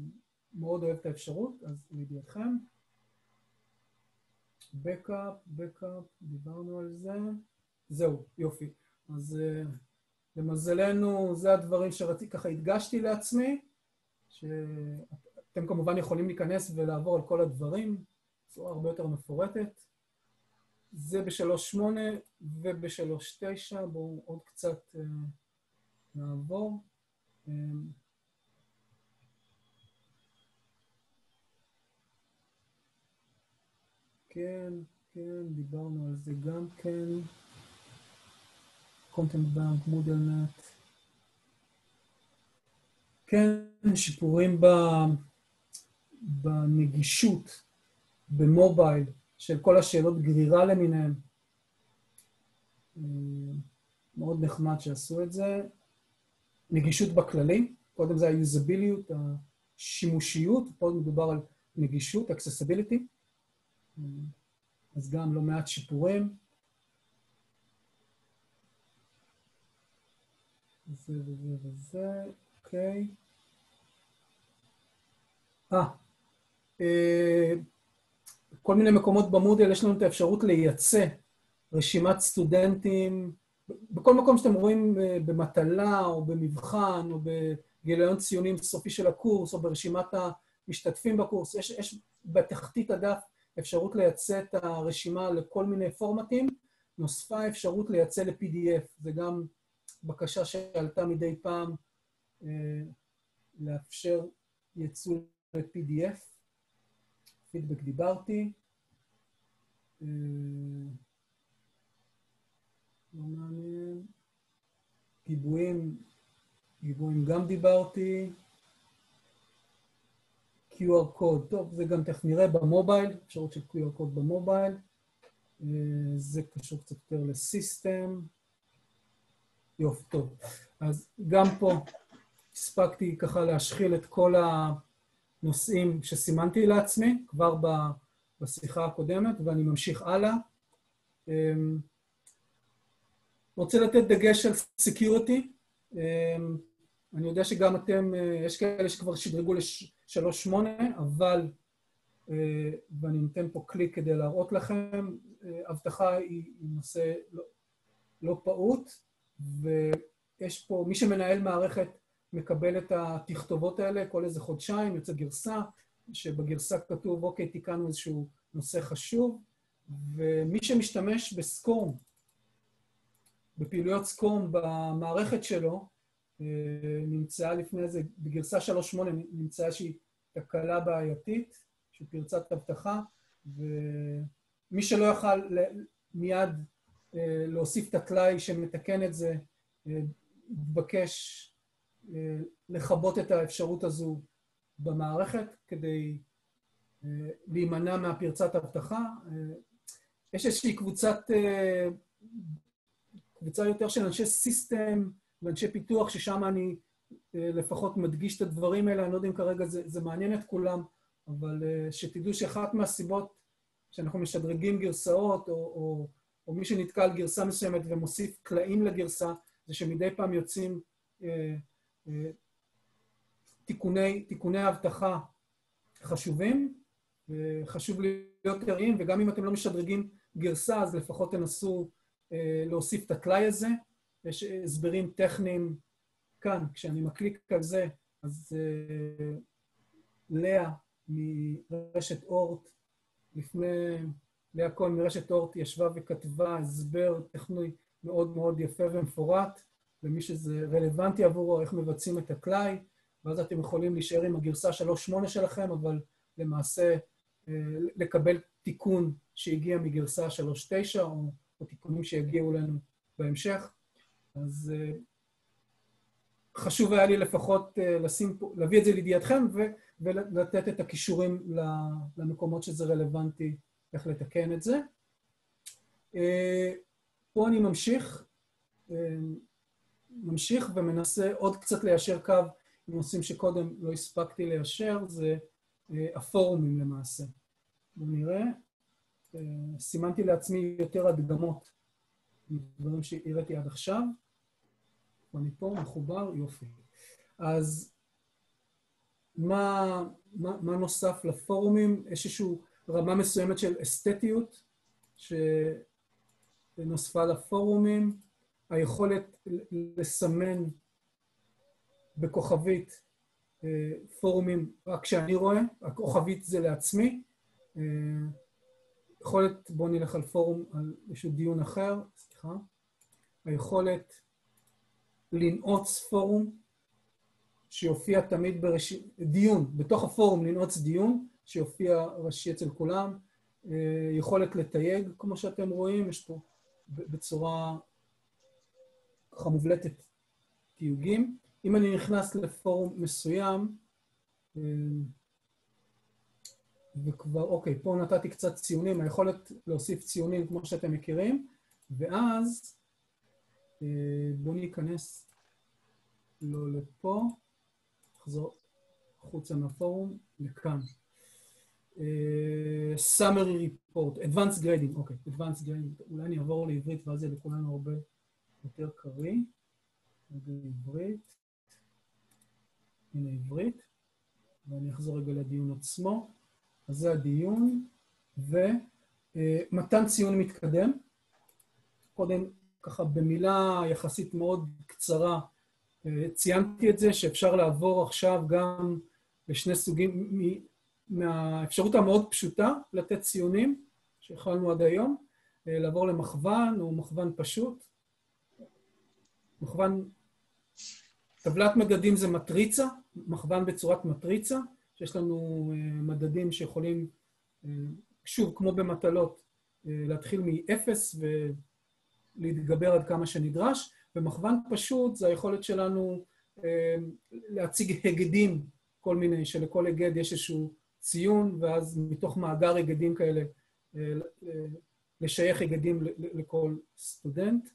מאוד אוהב את האפשרות, אז לידיעתכם. backup, backup, דיברנו על זה. זהו, יופי. אז אה, למזלנו, זה הדברים שרציתי, ככה הדגשתי לעצמי, שאתם כמובן יכולים להיכנס ולעבור על כל הדברים בצורה הרבה יותר מפורטת. זה ב-3.8 וב-3.9, בואו עוד קצת uh, נעבור. Um, כן, כן, דיברנו על זה גם כן. קונטנט בנק, מודלנט. כן, שיפורים ב... בנגישות, במובייל, של כל השאלות גרירה למיניהן. מאוד נחמד שעשו את זה. נגישות בכללי, קודם זה היוזביליות, השימושיות, פה מדובר על נגישות, accessibility, אז גם לא מעט שיפורים. זה וזה וזה, אוקיי. אה, אה, כל מיני מקומות במודל יש לנו את האפשרות לייצא רשימת סטודנטים, בכל מקום שאתם רואים אה, במטלה או במבחן או בגיליון ציונים סופי של הקורס או ברשימת המשתתפים בקורס, יש, יש בתחתית הדף אפשרות לייצא את הרשימה לכל מיני פורמטים, נוספה אפשרות לייצא ל-PDF, זה גם בקשה שעלתה מדי פעם אה, לאפשר ייצוא ל-PDF, פידבק דיברתי. אה, לא מעניין. גיבויים, גיבויים גם דיברתי. QR קוד, טוב, זה גם תכף נראה במובייל, אפשרות של QR קוד במובייל. אה, זה קשור קצת יותר לסיסטם. יופי, טוב. אז גם פה הספקתי ככה להשחיל את כל הנושאים שסימנתי לעצמי כבר בשיחה הקודמת, ואני ממשיך הלאה. אה, רוצה לתת דגש על סקיורטי. אני יודע שגם אתם, אה, יש כאלה שכבר שדרגו ל-3.8, אבל, אה, ואני נותן פה קליק כדי להראות לכם, אה, אבטחה היא נושא לא, לא פעוט, ויש פה, מי שמנהל מערכת מקבל את התכתובות האלה כל איזה חודשיים, יוצא גרסה, שבגרסה כתוב, אוקיי, תיקנו איזשהו נושא חשוב, ומי שמשתמש בסקורם, בפעילויות סקורם במערכת שלו, נמצאה לפני זה, בגרסה 3.8 נמצאה איזושהי תקלה בעייתית של פרצת אבטחה, ומי שלא יכל מיד אה, להוסיף את הטלאי שמתקן את זה, אה, התבקש לכבות את האפשרות הזו במערכת כדי להימנע מהפרצת אבטחה. יש איזושהי קבוצת, קבוצה יותר של אנשי סיסטם, ואנשי פיתוח, ששם אני אה, לפחות מדגיש את הדברים האלה, אני לא יודע אם כרגע זה, זה מעניין את כולם, אבל אה, שתדעו שאחת מהסיבות שאנחנו משדרגים גרסאות, או, או, או מי שנתקע על גרסה מסוימת ומוסיף קלעים לגרסה, זה שמדי פעם יוצאים אה, אה, תיקוני, תיקוני אבטחה חשובים, וחשוב להיות ערים, וגם אם אתם לא משדרגים גרסה, אז לפחות תנסו אה, להוסיף את הטלאי הזה. יש הסברים טכניים כאן, כשאני מקליק על זה, אז uh, לאה מרשת אורט, לפני, לאה כהן מרשת אורט ישבה וכתבה הסבר טכני מאוד מאוד יפה ומפורט, למי שזה רלוונטי עבורו, איך מבצעים את הטלאי, ואז אתם יכולים להישאר עם הגרסה 3.8 שלכם, אבל למעשה uh, לקבל תיקון שהגיע מגרסה 3.9, או, או תיקונים שיגיעו אלינו בהמשך. אז אה, חשוב היה לי לפחות אה, לשים פה, להביא את זה לידיעתכם ולתת את הכישורים למקומות שזה רלוונטי, איך לתקן את זה. אה, פה אני ממשיך, ממשיך ומנסה עוד קצת ליישר קו עם נושאים שקודם לא הספקתי ליישר, זה הפורומים למעשה. בואו נראה. סימנתי לעצמי יותר הדגמות דברים שהראיתי עד עכשיו. אני פה מחובר, יופי. אז מה, מה, מה נוסף לפורומים? יש איזושהי רמה מסוימת של אסתטיות שנוספה לפורומים, היכולת לסמן בכוכבית אה, פורומים רק כשאני רואה, הכוכבית זה לעצמי. אה, יכולת, בואו נלך על פורום, על איזשהו דיון אחר, סליחה. היכולת לנעוץ פורום שיופיע תמיד בראשי... דיון, בתוך הפורום לנעוץ דיון שיופיע ראשי אצל כולם, אה, יכולת לתייג, כמו שאתם רואים, יש פה בצורה ככה מובלטת תיוגים. אם אני נכנס לפורום מסוים, אה, וכבר, אוקיי, פה נתתי קצת ציונים, היכולת להוסיף ציונים כמו שאתם מכירים, ואז בואו ניכנס לא לפה, נחזור החוצה מהפורום, לכאן. Uh, summary report, advanced grading, אוקיי, okay, advanced grading, אולי אני אעבור לעברית ואז יהיה לכולנו הרבה יותר קריא. עברית, הנה עברית, ואני אחזור רגע לדיון עצמו. אז זה הדיון, ומתן ציון מתקדם. קודם, ככה במילה יחסית מאוד קצרה, ציינתי את זה שאפשר לעבור עכשיו גם לשני סוגים, מהאפשרות המאוד פשוטה לתת ציונים, שהכלנו עד היום, לעבור למכוון או מכוון פשוט. מכוון, טבלת מדדים זה מטריצה, מכוון בצורת מטריצה, שיש לנו מדדים שיכולים, שוב, כמו במטלות, להתחיל מ-0 ולהתגבר עד כמה שנדרש, ומכוון פשוט זה היכולת שלנו להציג היגדים, כל מיני, שלכל היגד יש איזשהו ציון, ואז מתוך מאגר היגדים כאלה לשייך היגדים לכל סטודנט,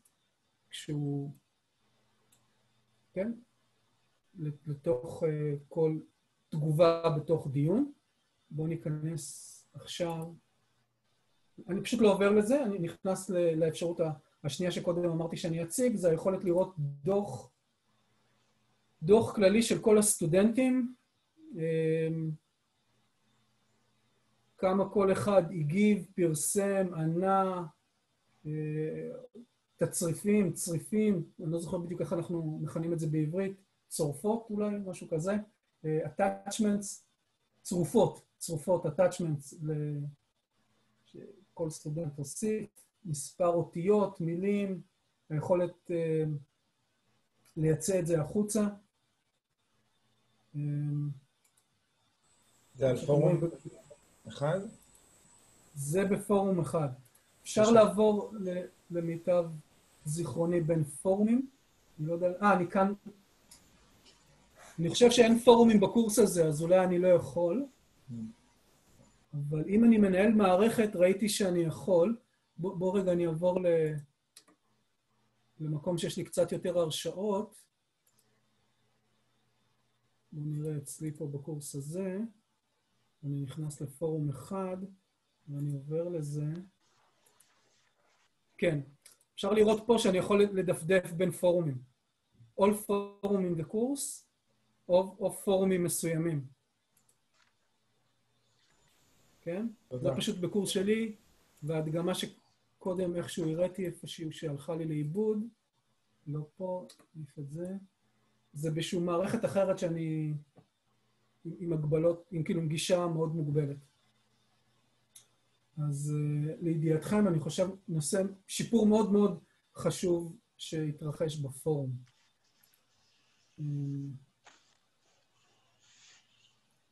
כשהוא, כן, לתוך כל תגובה בתוך דיון. בואו ניכנס עכשיו, אני פשוט לא עובר לזה, אני נכנס לאפשרות השנייה שקודם אמרתי שאני אציג, זה היכולת לראות דוח, דוח כללי של כל הסטודנטים, כמה כל אחד הגיב, פרסם, ענה, תצריפים, צריפים, אני לא זוכר בדיוק איך אנחנו מכנים את זה בעברית, צורפות אולי, משהו כזה, attachments, צרופות, צרופות, attachments, שכל סטודנט הוסיף, מספר אותיות, מילים, היכולת uh, לייצא את זה החוצה. זה על פורום אחד? זה בפורום אחד. אפשר לעבור למיטב זיכרוני בין פורומים. אני לא יודע... אה, אני כאן... אני חושב שאין פורומים בקורס הזה, אז אולי אני לא יכול. אבל אם אני מנהל מערכת, ראיתי שאני יכול. בוא, בוא רגע אני אעבור ל... למקום שיש לי קצת יותר הרשאות. בואו נראה אצלי פה בקורס הזה. אני נכנס לפורום אחד, ואני עובר לזה. כן, אפשר לראות פה שאני יכול לדפדף בין פורומים. All פורומים בקורס, או, או פורומים מסוימים. כן? תודה. זה פשוט בקורס שלי, והדגמה שקודם איכשהו הראיתי איפשהו שהלכה לי לאיבוד, לא פה, נעיף את זה. זה באיזושהי מערכת אחרת שאני... עם הגבלות, עם כאילו גישה מאוד מוגבלת. אז uh, לידיעתכם, אני חושב, נושא, שיפור מאוד מאוד חשוב שהתרחש בפורום.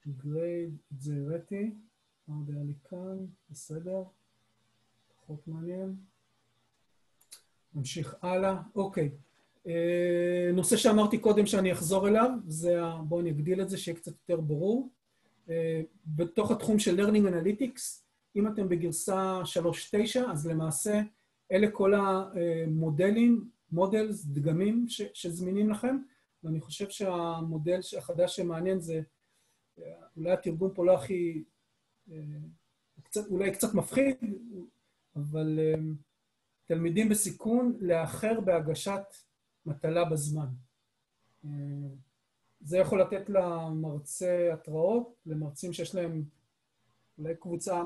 grade, את זה הראיתי, עוד היה לי כאן? בסדר, פחות מעניין. נמשיך הלאה. אוקיי. אה, נושא שאמרתי קודם שאני אחזור אליו, זה, בואו אני אגדיל את זה, שיהיה קצת יותר ברור. אה, בתוך התחום של Learning Analytics, אם אתם בגרסה 3.9, אז למעשה אלה כל המודלים, models, דגמים ש, שזמינים לכם, ואני חושב שהמודל החדש שמעניין זה, אולי התרגום פה לא הכי, אה, קצת, אולי קצת מפחיד, אבל תלמידים בסיכון לאחר בהגשת מטלה בזמן. אה, זה יכול לתת למרצה התראות, למרצים שיש להם אולי קבוצה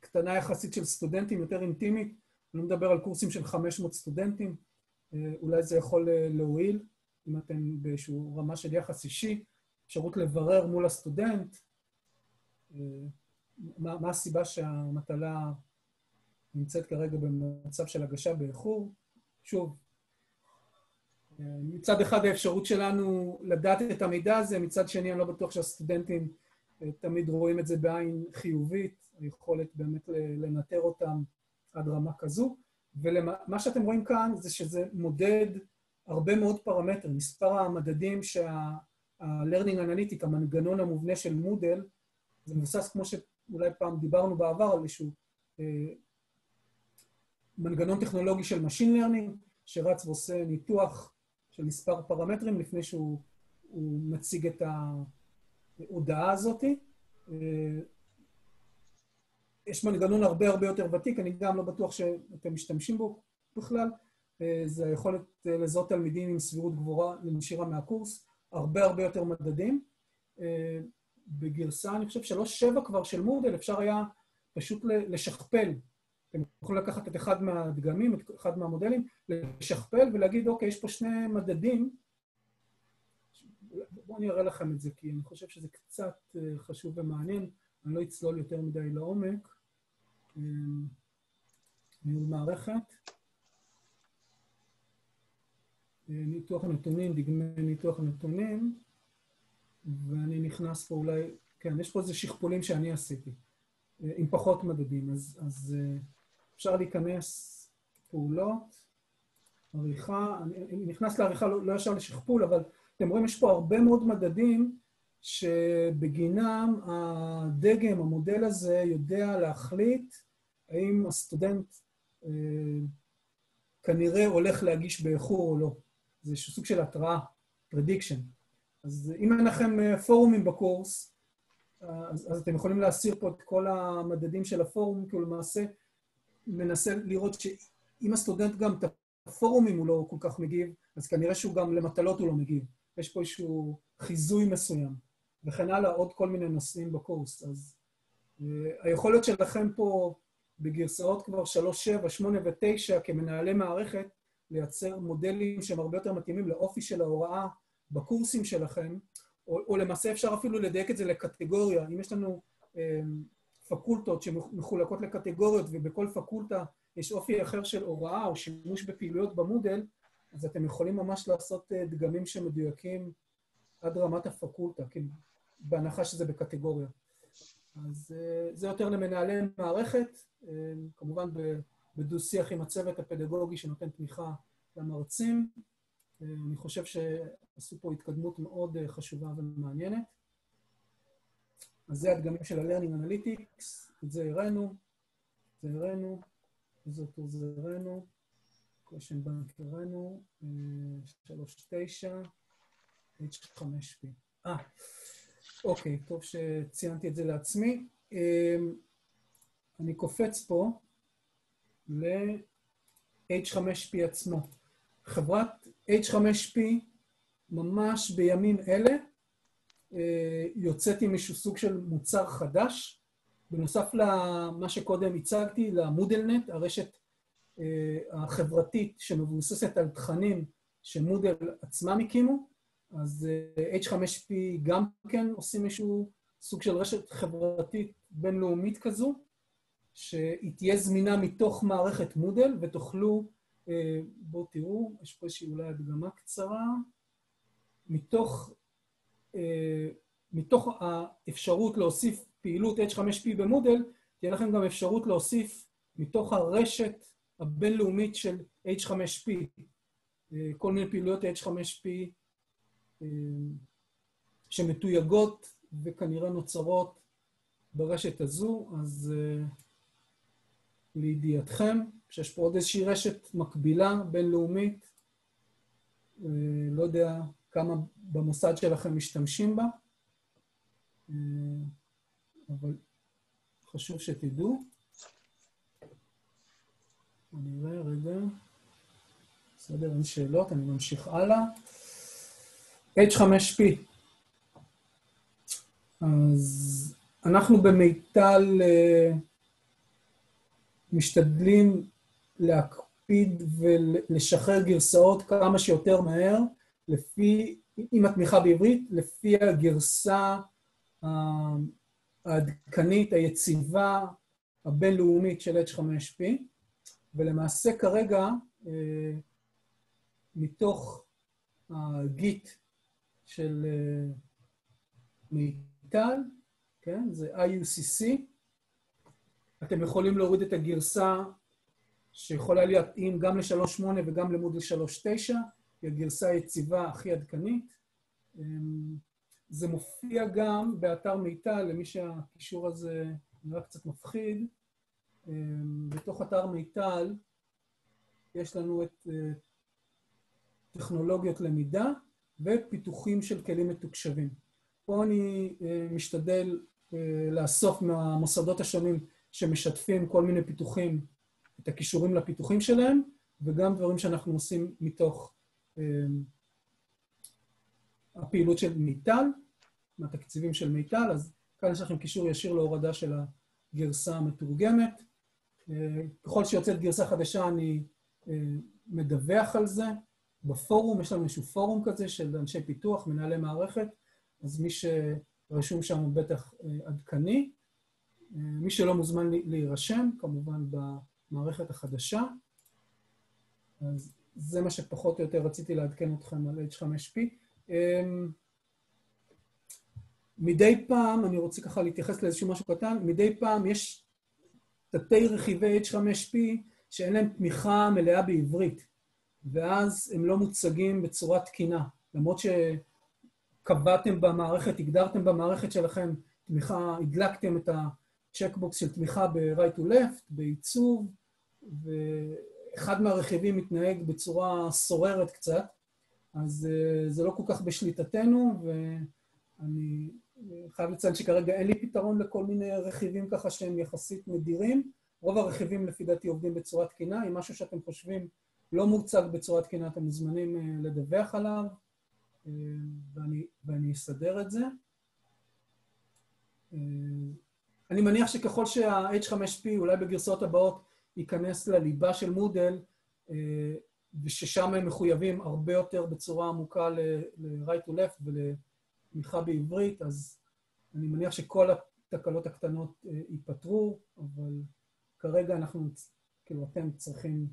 קטנה יחסית של סטודנטים, יותר אינטימית, אני לא מדבר על קורסים של 500 סטודנטים, אה, אולי זה יכול אה, להועיל, אם אתם באיזושהי רמה של יחס אישי, אפשרות לברר מול הסטודנט מה, מה הסיבה שהמטלה נמצאת כרגע במצב של הגשה באיחור. שוב, מצד אחד האפשרות שלנו לדעת את המידע הזה, מצד שני אני לא בטוח שהסטודנטים אה, תמיד רואים את זה בעין חיובית, היכולת באמת לנטר אותם עד רמה כזו. ומה שאתם רואים כאן זה שזה מודד הרבה מאוד פרמטרים. מספר המדדים שה-learning analytic, המנגנון המובנה של מודל, זה מבוסס, כמו שאולי פעם דיברנו בעבר, על איזשהו אה, מנגנון טכנולוגי של Machine Learning, שרץ ועושה ניתוח של מספר פרמטרים לפני שהוא מציג את ההודעה הזאת. יש מנגנון הרבה הרבה יותר ותיק, אני גם לא בטוח שאתם משתמשים בו בכלל. זה היכולת לזהות תלמידים עם סבירות גבוהה לנשירה מהקורס, הרבה הרבה יותר מדדים. בגרסה, אני חושב, שלוש שבע כבר של מודל, אפשר היה פשוט לשכפל. אתם יכולים לקחת את אחד מהדגמים, את אחד מהמודלים, לשכפל ולהגיד, אוקיי, יש פה שני מדדים. בואו אני אראה לכם את זה, כי אני חושב שזה קצת חשוב ומעניין. אני לא אצלול יותר מדי לעומק. ניהול מערכת. ניתוח נתונים, דגמי ניתוח נתונים. ואני נכנס פה אולי, כן, יש פה איזה שכפולים שאני עשיתי, עם פחות מדדים, אז, אז אפשר להיכנס פעולות, עריכה, אני, נכנס לעריכה לא, לא ישר לשכפול, אבל אתם רואים, יש פה הרבה מאוד מדדים שבגינם הדגם, המודל הזה, יודע להחליט האם הסטודנט אה, כנראה הולך להגיש באיחור או לא. זה איזשהו סוג של התראה, prediction. אז אם אין לכם אה, פורומים בקורס, אז, אז אתם יכולים להסיר פה את כל המדדים של הפורום, כי הוא למעשה מנסה לראות שאם הסטודנט גם את הפורומים הוא לא כל כך מגיב, אז כנראה שהוא גם למטלות הוא לא מגיב. יש פה איזשהו חיזוי מסוים, וכן הלאה, עוד כל מיני נושאים בקורס. אז uh, היכולת שלכם פה בגרסאות כבר 3, 7, 8 ו-9 כמנהלי מערכת, לייצר מודלים שהם הרבה יותר מתאימים לאופי של ההוראה בקורסים שלכם, או, או למעשה אפשר אפילו לדייק את זה לקטגוריה. אם יש לנו אה, פקולטות שמחולקות לקטגוריות ובכל פקולטה יש אופי אחר של הוראה או שימוש בפעילויות במודל, אז אתם יכולים ממש לעשות אה, דגמים שמדויקים עד רמת הפקולטה, כן, בהנחה שזה בקטגוריה. אז אה, זה יותר למנהלי מערכת, אה, כמובן בדו-שיח עם הצוות הפדגוגי שנותן תמיכה למרצים. אני חושב שעשו פה התקדמות מאוד חשובה ומעניינת. אז זה הדגמים של ה-Learning Analytics, את זה הראינו, זה הראינו, זאת זה הראינו, question bank הראינו, 3.9, H5P. אה, אוקיי, טוב שציינתי את זה לעצמי. אני קופץ פה ל-H5P עצמו. חברת H5P ממש בימים אלה אה, יוצאת עם איזשהו סוג של מוצר חדש, בנוסף למה שקודם הצגתי, למודלנט, הרשת אה, החברתית שמבוססת על תכנים שמודל עצמם הקימו, אז אה, H5P גם כן עושים איזשהו סוג של רשת חברתית בינלאומית כזו, שהיא תהיה זמינה מתוך מערכת מודל ותוכלו אה, בואו תראו, יש פה איזושהי אולי הדגמה קצרה. מתוך, אה, מתוך האפשרות להוסיף פעילות H5P במודל, תהיה לכם גם אפשרות להוסיף מתוך הרשת הבינלאומית של H5P, אה, כל מיני פעילויות H5P שמתויגות וכנראה נוצרות ברשת הזו, אז לידיעתכם, שיש פה עוד איזושהי רשת מקבילה, בינלאומית, אה, לא יודע כמה במוסד שלכם משתמשים בה, אה, אבל חשוב שתדעו. אני אראה רגע. בסדר, אין שאלות, אני ממשיך הלאה. H5P. אז אנחנו במיטל אה, משתדלים להקפיד ולשחרר גרסאות כמה שיותר מהר, לפי, עם התמיכה בעברית, לפי הגרסה העדכנית, היציבה, הבינלאומית של H5P, ולמעשה כרגע, אה, מתוך הגיט של אה, מיטל, כן, זה IUCC, אתם יכולים להוריד את הגרסה שיכולה להתאים גם ל-3.8 וגם למודל 3.9, היא הגרסה היציבה הכי עדכנית. אמ, זה מופיע גם באתר מיטל, למי שהקישור הזה נראה קצת מפחיד. אמ, בתוך אתר מיטל יש לנו את אה, טכנולוגיות למידה ופיתוחים של כלים מתוקשבים. פה אני משתדל לאסוף מהמוסדות השונים שמשתפים כל מיני פיתוחים, את הכישורים לפיתוחים שלהם, וגם דברים שאנחנו עושים מתוך הפעילות של מיטל, מהתקציבים של מיטל, אז כאן יש לכם קישור ישיר להורדה של הגרסה המתורגמת. ככל שיוצאת גרסה חדשה אני מדווח על זה. בפורום, יש לנו איזשהו פורום כזה של אנשי פיתוח, מנהלי מערכת, אז מי שרשום שם הוא בטח עדכני. מי שלא מוזמן להירשם, כמובן במערכת החדשה. אז זה מה שפחות או יותר רציתי לעדכן אתכם על H5P. מדי פעם, אני רוצה ככה להתייחס לאיזשהו משהו קטן, מדי פעם יש תתי רכיבי H5P שאין להם תמיכה מלאה בעברית, ואז הם לא מוצגים בצורה תקינה. למרות שקבעתם במערכת, הגדרתם במערכת שלכם תמיכה, הדלקתם את הצ'קבוקס של תמיכה ב-right to left, בעיצוב, ואחד מהרכיבים מתנהג בצורה סוררת קצת, אז uh, זה לא כל כך בשליטתנו, ואני חייב לציין שכרגע אין לי פתרון לכל מיני רכיבים ככה שהם יחסית נדירים. רוב הרכיבים לפי דעתי עובדים בצורה תקינה, אם משהו שאתם חושבים לא מוצג בצורה תקינה, אתם מוזמנים uh, לדווח עליו, uh, ואני, ואני אסדר את זה. אני מניח שככל שה-H5P, אולי בגרסאות הבאות, ייכנס לליבה של מודל, וששם הם מחויבים הרבה יותר בצורה עמוקה ל-right to left ולתמיכה בעברית, אז אני מניח שכל התקלות הקטנות ייפתרו, אבל כרגע אנחנו, כאילו, אתם צריכים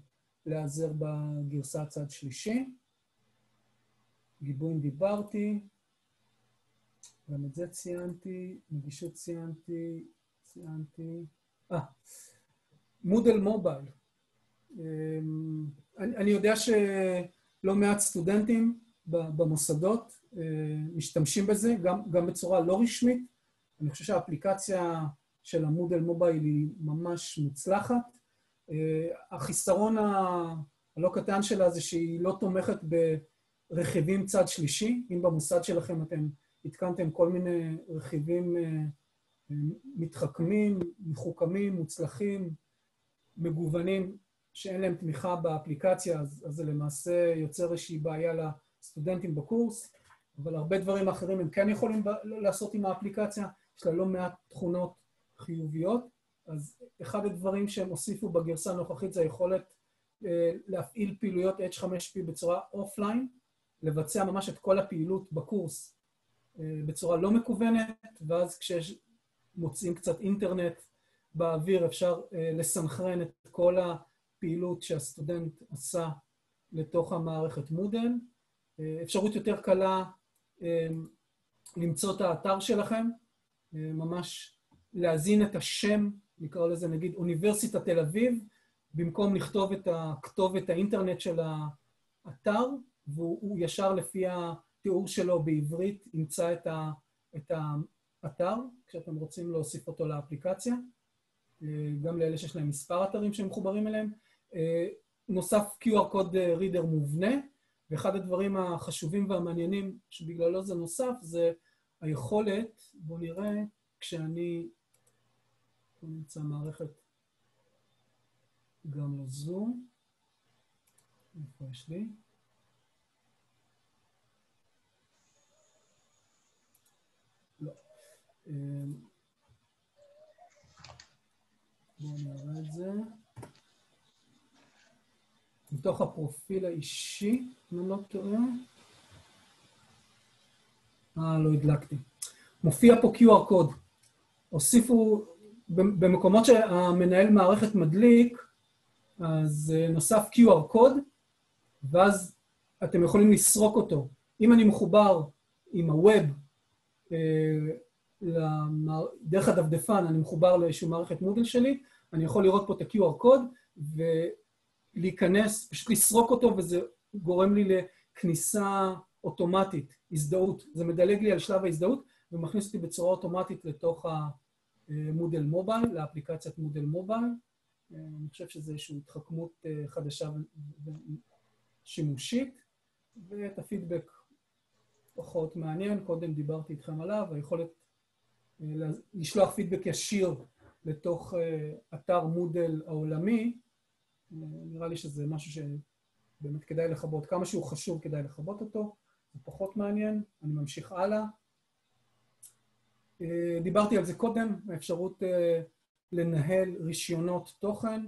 להיעזר בגרסה צד שלישי. גיבויים דיברתי, גם את זה ציינתי, נגישות ציינתי, ציינתי... אה, מודל מובייל. אני, אני יודע שלא מעט סטודנטים במוסדות משתמשים בזה, גם, גם בצורה לא רשמית. אני חושב שהאפליקציה של המודל מובייל היא ממש מוצלחת. החיסרון הלא קטן שלה זה שהיא לא תומכת ברכיבים צד שלישי. אם במוסד שלכם אתם התקנתם כל מיני רכיבים מתחכמים, מחוכמים, מוצלחים, מגוונים, שאין להם תמיכה באפליקציה, אז, אז זה למעשה יוצר איזושהי בעיה לסטודנטים בקורס, אבל הרבה דברים אחרים הם כן יכולים לעשות עם האפליקציה, יש לה לא מעט תכונות חיוביות, אז אחד הדברים שהם הוסיפו בגרסה הנוכחית זה היכולת אה, להפעיל פעילויות H5P בצורה offline, לבצע ממש את כל הפעילות בקורס אה, בצורה לא מקוונת, ואז כשיש מוצאים קצת אינטרנט באוויר, אפשר אה, לסנכרן את כל הפעילות שהסטודנט עשה לתוך המערכת מודל. אה, אפשרות יותר קלה אה, למצוא את האתר שלכם, ממש להזין את השם, נקרא לזה נגיד אוניברסיטת תל אביב, במקום לכתוב את הכתובת האינטרנט של האתר, והוא ישר לפי התיאור שלו בעברית ימצא את האתר, כשאתם רוצים להוסיף אותו לאפליקציה, גם לאלה שיש להם מספר אתרים שהם מחוברים אליהם. נוסף QR קוד רידר מובנה, ואחד הדברים החשובים והמעניינים שבגללו זה נוסף, זה היכולת, בואו נראה, כשאני... פה נמצא מערכת גם לזום. איפה יש לי? לא. בואו נראה את זה. מתוך הפרופיל האישי, אם אני לא טועה. אה, לא הדלקתי. מופיע פה QR קוד. הוסיפו, במקומות שהמנהל מערכת מדליק, אז נוסף QR קוד, ואז אתם יכולים לסרוק אותו. אם אני מחובר עם הווב, דרך הדפדפן, אני מחובר לאיזושהי מערכת מודל שלי, אני יכול לראות פה את ה-QR קוד, ו... להיכנס, פשוט לסרוק אותו, וזה גורם לי לכניסה אוטומטית, הזדהות. זה מדלג לי על שלב ההזדהות ומכניס אותי בצורה אוטומטית לתוך המודל מובייל, לאפליקציית מודל מובייל. אני חושב שזו איזושהי התחכמות חדשה ושימושית. ואת הפידבק פחות מעניין, קודם דיברתי איתכם עליו, היכולת אה, לשלוח פידבק ישיר לתוך אה, אתר מודל העולמי, אה, נראה לי שזה משהו שבאמת כדאי לכבות, כמה שהוא חשוב כדאי לכבות אותו, זה פחות מעניין, אני ממשיך הלאה. דיברתי על זה קודם, האפשרות לנהל רישיונות תוכן,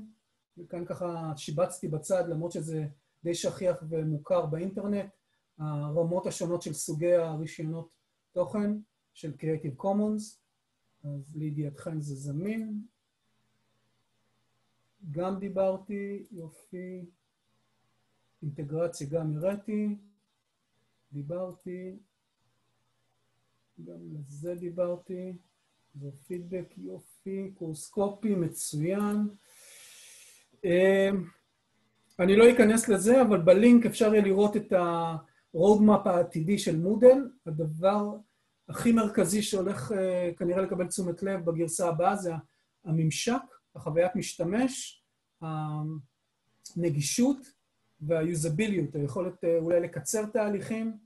וכאן ככה שיבצתי בצד, למרות שזה די שכיח ומוכר באינטרנט, הרמות השונות של סוגי הרישיונות תוכן של Creative Commons, אז לידיעתכם זה זמין. גם דיברתי, יופי, אינטגרציה גם הראיתי, דיברתי, גם לזה דיברתי, זה פידבק, יופי, קורס קופי, מצוין. אמ, אני לא אכנס לזה, אבל בלינק אפשר יהיה לראות את ה-roadmap העתידי של מודל. הדבר הכי מרכזי שהולך uh, כנראה לקבל תשומת לב בגרסה הבאה זה הממשק, החוויית משתמש, הנגישות והיוזביליות, היכולת uh, אולי לקצר תהליכים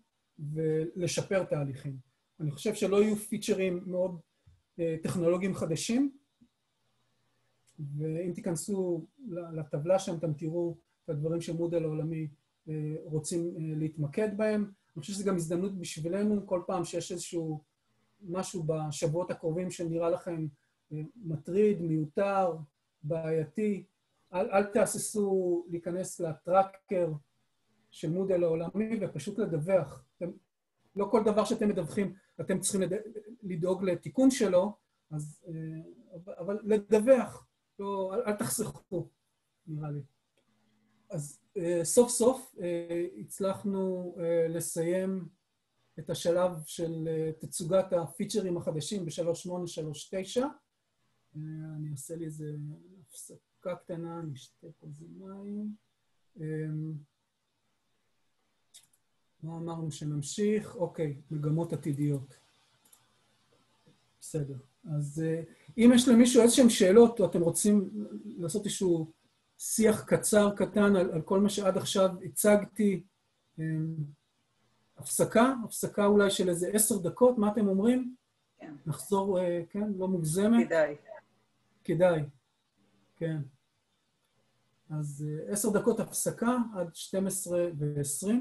ולשפר תהליכים. אני חושב שלא יהיו פיצ'רים מאוד uh, טכנולוגיים חדשים, ואם תיכנסו לטבלה שם, אתם תראו את הדברים שמודל העולמי רוצים להתמקד בהם. אני חושב שזו גם הזדמנות בשבילנו, כל פעם שיש איזשהו משהו בשבועות הקרובים שנראה לכם אה, מטריד, מיותר, בעייתי, אל, אל תהססו להיכנס לטראקר של מודל העולמי ופשוט לדווח. אתם, לא כל דבר שאתם מדווחים, אתם צריכים לד... לדאוג לתיקון שלו, אז, אה, אבל לדווח, לא, אל, אל תחסכו, נראה לי. אז סוף סוף אה, הצלחנו אה, לסיים את השלב של תצוגת הפיצ'רים החדשים ב-3839. אני אעשה לי איזה הפסקה קטנה, פה איזה מים. מה אמרנו שנמשיך? אוקיי, מגמות עתידיות. בסדר. אז אם יש למישהו איזשהן שאלות, או אתם רוצים לעשות איזשהו שיח קצר, קטן, על, על כל מה שעד עכשיו הצגתי. אמ, הפסקה, הפסקה אולי של איזה עשר דקות, מה אתם אומרים? כן. נחזור, אה, כן? לא מוגזמת? כדאי. כדאי, כן. אז אה, עשר דקות הפסקה עד 12 ו-20.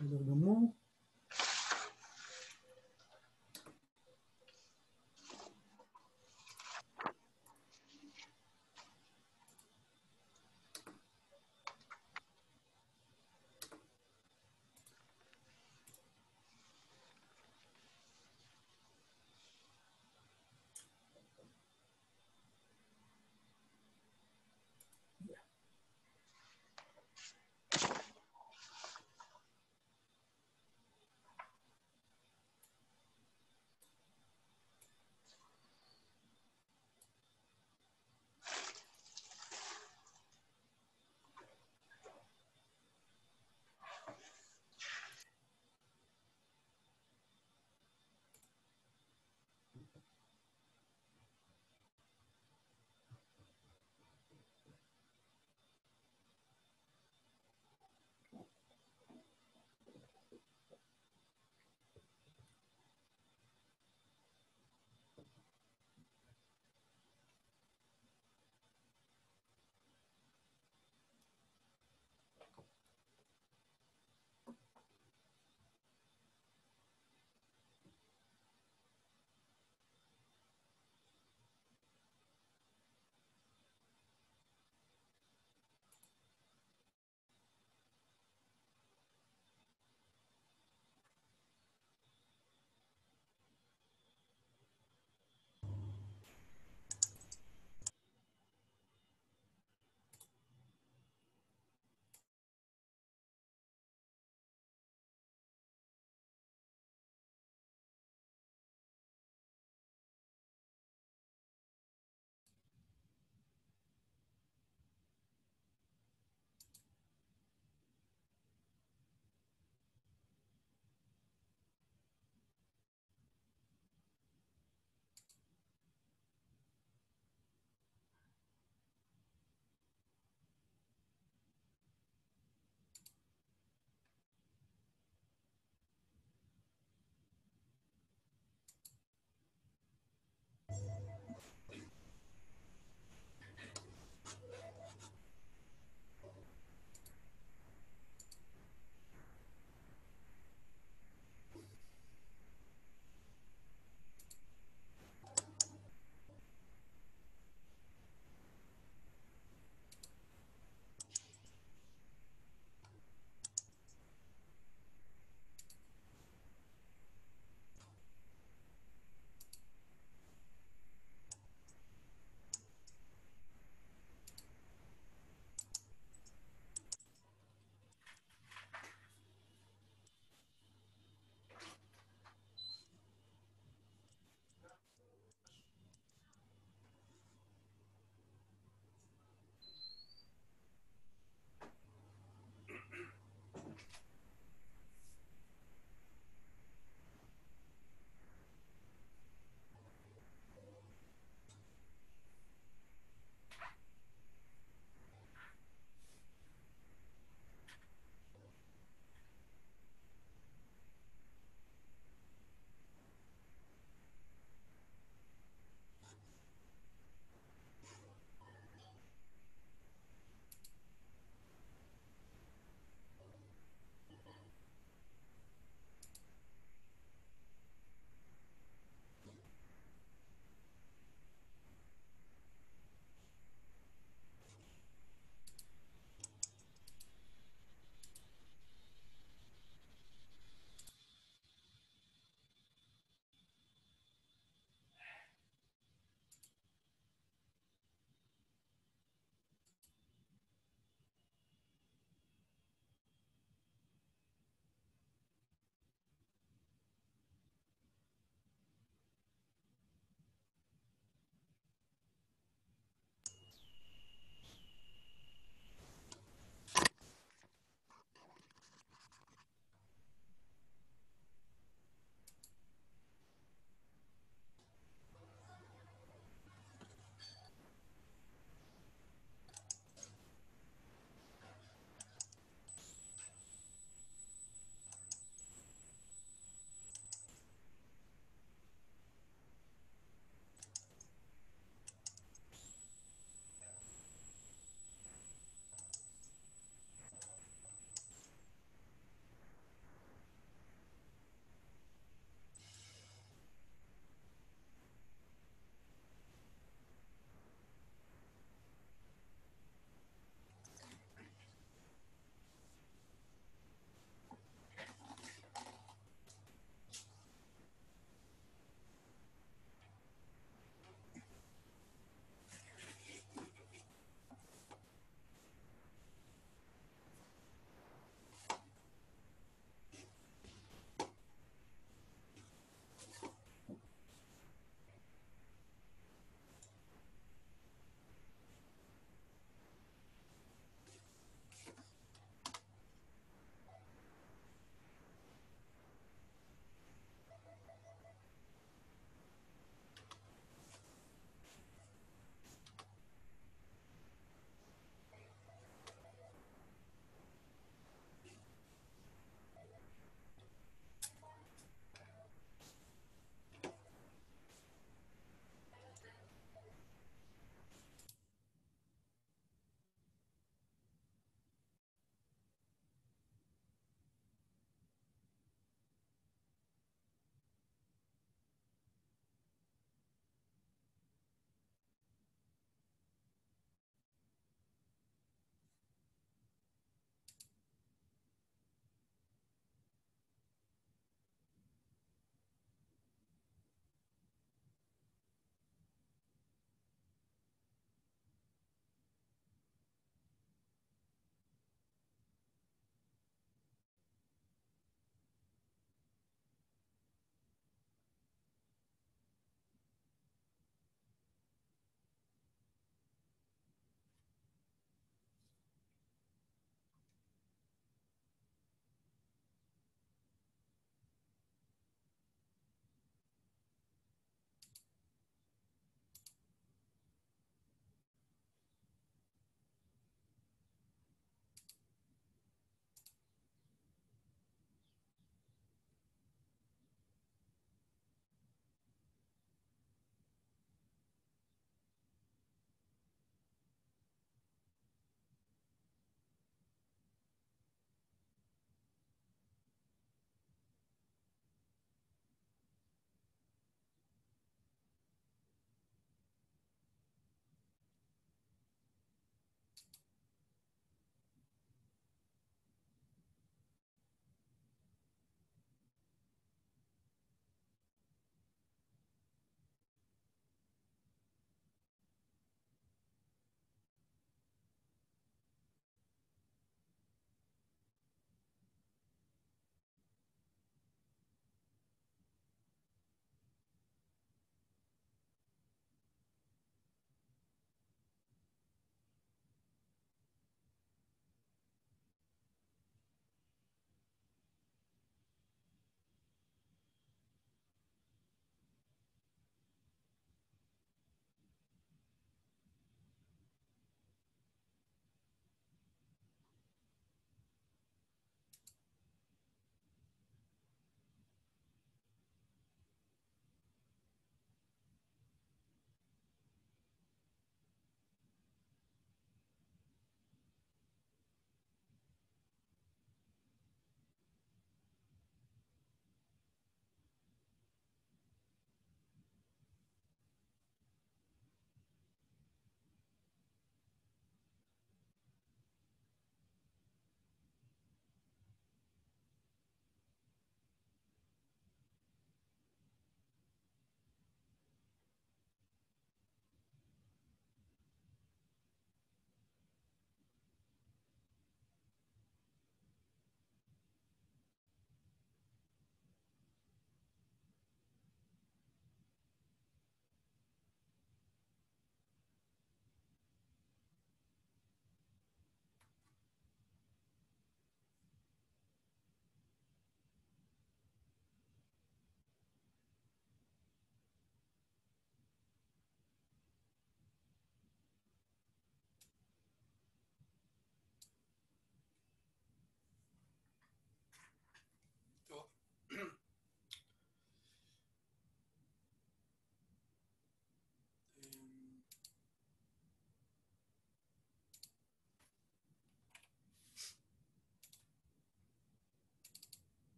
בסדר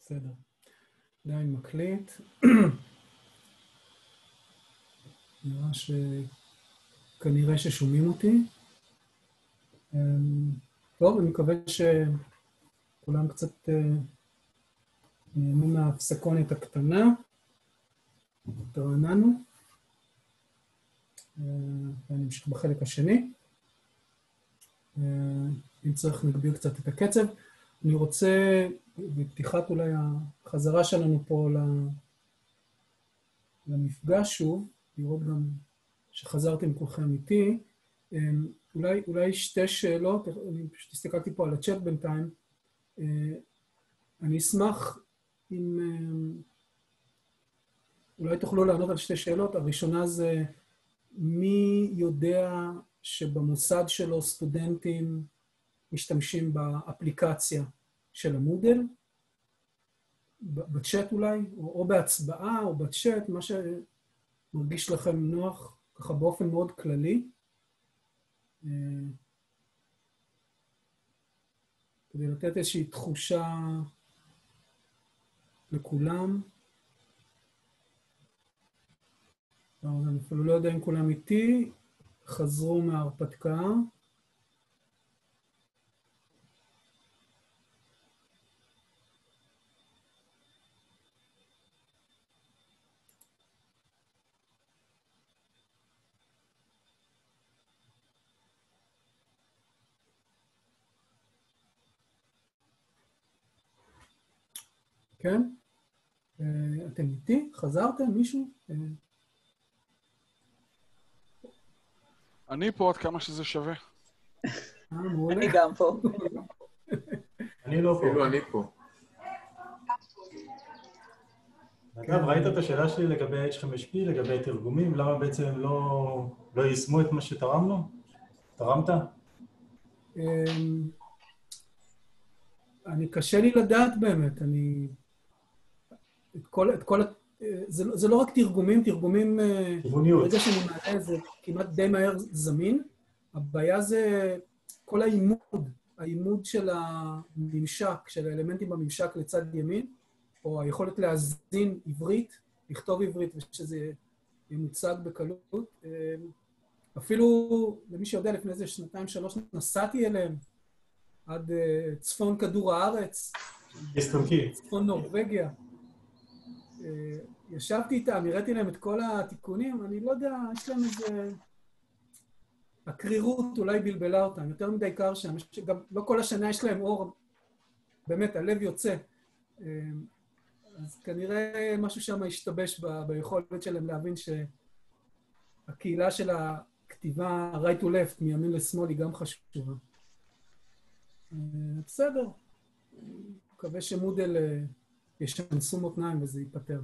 בסדר. עדיין מקליט. נראה שכנראה ששומעים אותי. אמ, טוב, אני מקווה שכולם קצת אה, נהנו מההפסקונת הקטנה, התרעננו, אה, ואני אמשיך בחלק השני. אה, אם צריך נגביר קצת את הקצב. אני רוצה, בפתיחת אולי החזרה שלנו פה למפגש שוב, לראות גם שחזרתם כולכם איתי, אמ, אולי, אולי שתי שאלות, אני פשוט הסתכלתי פה על הצ'אט בינתיים. אה, אני אשמח אם אולי תוכלו לענות על שתי שאלות. הראשונה זה, מי יודע שבמוסד שלו סטודנטים משתמשים באפליקציה של המודל, בצ'אט אולי, או, או בהצבעה או בצ'אט, מה שמרגיש לכם נוח, ככה באופן מאוד כללי. אה, כדי לתת איזושהי תחושה לכולם. אני אפילו לא יודע אם כולם איתי, חזרו מההרפתקה. כן? אה, אתם איתי? חזרתם? מישהו? אה, אני פה עד כמה שזה שווה. אני גם פה. אני לא פה. אפילו אני פה. אגב, ראית את השאלה שלי לגבי H5P, לגבי תרגומים? למה בעצם לא, לא יישמו את מה שתרמנו? תרמת? אמ, אני, קשה לי לדעת באמת, אני... את כל, את כל, זה, לא- זה לא רק תרגומים, תרגומים... כיווניות. ברגע שאני מעלה זה כמעט די מהר זמין. הבעיה זה כל העימוד, העימוד של הממשק, של האלמנטים בממשק לצד ימין, או היכולת להזין עברית, לכתוב עברית ושזה ימוצג בקלות. אפילו, למי שיודע, לפני איזה שנתיים, שלוש, נסעתי אליהם עד uh, צפון כדור הארץ. צפון נורבגיה. ישבתי איתם, הראיתי להם את כל התיקונים, אני לא יודע, יש להם איזה... הקרירות אולי בלבלה אותם, יותר מדי קר שם, גם לא כל השנה יש להם אור, באמת, הלב יוצא. אז כנראה משהו שם השתבש ב- ביכולת שלהם להבין שהקהילה של הכתיבה right to left, מימין לשמאל, היא גם חשובה. בסדר, מקווה שמודל אה, ישנסו מותניים וזה ייפתר.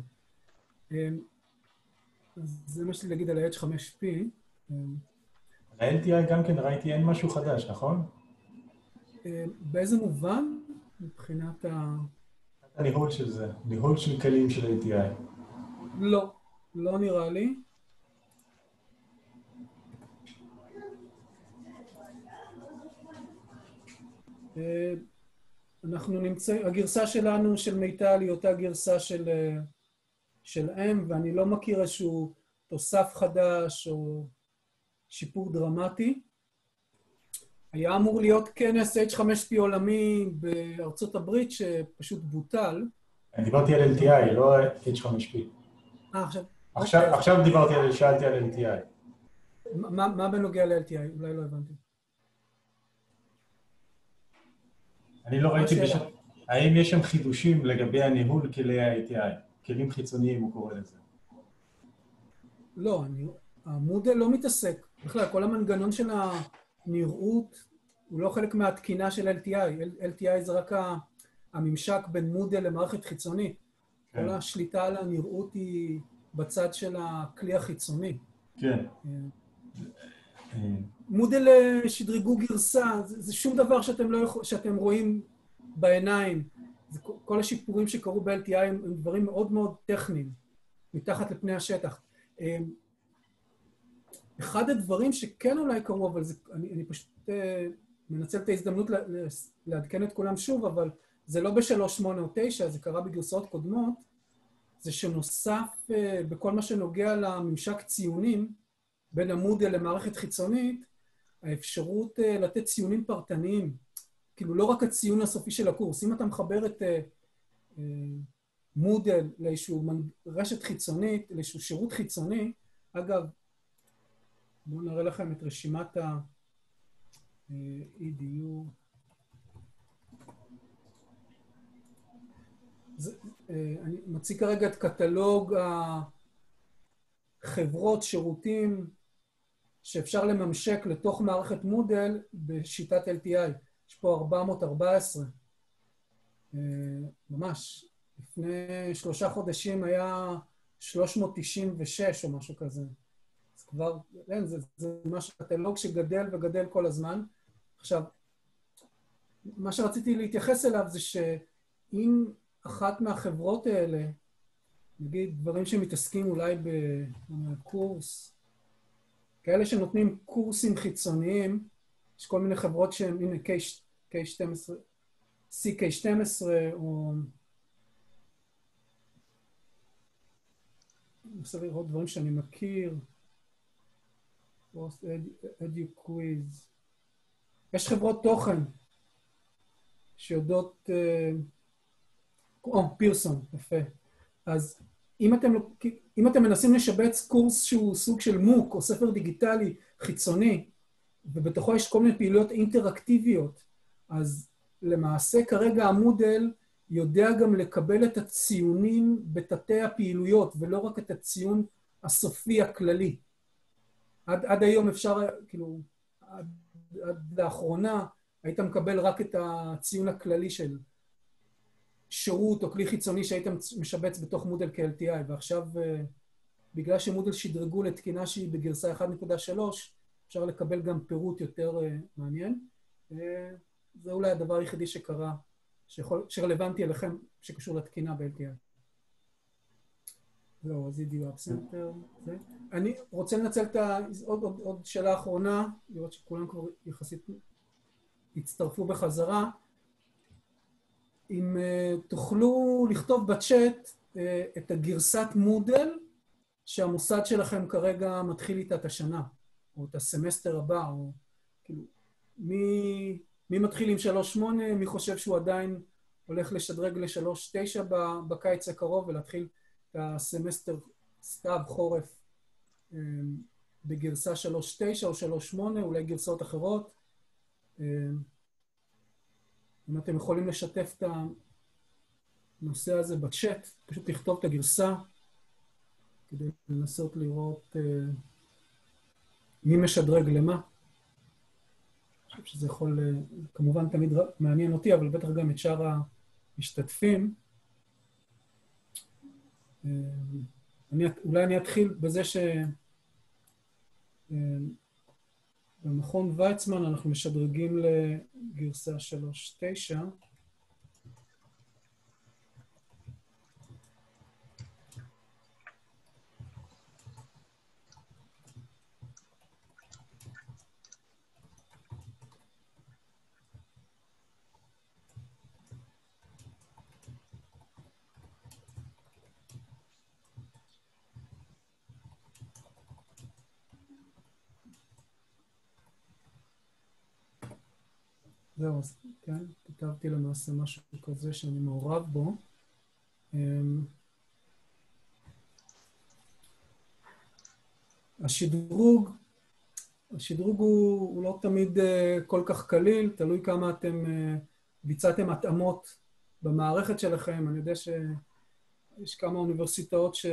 אה, אז זה מה שלי להגיד על ה-H5P. ל-LTI גם כן ראיתי אין משהו חדש, נכון? באיזה מובן? מבחינת ה... הניהול של זה, ניהול של כלים של ATI. לא, לא נראה לי. אנחנו נמצאים, הגרסה שלנו, של מיטל, היא אותה גרסה של, של M, ואני לא מכיר איזשהו תוסף חדש או שיפור דרמטי. היה אמור להיות כנס H5P עולמי בארצות הברית שפשוט בוטל. אני דיברתי על LTI, לא H5P. אה, עכשיו... עכשיו, אוקיי. עכשיו דיברתי על, שאלתי על LTI. מה, מה בנוגע ל-LTI? אולי לא הבנתי. אני לא ראיתי, בש... האם יש שם חידושים לגבי הניהול כלי ה-ATI? כלים חיצוניים, הוא קורא לזה. לא, אני... המודל לא מתעסק. בכלל, כל המנגנון של הנראות הוא לא חלק מהתקינה של LTI. LTI זה רק הממשק בין מודל למערכת חיצונית. כן. כל השליטה על הנראות היא בצד של הכלי החיצוני. כן. מודל שדרגו גרסה, זה, זה שום דבר שאתם, לא יכול, שאתם רואים בעיניים. זה, כל השיפורים שקרו ב-LTI הם, הם דברים מאוד מאוד טכניים, מתחת לפני השטח. אחד הדברים שכן אולי קרו, אבל זה, אני, אני פשוט uh, מנצל את ההזדמנות לעדכן את כולם שוב, אבל זה לא ב-3, 8 או 9, זה קרה בגרסאות קודמות, זה שנוסף אה, בכל מה שנוגע לממשק ציונים בין המודל למערכת חיצונית, האפשרות אה, לתת ציונים פרטניים. כאילו, לא רק הציון הסופי של הקורס. אם אתה מחבר את מודל לאיזושהי רשת חיצונית, לאיזשהו שירות חיצוני, אגב, בואו נראה לכם את רשימת ה-EDU. אה, אני מציג כרגע את קטלוג החברות, שירותים שאפשר לממשק לתוך מערכת מודל בשיטת LTI. יש פה 414. אה, ממש. לפני שלושה חודשים היה 396 או משהו כזה. אז כבר, אין, זה, זה ממש קטלוג שגדל וגדל כל הזמן. עכשיו, מה שרציתי להתייחס אליו זה שאם אחת מהחברות האלה, נגיד דברים שמתעסקים אולי בקורס, כאלה שנותנים קורסים חיצוניים, יש כל מיני חברות שהן, הנה K12, CK12 או... אני מנסה לראות דברים שאני מכיר. post, edu, quiz. יש חברות תוכן שיודעות... אה, או, פירסון, יפה. אז אם אתם, אם אתם מנסים לשבץ קורס שהוא סוג של מוק או ספר דיגיטלי חיצוני, ובתוכו יש כל מיני פעילויות אינטראקטיביות, אז למעשה כרגע המודל יודע גם לקבל את הציונים בתתי הפעילויות, ולא רק את הציון הסופי הכללי. עד, עד היום אפשר, כאילו, עד, עד לאחרונה היית מקבל רק את הציון הכללי של שירות או כלי חיצוני שהיית משבץ בתוך מודל כ-LTI, ועכשיו אה, בגלל שמודל שדרגו לתקינה שהיא בגרסה 1.3, אפשר לקבל גם פירוט יותר אה, מעניין. אה, זה אולי הדבר היחידי שקרה, שיכול, שרלוונטי אליכם, שקשור לתקינה ב-LTI. זהו, אז EDU App Center. אני רוצה לנצל את ה... עוד, עוד, עוד שאלה אחרונה, לראות שכולם כבר יחסית הצטרפו בחזרה. אם אה, תוכלו לכתוב בצ'אט אה, את הגרסת Moodle שהמוסד שלכם כרגע מתחיל איתה את השנה, או את הסמסטר הבא, או כאילו, מי, מי מתחיל עם 3.8, מי חושב שהוא עדיין הולך לשדרג ל-3.9 בקיץ הקרוב ולהתחיל את הסמסטר סתיו חורף um, בגרסה 3.9 או 3.8, אולי גרסאות אחרות. Um, אם אתם יכולים לשתף את הנושא הזה בצ'אט, פשוט לכתוב את הגרסה כדי לנסות לראות uh, מי משדרג למה. אני חושב שזה יכול, uh, כמובן תמיד מעניין אותי, אבל בטח גם את שאר המשתתפים. Uh, אני, אולי אני אתחיל בזה ש... Uh, במכון ויצמן אנחנו משדרגים לגרסה 3.9. זהו, אז כן, כתבתי למעשה משהו כזה שאני מעורב בו. אמ, השדרוג, השדרוג הוא, הוא לא תמיד uh, כל כך קליל, תלוי כמה אתם uh, ביצעתם התאמות במערכת שלכם. אני יודע שיש כמה אוניברסיטאות שלא,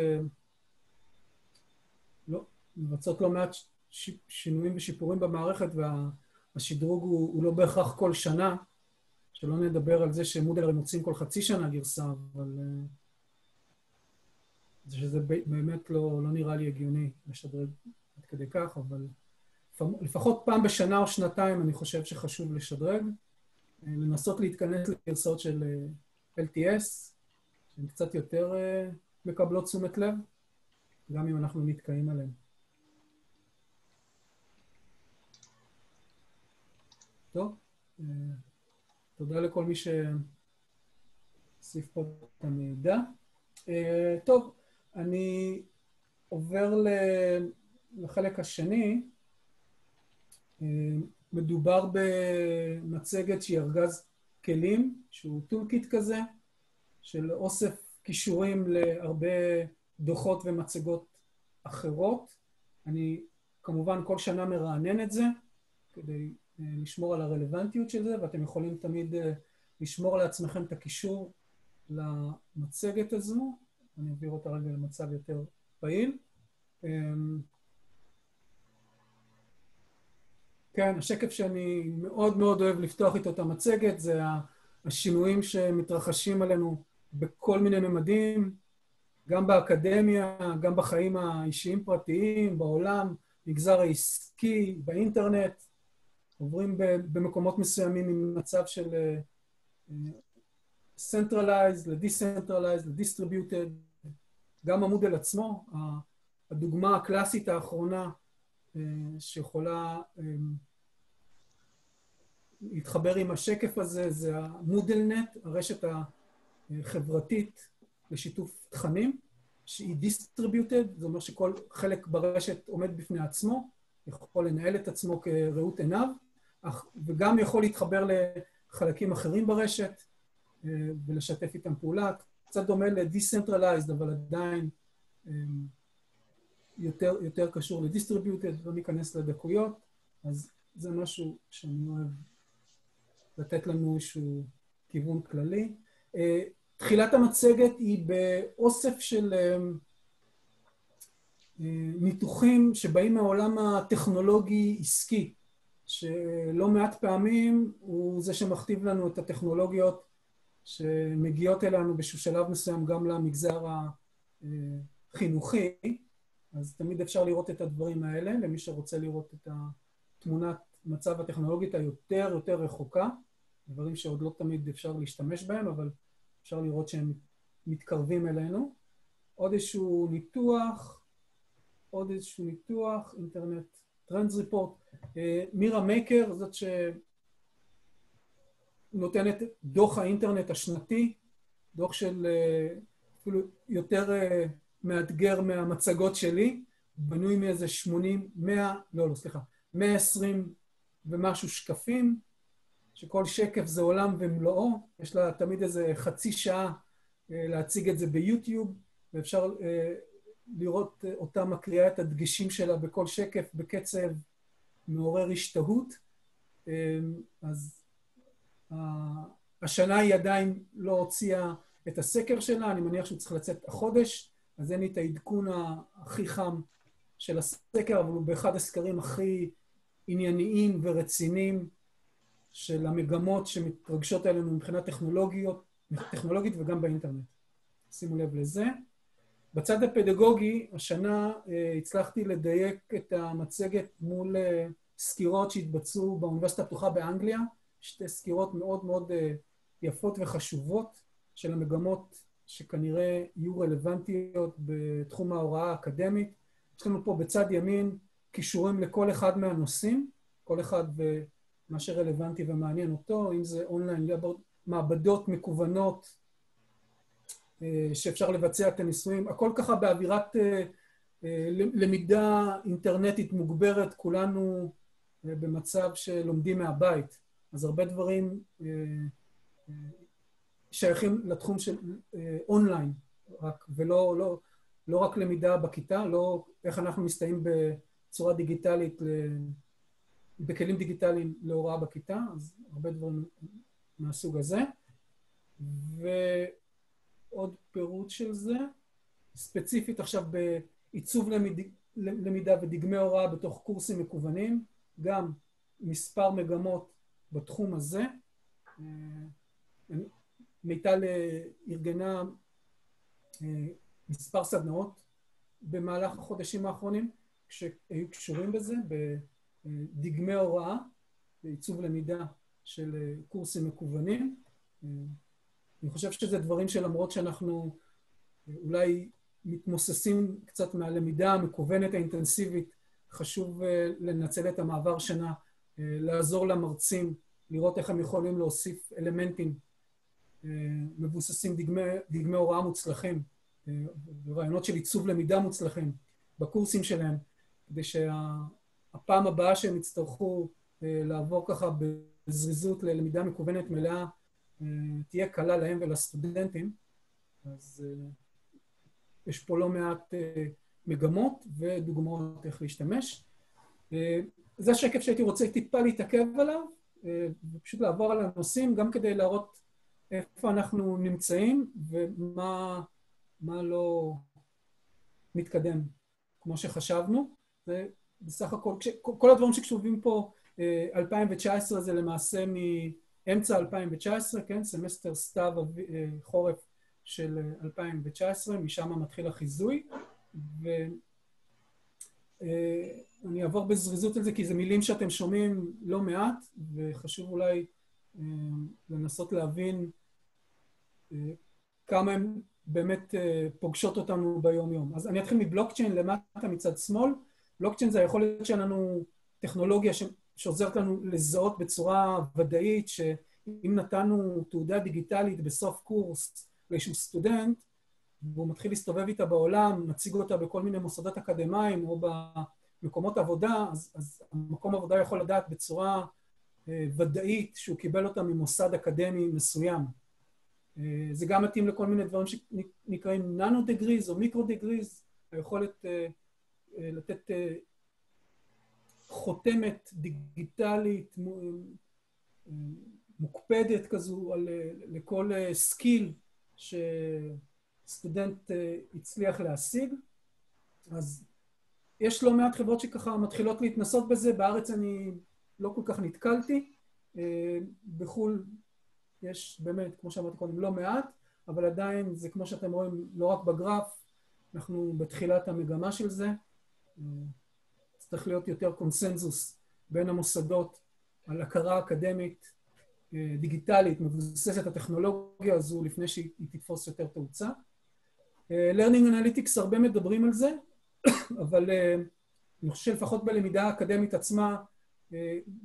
מבצעות לא מעט ש... שינויים ושיפורים במערכת, וה... השדרוג הוא, הוא לא בהכרח כל שנה, שלא נדבר על זה שמודל מוצאים כל חצי שנה גרסה, אבל... אה, זה שזה באמת לא, לא נראה לי הגיוני לשדרג עד כדי כך, אבל לפחות פעם בשנה או שנתיים אני חושב שחשוב לשדרג, אה, לנסות להתכנס לגרסאות של אה, LTS, שהן קצת יותר מקבלות תשומת לב, גם אם אנחנו נתקעים עליהן. טוב, אה, תודה לכל מי אוסיף פה את המידע. טוב, אני עובר לחלק השני. מדובר במצגת שהיא ארגז כלים, שהוא toolkit כזה, של אוסף קישורים להרבה דוחות ומצגות אחרות. אני כמובן כל שנה מרענן את זה, כדי אה, לשמור על הרלוונטיות של זה, ואתם יכולים תמיד אה, לשמור לעצמכם את הקישור למצגת הזו. אני אעביר אותה רגע למצב יותר פעיל. אמ, כן, השקף שאני מאוד מאוד אוהב לפתוח איתו את המצגת זה השינויים שמתרחשים עלינו בכל מיני ממדים, גם באקדמיה, גם בחיים האישיים פרטיים, בעולם, מגזר העסקי, באינטרנט, עוברים במקומות מסוימים ממצב של uh, centralized ל-decentralized ל-distributed, גם המודל עצמו, הדוגמה הקלאסית האחרונה uh, שיכולה להתחבר עם השקף הזה זה המודלנט, הרשת החברתית לשיתוף תכנים, שהיא distributed, זה אומר שכל חלק ברשת עומד בפני עצמו, יכול לנהל את עצמו כראות עיניו, וגם יכול להתחבר לחלקים אחרים ברשת אה, ולשתף איתם פעולה. קצת דומה ל-decentralized, אבל עדיין אה, יותר, יותר קשור ל-distributed, לא ניכנס לדקויות, אז זה משהו שאני אוהב לתת לנו איזשהו כיוון כללי. אה, תחילת המצגת היא באוסף של ניתוחים שבאים מהעולם הטכנולוגי-עסקי. שלא מעט פעמים הוא זה שמכתיב לנו את הטכנולוגיות שמגיעות אלינו באיזשהו שלב מסוים גם למגזר החינוכי, אז תמיד אפשר לראות את הדברים האלה, למי שרוצה לראות את התמונת מצב הטכנולוגית היותר יותר רחוקה, דברים שעוד לא תמיד אפשר להשתמש בהם, אבל אפשר לראות שהם מתקרבים אלינו. עוד איזשהו ניתוח, עוד איזשהו ניתוח, Internet Trends Report. אה, מרי מיקר, זאת שנותנת דוח האינטרנט השנתי, דוח של אה, אפילו יותר אה, מאתגר מהמצגות שלי, בנוי מאיזה 80, 100, לא, לא, סליחה, 120 ומשהו שקפים, שכל שקף זה עולם ומלואו, יש לה תמיד איזה חצי שעה להציג את זה ביוטיוב, ואפשר לראות אותה מקריאה את הדגשים שלה בכל שקף בקצב מעורר השתהות. אמ, אז השנה היא עדיין לא הוציאה את הסקר שלה, אני מניח שהוא צריך לצאת החודש, אז אין לי את העדכון הכי חם של הסקר, אבל הוא באחד הסקרים הכי ענייניים ורציניים של המגמות שמתרגשות עלינו מבחינה טכנולוגית וגם באינטרנט. שימו לב לזה. בצד הפדגוגי, השנה אה, הצלחתי לדייק את המצגת מול אה, סקירות שהתבצעו באוניברסיטה הפתוחה באנגליה, שתי סקירות מאוד מאוד אה, יפות וחשובות של המגמות שכנראה יהיו רלוונטיות בתחום ההוראה האקדמית. יש לנו פה בצד ימין קישורים לכל אחד מהנושאים, כל אחד ומה שרלוונטי ומעניין אותו, אם זה אונליין, מעבדות מקוונות, שאפשר לבצע את הניסויים, הכל ככה באווירת אה, אה, למידה אינטרנטית מוגברת, כולנו במצב שלומדים מהבית. אז הרבה דברים שייכים לתחום של אונליין, רק, ולא לא, לא רק למידה בכיתה, לא איך אנחנו מסתייעים בצורה דיגיטלית, בכלים דיגיטליים להוראה בכיתה, אז הרבה דברים מהסוג הזה. ו... עוד פירוט של זה, ספציפית עכשיו בעיצוב למיד, למידה ודגמי הוראה בתוך קורסים מקוונים, גם מספר מגמות בתחום הזה. אה, מיטל אה, ארגנה אה, מספר סדנאות במהלך החודשים האחרונים, שהיו קשורים בזה, בדגמי הוראה, בעיצוב למידה של קורסים מקוונים. אני חושב שזה דברים שלמרות שאנחנו אולי מתמוססים קצת מהלמידה המקוונת האינטנסיבית, חשוב אה, לנצל את המעבר שנה, אה, לעזור למרצים, לראות איך הם יכולים להוסיף אלמנטים מבוססים דגמי, דגמי הוראה מוצלחים ורעיונות של עיצוב למידה מוצלחים בקורסים שלהם, כדי שהפעם הבאה שהם יצטרכו לעבור ככה בזריזות ללמידה מקוונת מלאה תהיה קלה להם ולסטודנטים. אז יש פה לא מעט מגמות ודוגמאות איך להשתמש. זה השקף שהייתי רוצה טיפה להתעכב עליו, ופשוט לעבור על הנושאים, גם כדי להראות איפה אנחנו נמצאים ומה לא מתקדם כמו שחשבנו. ובסך הכל, כל הדברים שכתובים פה, 2019 זה למעשה מאמצע 2019, כן? סמסטר סתיו חורף של 2019, משם מתחיל החיזוי. ואני אעבור בזריזות על זה, כי זה מילים שאתם שומעים לא מעט, וחשוב אולי לנסות להבין כמה הן באמת פוגשות אותנו ביום-יום. אז אני אתחיל מבלוקצ'יין למטה מצד שמאל. בלוקצ'יין זה היכולת שלנו, טכנולוגיה. שעוזרת לנו לזהות בצורה ודאית, שאם נתנו תעודה דיגיטלית בסוף קורס לאיזשהו סטודנט, והוא מתחיל להסתובב איתה בעולם, מציג אותה בכל מיני מוסדות אקדמיים או במקומות עבודה, אז, אז המקום עבודה יכול לדעת בצורה אה, ודאית שהוא קיבל אותה ממוסד אקדמי מסוים. אה, זה גם מתאים לכל מיני דברים שנקראים nano degrees או micro degrees, היכולת אה, אה, לתת אה, חותמת דיגיטלית מוקפדת כזו על, לכל אה, skill ש... סטודנט אה, הצליח להשיג. אז יש לא מעט חברות שככה מתחילות להתנסות בזה, בארץ אני לא כל כך נתקלתי. אה, בחו"ל יש באמת, כמו שאמרתי קודם, לא מעט, אבל עדיין זה כמו שאתם רואים, לא רק בגרף, אנחנו בתחילת המגמה של זה. אה, צריך להיות יותר קונסנזוס בין המוסדות על הכרה אקדמית דיגיטלית מבוססת הטכנולוגיה הזו לפני שהיא תתפוס יותר תאוצה. אה, learning Analytics הרבה מדברים על זה, <coughs> אבל uh, אני חושב שלפחות בלמידה האקדמית עצמה,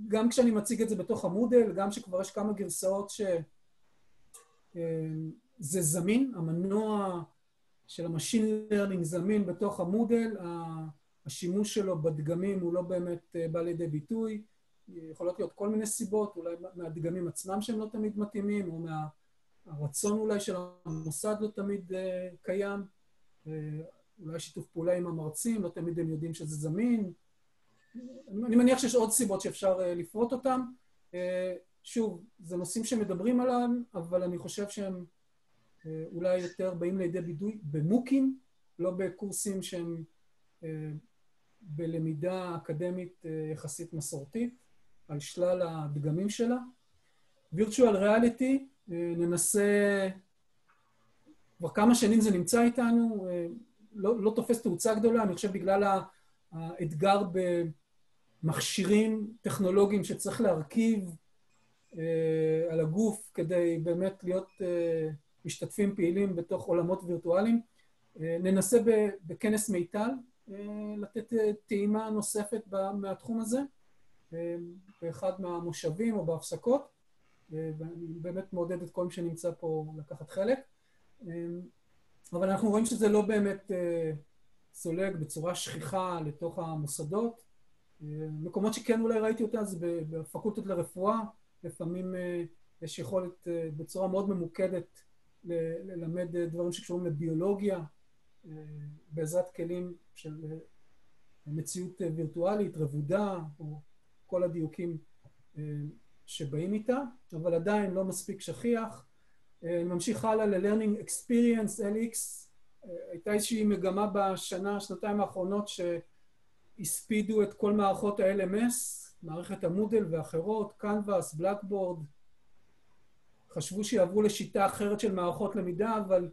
גם כשאני מציג את זה בתוך המודל, גם שכבר יש כמה גרסאות שזה זמין, המנוע של ה-Machine Learning זמין בתוך המודל, השימוש שלו בדגמים הוא לא באמת uh, בא לידי ביטוי, יכולות להיות כל מיני סיבות, אולי מהדגמים עצמם שהם לא תמיד מתאימים, או מה... הרצון אולי של המוסד לא תמיד uh, קיים, uh, אולי שיתוף פעולה עם המרצים, לא תמיד הם יודעים שזה זמין. אני מניח שיש עוד סיבות שאפשר לפרוט אותן. שוב, זה נושאים שמדברים עליהם, אבל אני חושב שהם אולי יותר באים לידי בידוי במוקים, לא בקורסים שהם בלמידה אקדמית uh, יחסית מסורתית, על שלל הדגמים שלה. virtual reality ננסה, כבר כמה שנים זה נמצא איתנו, לא, לא תופס תאוצה גדולה, אני חושב בגלל האתגר במכשירים טכנולוגיים שצריך להרכיב אה, על הגוף כדי באמת להיות אה, משתתפים פעילים בתוך עולמות וירטואליים. אה, ננסה בכנס מיטל לתת טעימה נוספת מהתחום הזה, באחד מהמושבים או בהפסקות. ואני באמת מעודד את כל מי שנמצא פה לקחת חלק. אבל אנחנו רואים שזה לא באמת סולג בצורה שכיחה לתוך המוסדות. מקומות שכן אולי ראיתי אותה זה בפקולטות לרפואה, לפעמים יש יכולת בצורה מאוד ממוקדת ללמד דברים שקשורים לביולוגיה, בעזרת כלים של מציאות וירטואלית, רבודה, או כל הדיוקים שבאים איתה, אבל עדיין לא מספיק שכיח. אני ממשיך הלאה ל-Learning Experience, LX. הייתה איזושהי מגמה בשנה, שנתיים האחרונות, שהספידו את כל מערכות ה-LMS, מערכת המודל ואחרות, קנבאס, בלקבורד. חשבו שיעברו לשיטה אחרת של מערכות למידה, אבל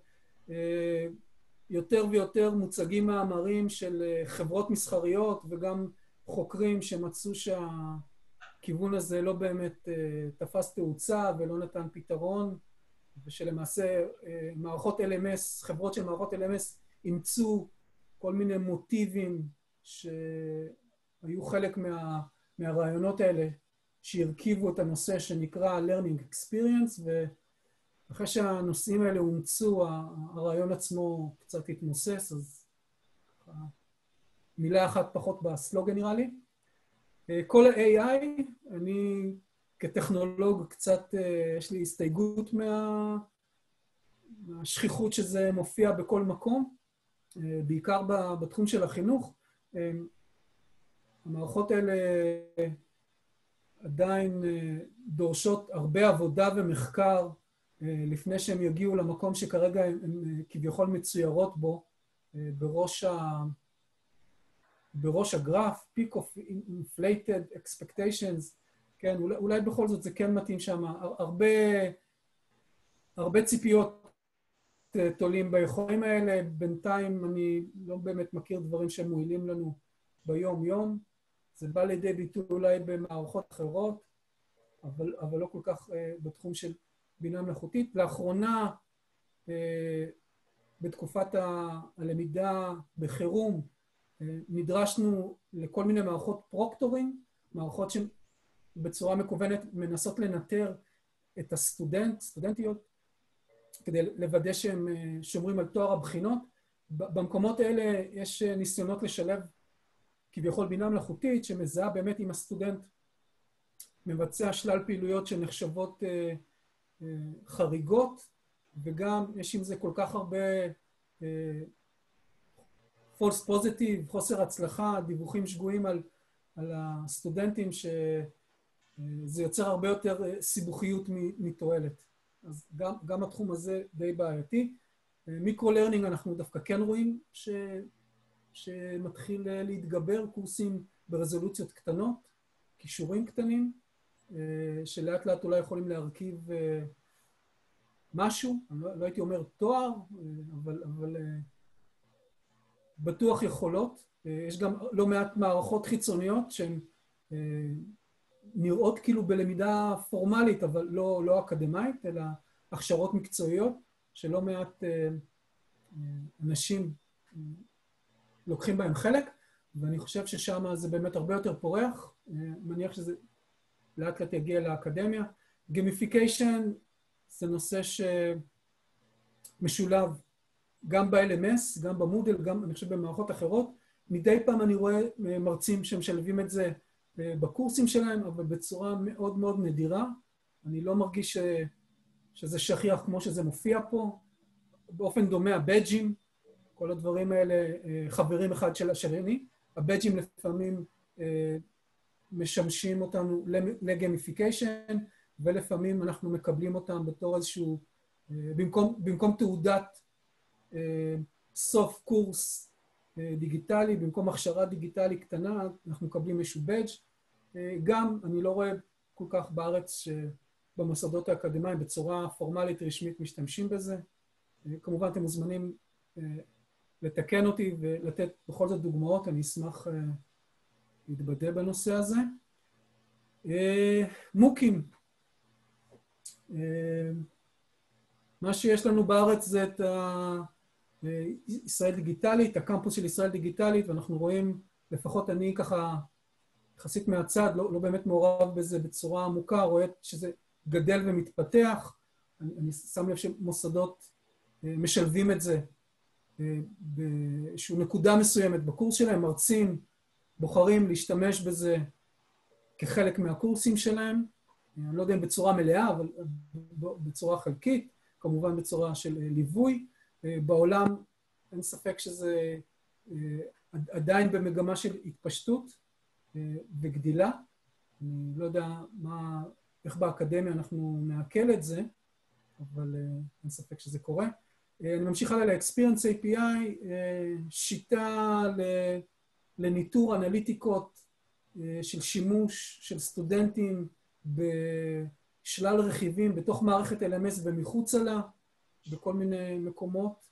יותר ויותר מוצגים מאמרים של חברות מסחריות וגם חוקרים שמצאו שה... הכיוון הזה לא באמת uh, תפס תאוצה ולא נתן פתרון, ושלמעשה uh, מערכות LMS, חברות של מערכות LMS אימצו כל מיני מוטיבים שהיו חלק מה, מהרעיונות האלה שהרכיבו את הנושא שנקרא Learning Experience, אחרי שהנושאים האלה אומצו, הרעיון עצמו קצת התמוסס, אז מילה אחת פחות בסלוגן נראה לי. כל ה-AI, אני כטכנולוג קצת, יש לי הסתייגות מה... מהשכיחות שזה מופיע בכל מקום, בעיקר בתחום של החינוך. המערכות האלה עדיין דורשות הרבה עבודה ומחקר לפני שהן יגיעו למקום שכרגע הן כביכול מצוירות בו, בראש, ה... בראש הגרף, peak of inflated expectations, כן, אולי, אולי בכל זאת זה כן מתאים שם, הרבה, הרבה ציפיות תולים ביכולים האלה, בינתיים אני לא באמת מכיר דברים שמועילים לנו ביום-יום, זה בא לידי ביטוי אולי במערכות אחרות, אבל, אבל לא כל כך uh, בתחום של בינה מלאכותית. לאחרונה, uh, בתקופת הלמידה בחירום, uh, נדרשנו לכל מיני מערכות פרוקטורים, מערכות שבצורה מקוונת מנסות לנטר את הסטודנט, סטודנטיות, כדי לוודא שהם שומרים על טוהר הבחינות. במקומות האלה יש ניסיונות לשלב כביכול בינה מלאכותית שמזהה באמת אם הסטודנט מבצע שלל פעילויות שנחשבות אה, אה, חריגות, וגם יש עם זה כל כך הרבה אה, false positive, חוסר הצלחה, דיווחים שגויים על, על הסטודנטים, שזה יוצר הרבה יותר סיבוכיות מתועלת. אז גם, גם התחום הזה די בעייתי. micro-learning אנחנו דווקא כן רואים ש... שמתחיל להתגבר, קורסים ברזולוציות קטנות, כישורים קטנים, שלאט לאט אולי יכולים להרכיב משהו, אני לא, לא הייתי אומר תואר, אבל, אבל בטוח יכולות. יש גם לא מעט מערכות חיצוניות שהן נראות כאילו בלמידה פורמלית, אבל לא, לא אקדמית, אלא הכשרות מקצועיות, שלא מעט אנשים לוקחים בהם חלק, ואני חושב ששם זה באמת הרבה יותר פורח. מניח שזה לאט לאט יגיע לאקדמיה. גמיפיקיישן זה נושא שמשולב גם ב-LMS, גם במודל, גם אני חושב במערכות אחרות. מדי פעם אני רואה מרצים שמשלבים את זה בקורסים שלהם, אבל בצורה מאוד מאוד נדירה. אני לא מרגיש ש... שזה שכיח כמו שזה מופיע פה. באופן דומה, הבדג'ים, כל הדברים האלה אה, חברים אחד של השני. הבדג'ים לפעמים אה, משמשים אותנו לגמיפיקיישן, ולפעמים אנחנו מקבלים אותם בתור איזשהו, אה, במקום, במקום תעודת סוף קורס דיגיטלי, במקום הכשרה דיגיטלי קטנה, אנחנו מקבלים איזשהו בדג'. גם, אני לא רואה כל כך בארץ שבמוסדות האקדמיים בצורה פורמלית רשמית משתמשים בזה. כמובן, אתם מוזמנים לתקן אותי ולתת בכל זאת דוגמאות, אני אשמח להתבדל בנושא הזה. Uh, מוקים. Uh, מה שיש לנו בארץ זה את ה... ישראל דיגיטלית, הקמפוס של ישראל דיגיטלית, ואנחנו רואים, לפחות אני ככה יחסית מהצד, לא, לא באמת מעורב בזה בצורה עמוקה, רואה שזה גדל ומתפתח. אני, אני שם לב שמוסדות משלבים את זה באיזושהי נקודה מסוימת בקורס שלהם, מרצים בוחרים להשתמש בזה כחלק מהקורסים שלהם, אני לא יודע אם בצורה מלאה, אבל בצורה חלקית, כמובן בצורה של ליווי. בעולם אין ספק שזה עדיין במגמה של התפשטות וגדילה. אני לא יודע מה, איך באקדמיה אנחנו נעכל את זה, אבל אין ספק שזה קורה. אני ממשיך הלאה ל-Experience API, שיטה לניטור אנליטיקות של שימוש של סטודנטים בשלל רכיבים בתוך מערכת LMS ומחוצה לה, בכל מיני מקומות.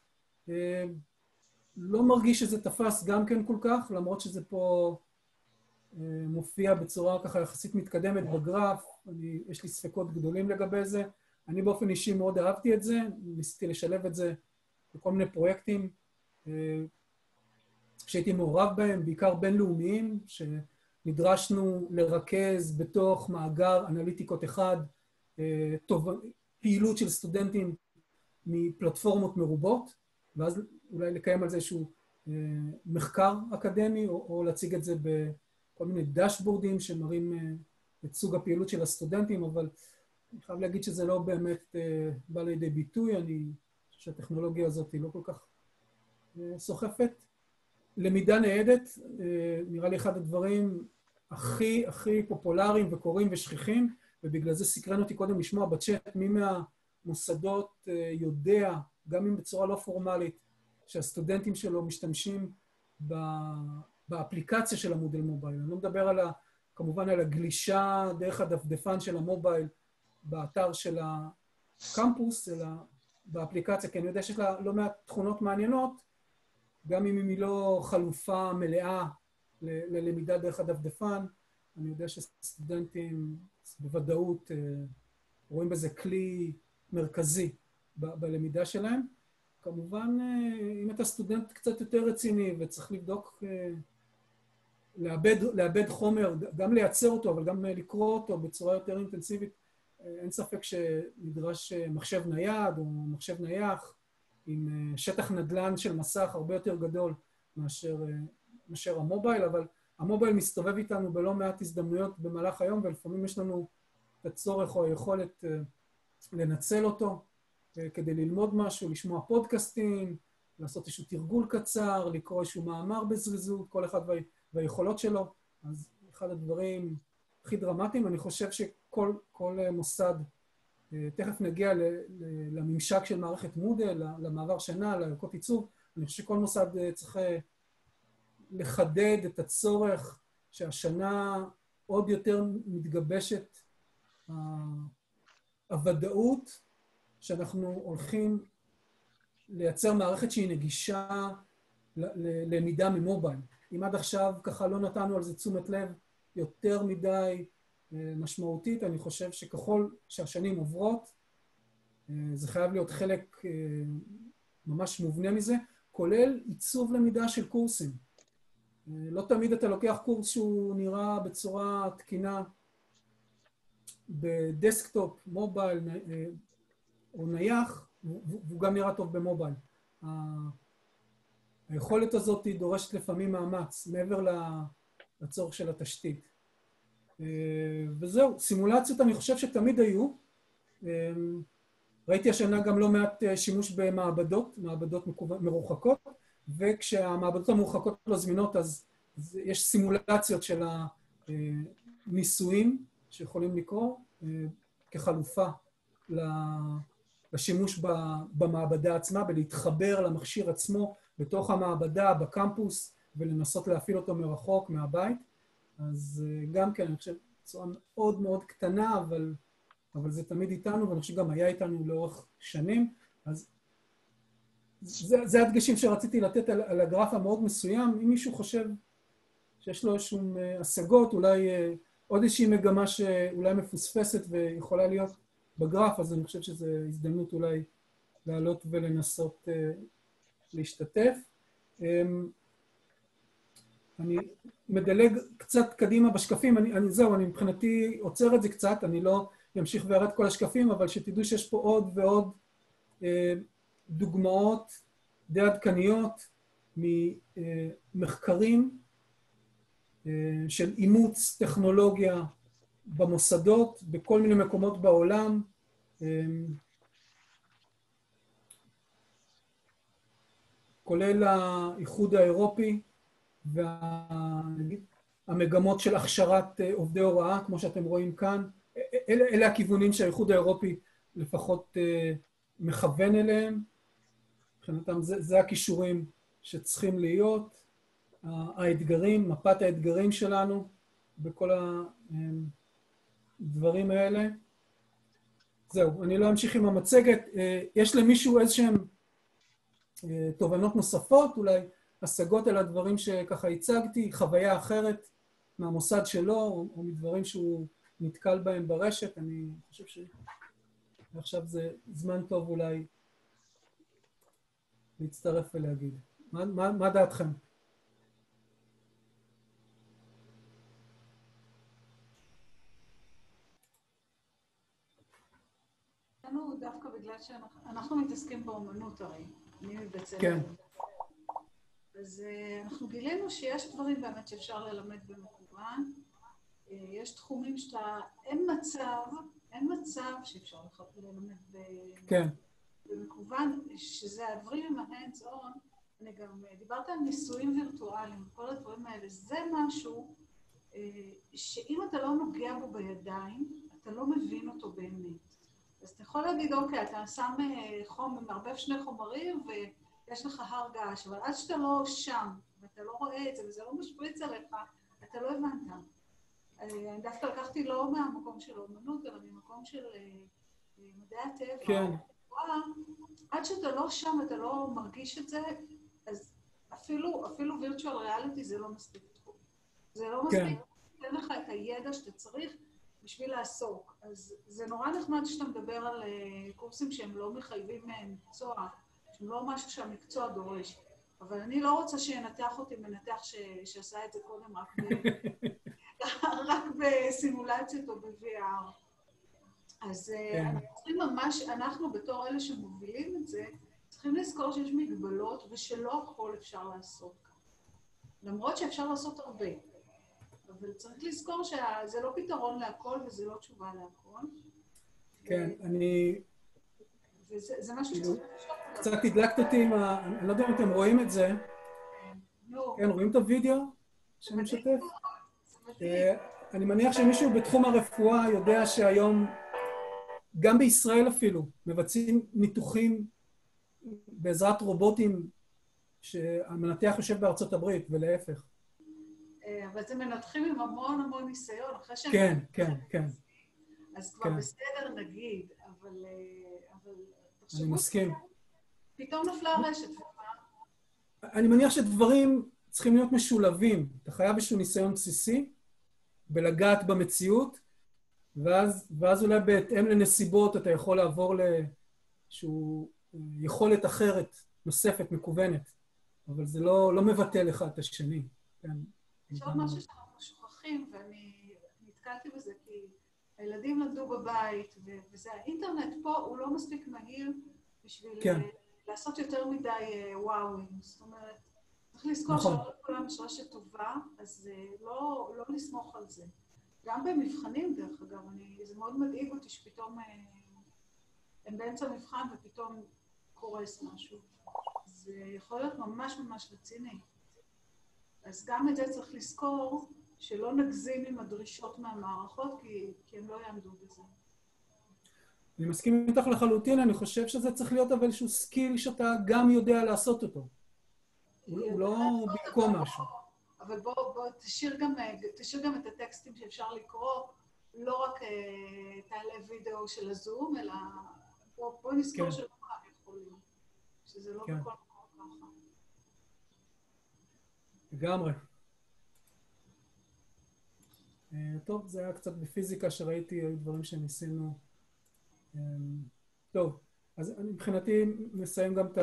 לא מרגיש שזה תפס גם כן כל כך, למרות שזה פה מופיע בצורה ככה יחסית מתקדמת בגרף, אני, יש לי ספקות גדולים לגבי זה. אני באופן אישי מאוד אהבתי את זה, ניסיתי לשלב את זה בכל מיני פרויקטים אה, שהייתי מעורב בהם, בעיקר בינלאומיים, שנדרשנו לרכז בתוך מאגר אנליטיקות אחד אה, פעילות של סטודנטים מפלטפורמות מרובות, ואז אולי לקיים על זה איזשהו אה, מחקר אקדמי, או, או להציג את זה בכל מיני דשבורדים שמראים אה, את סוג הפעילות של הסטודנטים, אבל אני חייב להגיד שזה לא באמת בא לידי ביטוי, אני חושב שהטכנולוגיה הזאת היא לא כל כך סוחפת. למידה ניידת, נראה לי אחד הדברים הכי הכי פופולריים וקוראים ושכיחים, ובגלל זה סקרן אותי קודם לשמוע בצ'אט מי מהמוסדות יודע, גם אם בצורה לא פורמלית, שהסטודנטים שלו משתמשים באפליקציה של המודל מובייל. אני לא מדבר על ה, כמובן על הגלישה דרך הדפדפן של המובייל באתר של הקמפוס, אלא באפליקציה, כי אני יודע שיש לה לא מעט תכונות מעניינות, גם אם היא לא חלופה מלאה ללמידה דרך הדפדפן. אני יודע שסטודנטים בוודאות אה, רואים בזה כלי מרכזי בלמידה שלהם. כמובן, אה, אם אתה סטודנט קצת יותר רציני וצריך לבדוק, אה, לאבד, לאבד חומר, גם לייצר אותו, אבל גם לקרוא אותו בצורה יותר אינטנסיבית, אין ספק שנדרש מחשב נייד או מחשב נייח עם שטח נדל"ן של מסך הרבה יותר גדול מאשר, מאשר המובייל, אבל המובייל מסתובב איתנו בלא מעט הזדמנויות במהלך היום, ולפעמים יש לנו את הצורך או היכולת לנצל אותו. כדי ללמוד משהו, לשמוע פודקאסטים, לעשות איזשהו תרגול קצר, לקרוא איזשהו מאמר בזריזות, כל אחד וה, והיכולות שלו. אז אחד הדברים הכי דרמטיים, אני חושב שכל מוסד, אה, תכף נגיע לממשק של מערכת מודל, למעבר שנה, לערכות עיצוב, אני חושב שכל מוסד אה, צריך אה, לחדד את הצורך שהשנה עוד יותר מתגבשת הוודאות שאנחנו הולכים לייצר מערכת שהיא נגישה ללמידה מ-mobile. אם עד עכשיו ככה לא נתנו על זה תשומת לב יותר מדי משמעותית, אני חושב שככל שהשנים עוברות, אה, זה חייב להיות חלק אה, ממש מובנה מזה, כולל עיצוב למידה של קורסים. לא תמיד אתה לוקח קורס שהוא נראה בצורה תקינה ב-desktop, mobile, או נייח, והוא גם נראה טוב במובייל. היכולת הזאת דורשת לפעמים מאמץ, מעבר לצורך של התשתית. אה, וזהו, סימולציות אני חושב שתמיד היו. אה, ראיתי השנה גם לא מעט אה, שימוש במעבדות, מעבדות מרוחקות, וכשהמעבדות המרוחקות לא זמינות אז יש סימולציות של הניסויים שיכולים לקרות כחלופה בשימוש במעבדה עצמה, בלהתחבר למכשיר עצמו בתוך המעבדה, בקמפוס, ולנסות להפעיל אותו מרחוק, מהבית. אז אה, גם כן, אני חושב, בצורה מאוד מאוד קטנה, אבל, אבל זה תמיד איתנו, ואני חושב שגם היה איתנו לאורך שנים. אז זה, זה הדגשים שרציתי לתת על, על הגרף המאוד מסוים. אם מישהו חושב שיש לו איזשהם אה, השגות, אולי אה, עוד איזושהי מגמה שאולי מפוספסת ויכולה להיות בגרף, אז אני חושב שזו הזדמנות אולי לעלות ולנסות להשתתף. Um, אני מדלג קצת קדימה בשקפים, אני, אני זהו, אני מבחינתי עוצר את זה קצת, אני לא אמשיך את כל השקפים, אבל שתדעו שיש פה עוד ועוד uh, דוגמאות די עדכניות ממחקרים uh, של אימוץ טכנולוגיה במוסדות, בכל מיני מקומות בעולם. אמ, כולל האיחוד האירופי והמגמות של הכשרת אה, עובדי הוראה, כמו שאתם רואים כאן. אלה, אלה הכיוונים שהאיחוד האירופי לפחות אה, מכוון אליהם. מבחינתם זה, זה הכישורים שצריכים להיות, האתגרים, מפת האתגרים שלנו בכל ה... אמ, הדברים האלה. זהו, אני לא אמשיך עם המצגת. אה, יש למישהו איזשהן אה, תובנות נוספות, אולי השגות על הדברים שככה הצגתי, חוויה אחרת מהמוסד שלו, או, מדברים שהוא נתקל בהם ברשת. אני חושב שעכשיו זה זמן טוב אולי להצטרף ולהגיד. מה, מה, מה דעתכם? דווקא בגלל שאנחנו מתעסקים באומנות הרי, אני מבצעת. כן. אז אה, אנחנו גילינו שיש דברים באמת שאפשר ללמד במקוון. אה, יש תחומים שאתה, אין מצב, אין מצב שאפשר ללמד כן. במקוון, שזה הדברים עם ה-hands on, אני גם, אה, דיברת על ניסויים וירטואליים, כל הדברים האלה, זה משהו שאם אתה לא נוגע בו בידיים, אתה לא מבין אותו באמת. אז אתה יכול להגיד, אוקיי, אתה שם חום, מערבב שני חומרים, ו... יש לך הר געש, אבל עד שאתה לא שם, ואתה לא רואה את זה, וזה לא משפריץ עליך, אתה לא הבנת. אני אה, דווקא לקחתי לא מהמקום של האומנות, אלא ממקום של אה, אה, מדעי הטבע. כן. עד שאתה לא שם, אתה לא מרגיש את זה, אז אפילו, אפילו וירטואל ריאליטי זה לא מספיק. זה לא מספיק. כן. נותן לך את הידע שאתה צריך בשביל לעסוק. אז זה נורא נחמד שאתה מדבר על קורסים שהם לא מחייבים מקצוע. שהוא לא משהו שהמקצוע דורש. אבל אני לא רוצה שינתח אותי מנתח ש... שעשה את זה קודם רק, ב... <laughs> רק בסימולציות או ב-VR. אז אה, כן. אנחנו צריכים ממש, אנחנו בתור אלה שמובילים את זה, צריכים לזכור שיש מגבלות ושלא הכל אפשר לעשות. למרות שאפשר לעשות הרבה. אבל צריך לזכור שזה לא פתרון להכל וזה לא תשובה להכל. כן, אני וזה משהו שצריך לחשוב קצת הדלקת אותי עם ה... אני לא יודע אם אתם רואים את זה. כן, רואים את הוידאו שאני משתף? אה, אני מניח שמישהו בתחום הרפואה יודע שהיום, גם בישראל אפילו, מבצעים ניתוחים בעזרת רובוטים שהמנתח יושב בארצות הברית, ולהפך. אה, אבל זה מנתחים עם המון המון ניסיון, אחרי שהם... כן, כן, כן. אז כבר כן. בסדר נגיד, אבל... אה, אני מסכים. פתאום נפלה הרשת. אני מניח שדברים צריכים להיות משולבים. אתה חייב איזשהו ניסיון בסיסי בלגעת במציאות, ואז, ואז אולי בהתאם לנסיבות אתה יכול לעבור לאיזושהי יכולת אחרת, נוספת, מקוונת. אבל זה לא, לא מבטל אחד את השני. כן. יש עוד משהו שאנחנו שוכחים, ואני נתקלתי בזה כי הילדים למדו בבית, וזה, האינטרנט פה הוא לא מספיק מהיר בשביל כן. אה, לעשות יותר מדי אה, וואוים. זאת אומרת, צריך לזכור נכון. שלא לכולם יש רשת טובה, אז אה, לא, לא לסמוך על זה. גם במבחנים, דרך אגב, אני, זה מאוד מדאיג אותי שפתאום הם באמצע מבחן ופתאום קורס משהו. זה יכול להיות ממש ממש רציני. אז גם את זה צריך לזכור, שלא נגזים עם הדרישות מהמערכות, כי, כי הם לא יעמדו בזה. אני מסכים איתך לחלוטין, אני חושב שזה צריך להיות אבל איזשהו skill שאתה גם יודע לעשות אותו. הוא לא במקום משהו. אבל בוא, בוא תשאיר, גם, תשאיר גם את הטקסטים שאפשר לקרוא, לא רק אה, תעלה וידאו של הזום, אלא בוא, בוא נזכור כן. שלא כולם יכולים, שזה לא כן. בכל מקום ככה. לגמרי. אה, טוב, זה היה קצת בפיזיקה שראיתי, היו דברים שניסינו. אה, טוב, אז מבחינתי נסיים גם את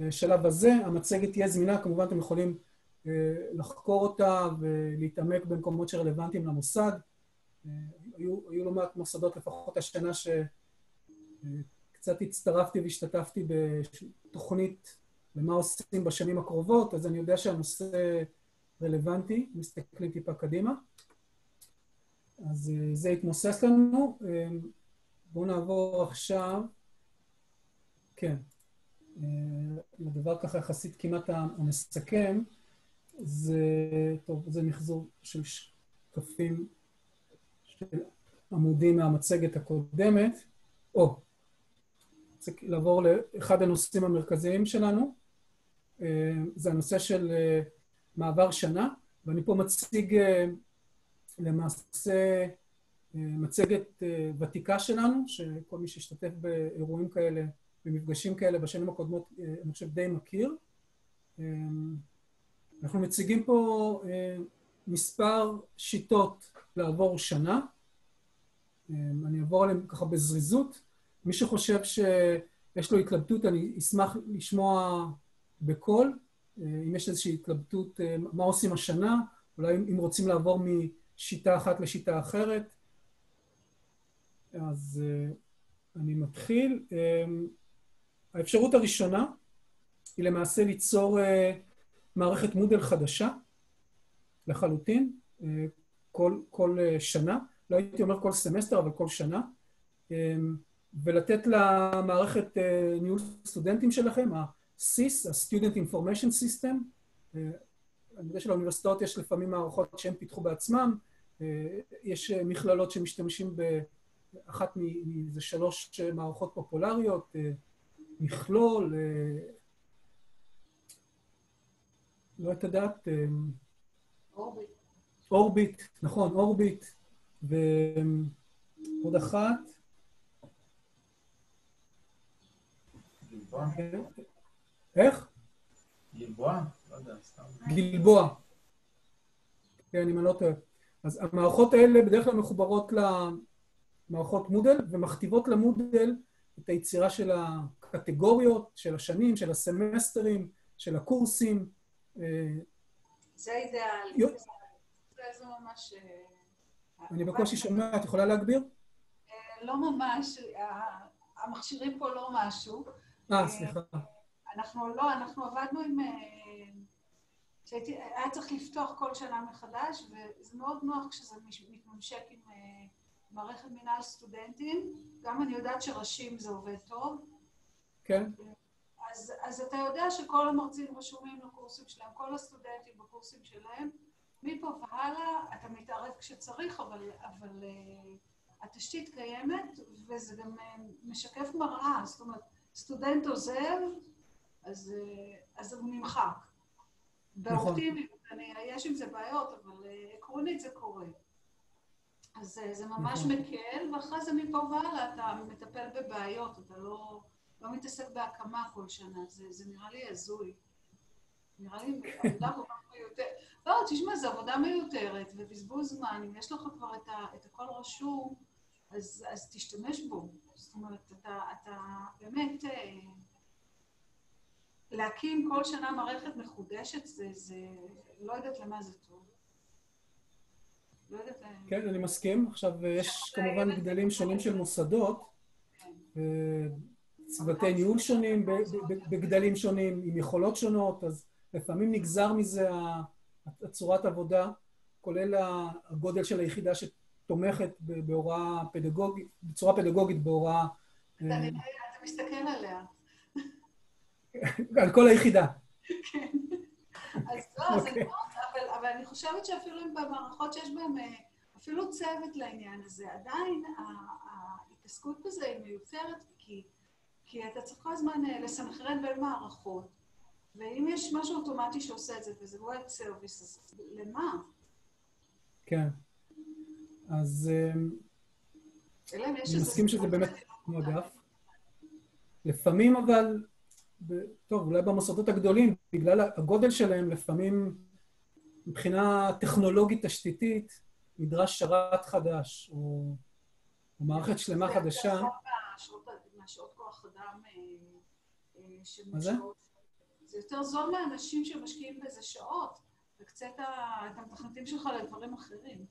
השלב הזה. המצגת תהיה זמינה, כמובן אתם יכולים אה, לחקור אותה ולהתעמק במקומות שרלוונטיים למוסד. היו, היו לא מעט מוסדות, לפחות השנה, שקצת הצטרפתי והשתתפתי בתוכנית למה עושים בשנים הקרובות, אז אני יודע שהנושא רלוונטי, מסתכלים טיפה קדימה. אז אה, זה התמוסס לנו. אה, בואו נעבור עכשיו, כן, אה, לדבר ככה יחסית כמעט המסכם, זה, טוב, זה מחזור של שקפים של עמודים מהמצגת הקודמת. או, צריך לעבור לאחד הנושאים המרכזיים שלנו, זה הנושא של מעבר שנה, ואני פה מציג למעשה אה, מצגת אה, ותיקה שלנו, שכל מי שהשתתף באירועים כאלה, במפגשים כאלה בשנים הקודמות, אה, אני חושב די מכיר. אנחנו מציגים פה מספר שיטות לעבור שנה. אני אעבור עליהן ככה בזריזות. מי שחושב שיש לו התלבטות, אני אשמח לשמוע בקול, אם יש איזושהי התלבטות, מה עושים השנה, אולי אם רוצים לעבור מ... שיטה אחת לשיטה אחרת. אז אני מתחיל. האפשרות הראשונה היא למעשה ליצור מערכת Moodle חדשה לחלוטין, כל, כל שנה. לא הייתי אומר כל סמסטר, אבל כל שנה. ולתת למערכת ניהול סטודנטים שלכם, ה-SIS, ה-Student Information System, אני יודע שלאוניברסיטאות יש לפעמים מערכות שהם פיתחו בעצמם, יש מכללות שמשתמשים באחת מאיזה שלוש מערכות פופולריות, מכלול, לא את הדעת, אורביט. אורביט, נכון, אורביט, ועוד אחת. איך? גלבוע? גלבוע. כן, אם אני לא טועה. אז המערכות האלה בדרך כלל מחוברות למערכות מודל ומכתיבות למודל את היצירה של הקטגוריות, של השנים, של הסמסטרים, של הקורסים. זה אידיאלי. זה ממש... אני בקושי שומע, את יכולה להגביר? לא ממש, המכשירים פה לא משהו. אה, סליחה. אנחנו לא, אנחנו עבדנו עם... שהייתי, היה צריך לפתוח כל שנה מחדש, וזה מאוד נוח כשזה מתממשק עם מערכת מנהל סטודנטים. גם אני יודעת שראשים זה עובד טוב. כן. אז, אז אתה יודע שכל המרצים רשומים לקורסים שלהם, כל הסטודנטים בקורסים שלהם. מפה והלאה אתה מתערב כשצריך, אבל, אבל uh, התשתית קיימת, וזה גם uh, משקף מראה. זאת אומרת, סטודנט עוזב, אז, uh, אז הוא נמחק. באופטימיות, אני, יש עם זה בעיות, אבל uh, עקרונית זה קורה. אז uh, זה ממש נכון. מקל, ואחרי זה מפה והלאה אתה מטפל בבעיות, אתה לא, לא מתעסק בהקמה כל שנה, זה, זה נראה לי הזוי. נראה לי עבודה כל כך מיותרת. לא, תשמע, זו עבודה מיותרת ובזבוז זמן. אם יש לך כבר את, ה, את הכל רשום, אז, אז תשתמש בו. זאת אומרת, אתה, אתה באמת... להקים כל שנה מערכת מחודשת, זה, זה... לא יודעת למה זה טוב. לא. כן, אני מסכים. עכשיו, יש כמובן גדלים שונים של מוסדות, כן. צוותי ניהול שונים, בגדלים שונים, עם יכולות שונות, אז לפעמים נגזר מזה הצורת עבודה, כולל הגודל של היחידה שתומכת בהוראה פדגוגית, בצורה פדגוגית בהוראה... אתה מסתכל עליה. על כל היחידה. <laughs> כן. אז לא, זה נכון, אבל אני חושבת שאפילו במערכות שיש בהן אפילו צוות לעניין הזה, עדיין ההתעסקות בזה היא מיותרת, כי אתה צריך כל הזמן לסנכרן בין מערכות. ואם יש משהו אוטומטי שעושה את זה, וזה ווב סרוויס, אז למה? כן. אז אני מסכים שזה באמת מועדף. לפעמים אבל, טוב, אולי במוסדות הגדולים, בגלל הגודל שלהם, לפעמים מבחינה טכנולוגית תשתיתית, נדרש שרת חדש, או, או מערכת שלמה חדשה. מהשעות כוח אדם שמושקעות זה יותר זול לאנשים שמשקיעים בזה שעות, וקצת את המתכנתים שלך לדברים אחרים.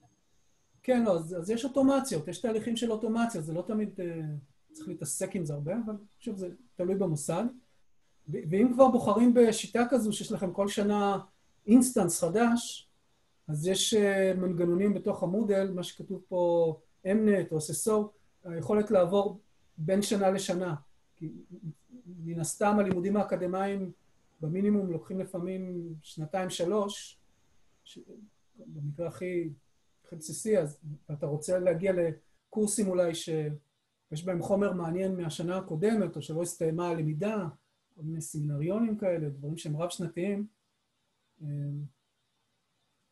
כן, לא, אז, אז יש אוטומציות, יש תהליכים של אוטומציה, זה לא תמיד אה, צריך להתעסק עם זה הרבה, אבל שוב, זה תלוי במוסד. ואם כבר בוחרים בשיטה כזו שיש לכם כל שנה instance חדש, אז יש אה, מנגנונים בתוך ה-Moodle, מה שכתוב פה אמנט או SSO, היכולת לעבור בין שנה לשנה. כי מן הסתם הלימודים האקדמיים במינימום לוקחים לפעמים שנתיים-שלוש, במקרה הכי, הכי בסיסי, אז אתה רוצה להגיע לקורסים אולי שיש בהם חומר מעניין מהשנה הקודמת, או שלא הסתיימה הלמידה, כל מיני סמינריונים כאלה, דברים שהם רב-שנתיים,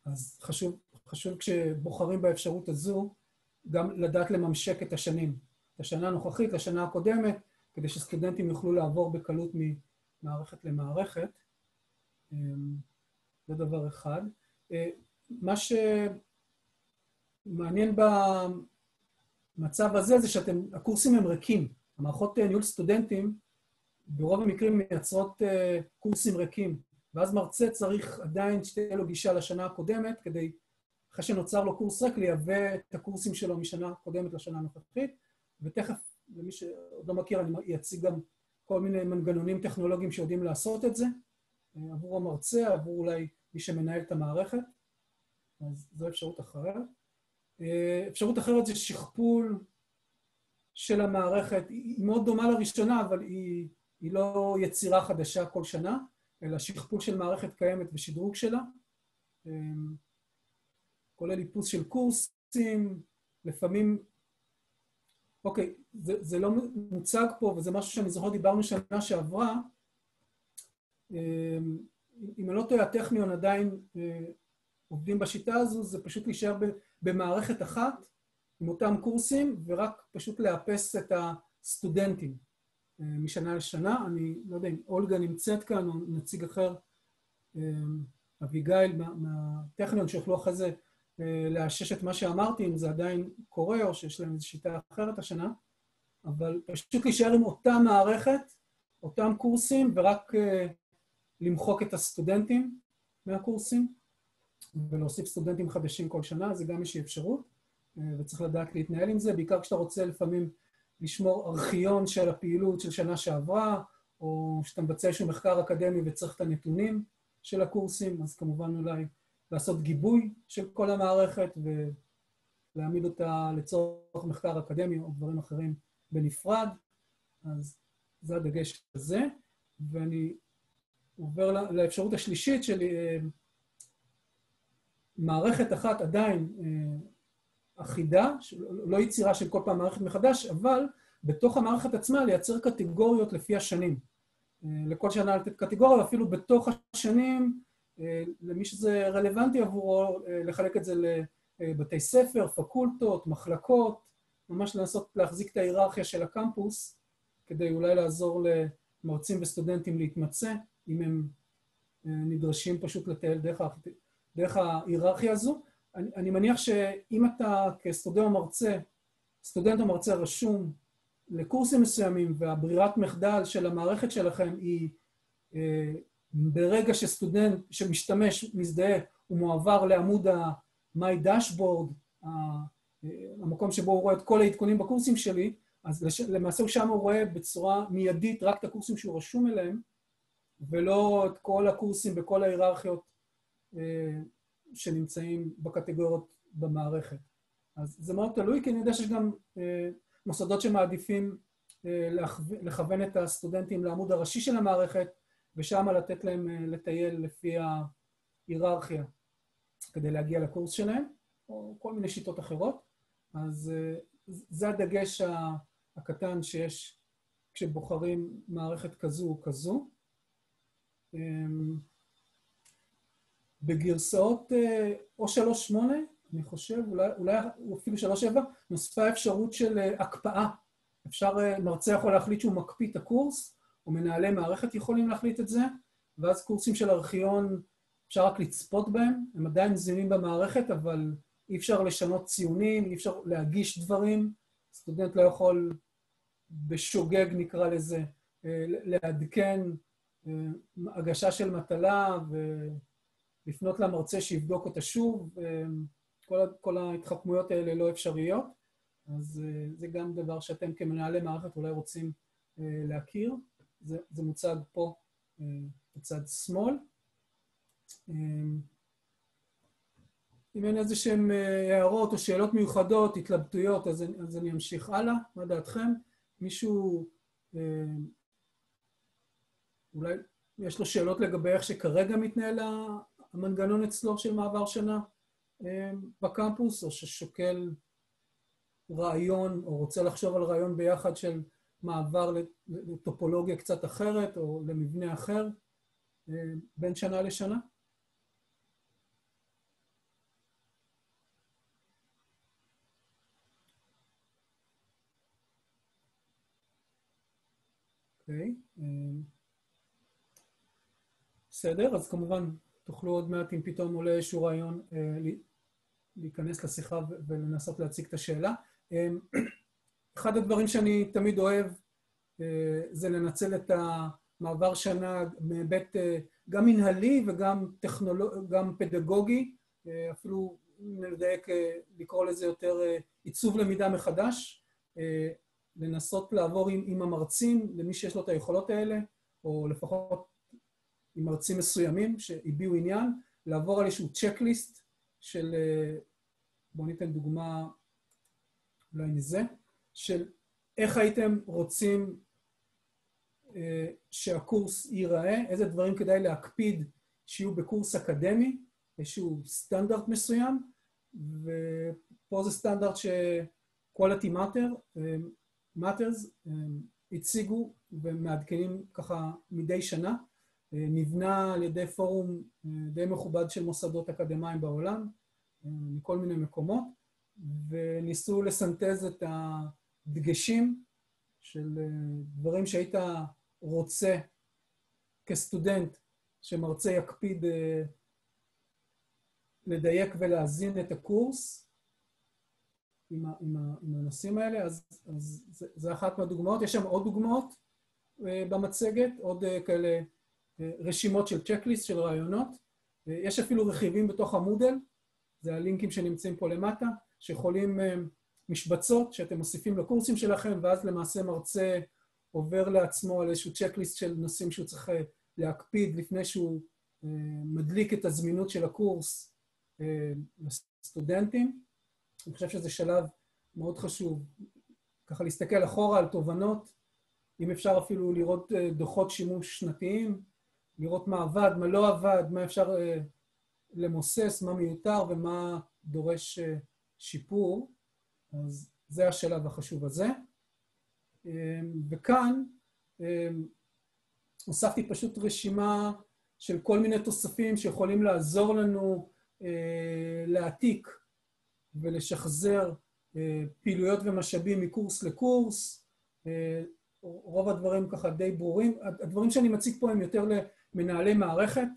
אז חשוב, חשוב כשבוחרים באפשרות הזו, גם לדעת לממשק את השנים, את השנה הנוכחית לשנה הקודמת, כדי שסטודנטים יוכלו לעבור בקלות מערכת למערכת. אמ, זה דבר אחד. אה, מה שמעניין במצב הזה זה שהקורסים הם ריקים. המערכות ניהול סטודנטים ברוב המקרים מייצרות אה, קורסים ריקים, ואז מרצה צריך עדיין שתהיה לו גישה לשנה הקודמת, כדי, אחרי שנוצר לו קורס ריק, לייבא את הקורסים שלו משנה קודמת לשנה הנוכחית, ותכף למי שעוד לא מכיר, אני אציג גם כל מיני מנגנונים טכנולוגיים שיודעים לעשות את זה, עבור המרצה, עבור אולי מי שמנהל את המערכת, אז זו אפשרות אחרת. אפשרות אחרת זה שכפול של המערכת, היא מאוד דומה לראשונה, אבל היא, היא לא יצירה חדשה כל שנה, אלא שכפול של מערכת קיימת ושדרוג שלה. כולל איפוס של קורסים, לפעמים... אוקיי, זה, זה לא מוצג פה, וזה משהו שאני זוכר, דיברנו שנה שעברה. אם אני לא טועה, הטכניון עדיין עובדים בשיטה הזו, זה פשוט להישאר במערכת אחת עם אותם קורסים, ורק פשוט לאפס את הסטודנטים משנה לשנה. אני לא יודע אם אולגה נמצאת כאן, או נציג אחר, אביגיל מהטכניון, שיוכלו אחרי זה לאשש את מה שאמרתי, אם זה עדיין קורה, או שיש להם איזו שיטה אחרת השנה, אבל פשוט להישאר עם אותה מערכת, אותם קורסים, ורק למחוק את הסטודנטים מהקורסים. ולהוסיף סטודנטים חדשים כל שנה, זה גם איזושהי אפשרות, וצריך לדעת להתנהל עם זה, בעיקר כשאתה רוצה לפעמים לשמור ארכיון של הפעילות של שנה שעברה, או שאתה מבצע איזשהו מחקר אקדמי וצריך את הנתונים של הקורסים, אז כמובן אולי לעשות גיבוי של כל המערכת ולהעמיד אותה לצורך מחקר אקדמי או דברים אחרים בנפרד, אז זה הדגש הזה. ואני עובר לאפשרות השלישית של מערכת אחת עדיין אחידה, לא יצירה של כל פעם מערכת מחדש, אבל בתוך המערכת עצמה לייצר קטגוריות לפי השנים. לכל שנה לתת קטגוריה, ואפילו בתוך השנים, למי שזה רלוונטי עבורו, לחלק את זה לבתי ספר, פקולטות, מחלקות, ממש לנסות להחזיק את ההיררכיה של הקמפוס, כדי אולי לעזור למרצים וסטודנטים להתמצא, אם הם נדרשים פשוט לטייל דרך דרך ההיררכיה הזו. אני, אני מניח שאם אתה כסטודנט או מרצה, סטודנט או מרצה רשום לקורסים מסוימים והברירת מחדל של המערכת שלכם היא אה, ברגע שסטודנט שמשתמש, מזדהה, הוא מועבר לעמוד ה-My Dashboard, המקום שבו הוא רואה את כל העדכונים בקורסים שלי, אז למעשה הוא שם הוא רואה בצורה מיידית רק את הקורסים שהוא רשום אליהם, ולא את כל הקורסים בכל ההיררכיות שנמצאים בקטגוריות במערכת. אז זה מאוד תלוי, כי אני יודע שיש גם מוסדות שמעדיפים לכוון את הסטודנטים לעמוד הראשי של המערכת, ושם לתת להם לטייל לפי ההיררכיה כדי להגיע לקורס שלהם, או כל מיני שיטות אחרות. אז זה הדגש הקטן שיש כשבוחרים מערכת כזו או כזו. בגרסאות או 3.8, אני חושב, אולי, אולי אפילו 3.7, נוספה אפשרות של הקפאה. אפשר, מרצה יכול להחליט שהוא מקפיא את הקורס, או מנהלי מערכת יכולים להחליט את זה, ואז קורסים של ארכיון, אפשר רק לצפות בהם, הם עדיין זמינים במערכת, אבל אי אפשר לשנות ציונים, אי אפשר להגיש דברים, סטודנט לא יכול בשוגג, נקרא לזה, לעדכן הגשה של מטלה ולפנות למרצה שיבדוק אותה שוב. כל, כל ההתחכמויות האלה לא אפשריות, אז זה גם דבר שאתם כמנהלי מערכת אולי רוצים להכיר. זה, זה מוצג פה בצד שמאל. אם אין איזה שהן הערות או שאלות מיוחדות, התלבטויות, אז, אז אני אמשיך הלאה. מה דעתכם? מישהו, אולי יש לו שאלות לגבי איך שכרגע מתנהל המנגנון אצלו של מעבר שנה בקמפוס, או ששוקל רעיון, או רוצה לחשוב על רעיון ביחד של מעבר לטופולוגיה קצת אחרת, או למבנה אחר, בין שנה לשנה? אוקיי. בסדר, אז כמובן תוכלו עוד מעט, אם פתאום עולה איזשהו רעיון, להיכנס לשיחה ולנסות להציג את השאלה. אחד הדברים שאני תמיד אוהב זה לנצל את המעבר שנה מהיבט גם מנהלי וגם טכנולוג... גם פדגוגי, אפילו נדייק לקרוא לזה יותר עיצוב למידה מחדש, לנסות לעבור עם, עם המרצים, למי שיש לו את היכולות האלה, או לפחות עם מרצים מסוימים שהביעו עניין, לעבור על איזשהו צ'קליסט של, בואו ניתן דוגמה אולי מזה, של איך הייתם רוצים שהקורס ייראה, איזה דברים כדאי להקפיד שיהיו בקורס אקדמי, איזשהו סטנדרט מסוים, ופה זה סטנדרט ש-quality matter, matters, הציגו ומעדכנים ככה מדי שנה. נבנה על ידי פורום די מכובד של מוסדות אקדמיים בעולם, מכל מיני מקומות, וניסו לסנטז את הדגשים של דברים שהיית רוצה כסטודנט שמרצה יקפיד לדייק ולהזין את הקורס עם, ה, עם, ה, עם הנושאים האלה, אז, אז זה, זה אחת מהדוגמאות. יש שם עוד דוגמאות במצגת, עוד כאלה רשימות של צ'קליסט, של רעיונות. יש אפילו רכיבים בתוך המודל, זה הלינקים שנמצאים פה למטה, שיכולים משבצות שאתם מוסיפים לקורסים שלכם, ואז למעשה מרצה עובר לעצמו על איזשהו צ'קליסט של נושאים שהוא צריך להקפיד לפני שהוא מדליק את הזמינות של הקורס לסטודנטים. אני חושב שזה שלב מאוד חשוב. ככה להסתכל אחורה על תובנות, אם אפשר אפילו לראות דוחות שימוש שנתיים, לראות מה עבד, מה לא עבד, מה אפשר למוסס, מה מיותר ומה דורש שיפור. אז זה השלב החשוב הזה. וכאן הוספתי פשוט רשימה של כל מיני תוספים שיכולים לעזור לנו להעתיק ולשחזר פעילויות ומשאבים מקורס לקורס. רוב הדברים ככה די ברורים. הדברים שאני מציג פה הם יותר למנהלי מערכת.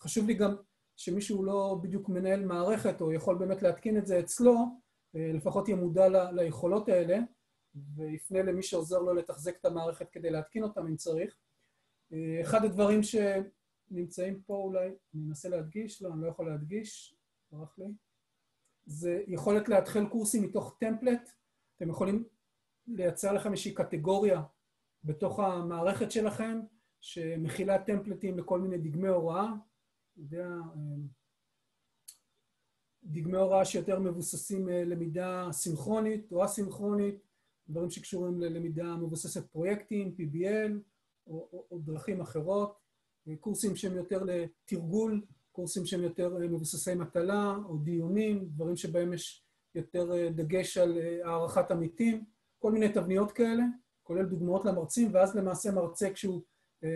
חשוב לי גם שמישהו לא בדיוק מנהל מערכת או יכול באמת להתקין את זה אצלו, לפחות יהיה מודע ליכולות האלה, ויפנה למי שעוזר לו לתחזק את המערכת כדי להתקין אותם אם צריך. אחד הדברים שנמצאים פה אולי, אני אנסה להדגיש, לא, אני לא יכול להדגיש, ברח לי, זה יכולת להתחיל קורסים מתוך טמפלט. אתם יכולים לייצר לכם איזושהי קטגוריה בתוך המערכת שלכם, שמכילה טמפלטים לכל מיני דגמי הוראה. יודע, דגמי הוראה שיותר מבוססים למידה סינכרונית או אסינכרונית, דברים שקשורים ללמידה מבוססת פרויקטים, PBL, או, או, או דרכים אחרות, קורסים שהם יותר לתרגול, קורסים שהם יותר מבוססי מטלה או דיונים, דברים שבהם יש יותר דגש על הערכת עמיתים, כל מיני תבניות כאלה, כולל דוגמאות למרצים, ואז למעשה מרצה כשהוא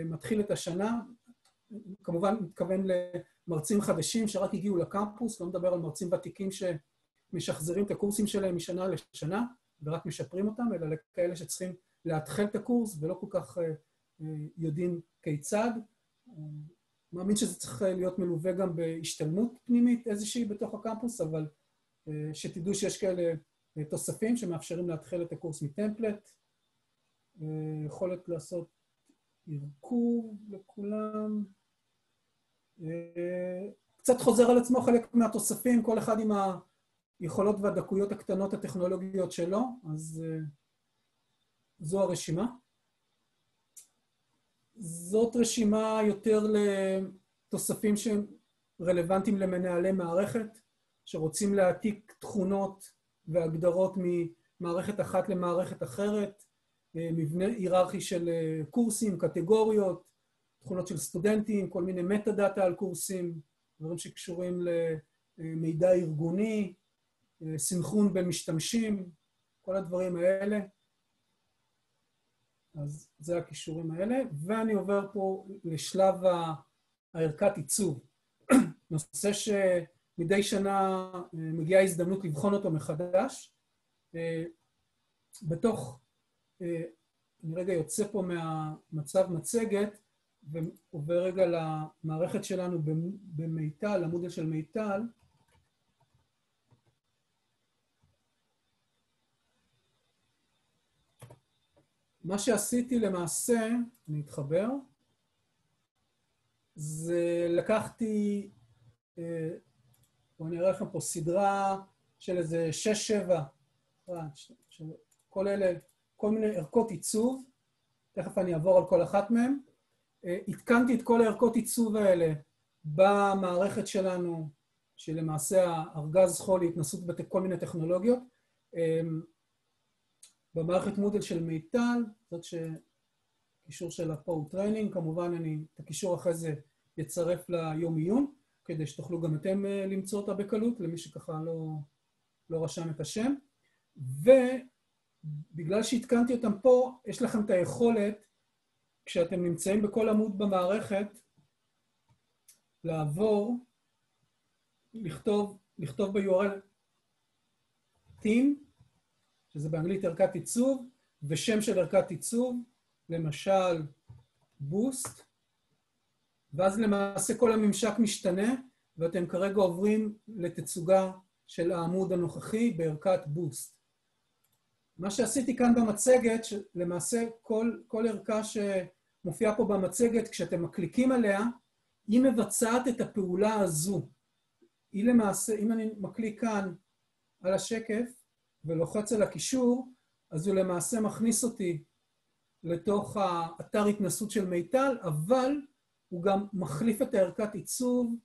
מתחיל את השנה, כמובן מתכוון למרצים חדשים שרק הגיעו לקמפוס, לא מדבר על מרצים ותיקים שמשחזרים את הקורסים שלהם משנה לשנה ורק משפרים אותם, אלא לכאלה שצריכים להתחיל את הקורס ולא כל כך יודעים כיצד. מאמין שזה צריך להיות מלווה גם בהשתלמות פנימית איזושהי בתוך הקמפוס, אבל שתדעו שיש כאלה תוספים שמאפשרים להתחיל את הקורס מטמפלט. יכולת לעשות ערכוב לכולם. קצת חוזר על עצמו חלק מהתוספים, כל אחד עם היכולות והדקויות הקטנות הטכנולוגיות שלו, אז זו הרשימה. זאת רשימה יותר לתוספים שהם רלוונטיים למנהלי מערכת, שרוצים להעתיק תכונות והגדרות ממערכת אחת למערכת אחרת, מבנה היררכי של קורסים, קטגוריות, תכונות של סטודנטים, כל מיני מטה-דאטה על קורסים, דברים שקשורים למידע ארגוני, סנכרון בין משתמשים, כל הדברים האלה. אז זה הכישורים האלה, ואני עובר פה לשלב הערכת עיצוב. <clears throat> נושא שמדי שנה מגיעה הזדמנות לבחון אותו מחדש. בתוך, אני רגע יוצא פה מהמצב מצגת, ועובר רגע למערכת שלנו במיטל, למודל של מיטל. מה שעשיתי למעשה, אני אתחבר, זה לקחתי, בואו נראה לכם פה סדרה של איזה שש-שבע, כל אלה כל מיני ערכות עיצוב, תכף אני אעבור על כל אחת מהן. עדכנתי את כל הערכות עיצוב האלה במערכת שלנו, שלמעשה הארגז חול להתנסות בכל מיני טכנולוגיות. במערכת Moodle של מיטל, זאת שקישור שלה פה הוא training, כמובן אני את הקישור אחרי זה אצרף ליום עיון, כדי שתוכלו גם אתם למצוא אותה בקלות, למי שככה לא, לא רשם את השם. ובגלל שעדכנתי אותם פה, יש לכם את היכולת, כשאתם נמצאים בכל עמוד במערכת, לעבור, לכתוב, לכתוב ב-URL team, שזה באנגלית ערכת עיצוב, ושם של ערכת עיצוב, למשל בוסט, ואז למעשה כל הממשק משתנה, ואתם כרגע עוברים לתצוגה של העמוד הנוכחי בערכת בוסט. מה שעשיתי כאן במצגת, למעשה כל, כל ערכה שמופיעה פה במצגת, כשאתם מקליקים עליה, היא מבצעת את הפעולה הזו. היא למעשה, אם אני מקליק כאן על השקף ולוחץ על הקישור, אז הוא למעשה מכניס אותי לתוך האתר התנסות של מיטל, אבל הוא גם מחליף את הערכת עיצוב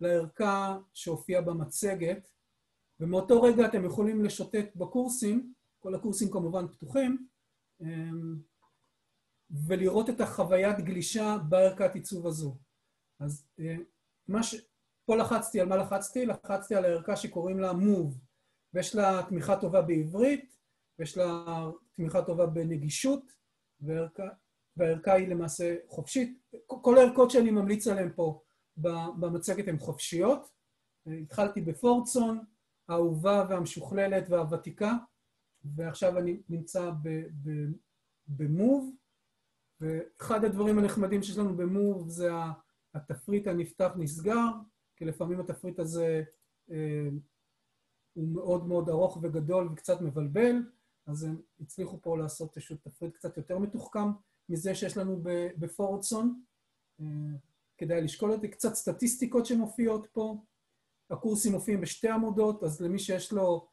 לערכה שהופיעה במצגת, ומאותו רגע אתם יכולים לשוטט בקורסים, כל הקורסים כמובן פתוחים, ולראות את החוויית גלישה בערכת עיצוב הזו. אז מה ש... פה לחצתי, על מה לחצתי? לחצתי על הערכה שקוראים לה Move, ויש לה תמיכה טובה בעברית, ויש לה תמיכה טובה בנגישות, והערכה, והערכה היא למעשה חופשית. כל הערכות שאני ממליץ עליהן פה במצגת הן חופשיות. התחלתי בפורצון, האהובה והמשוכללת והוותיקה, ועכשיו אני נמצא במוב, ואחד הדברים הנחמדים שיש לנו במוב זה התפריט הנפתח-נסגר, כי לפעמים התפריט הזה אה, הוא מאוד מאוד ארוך וגדול וקצת מבלבל, אז הם הצליחו פה לעשות איזשהו תפריט קצת יותר מתוחכם מזה שיש לנו בפורטסון. אה, כדאי לשקול את זה. קצת סטטיסטיקות שמופיעות פה. הקורסים מופיעים בשתי עמודות, אז למי שיש לו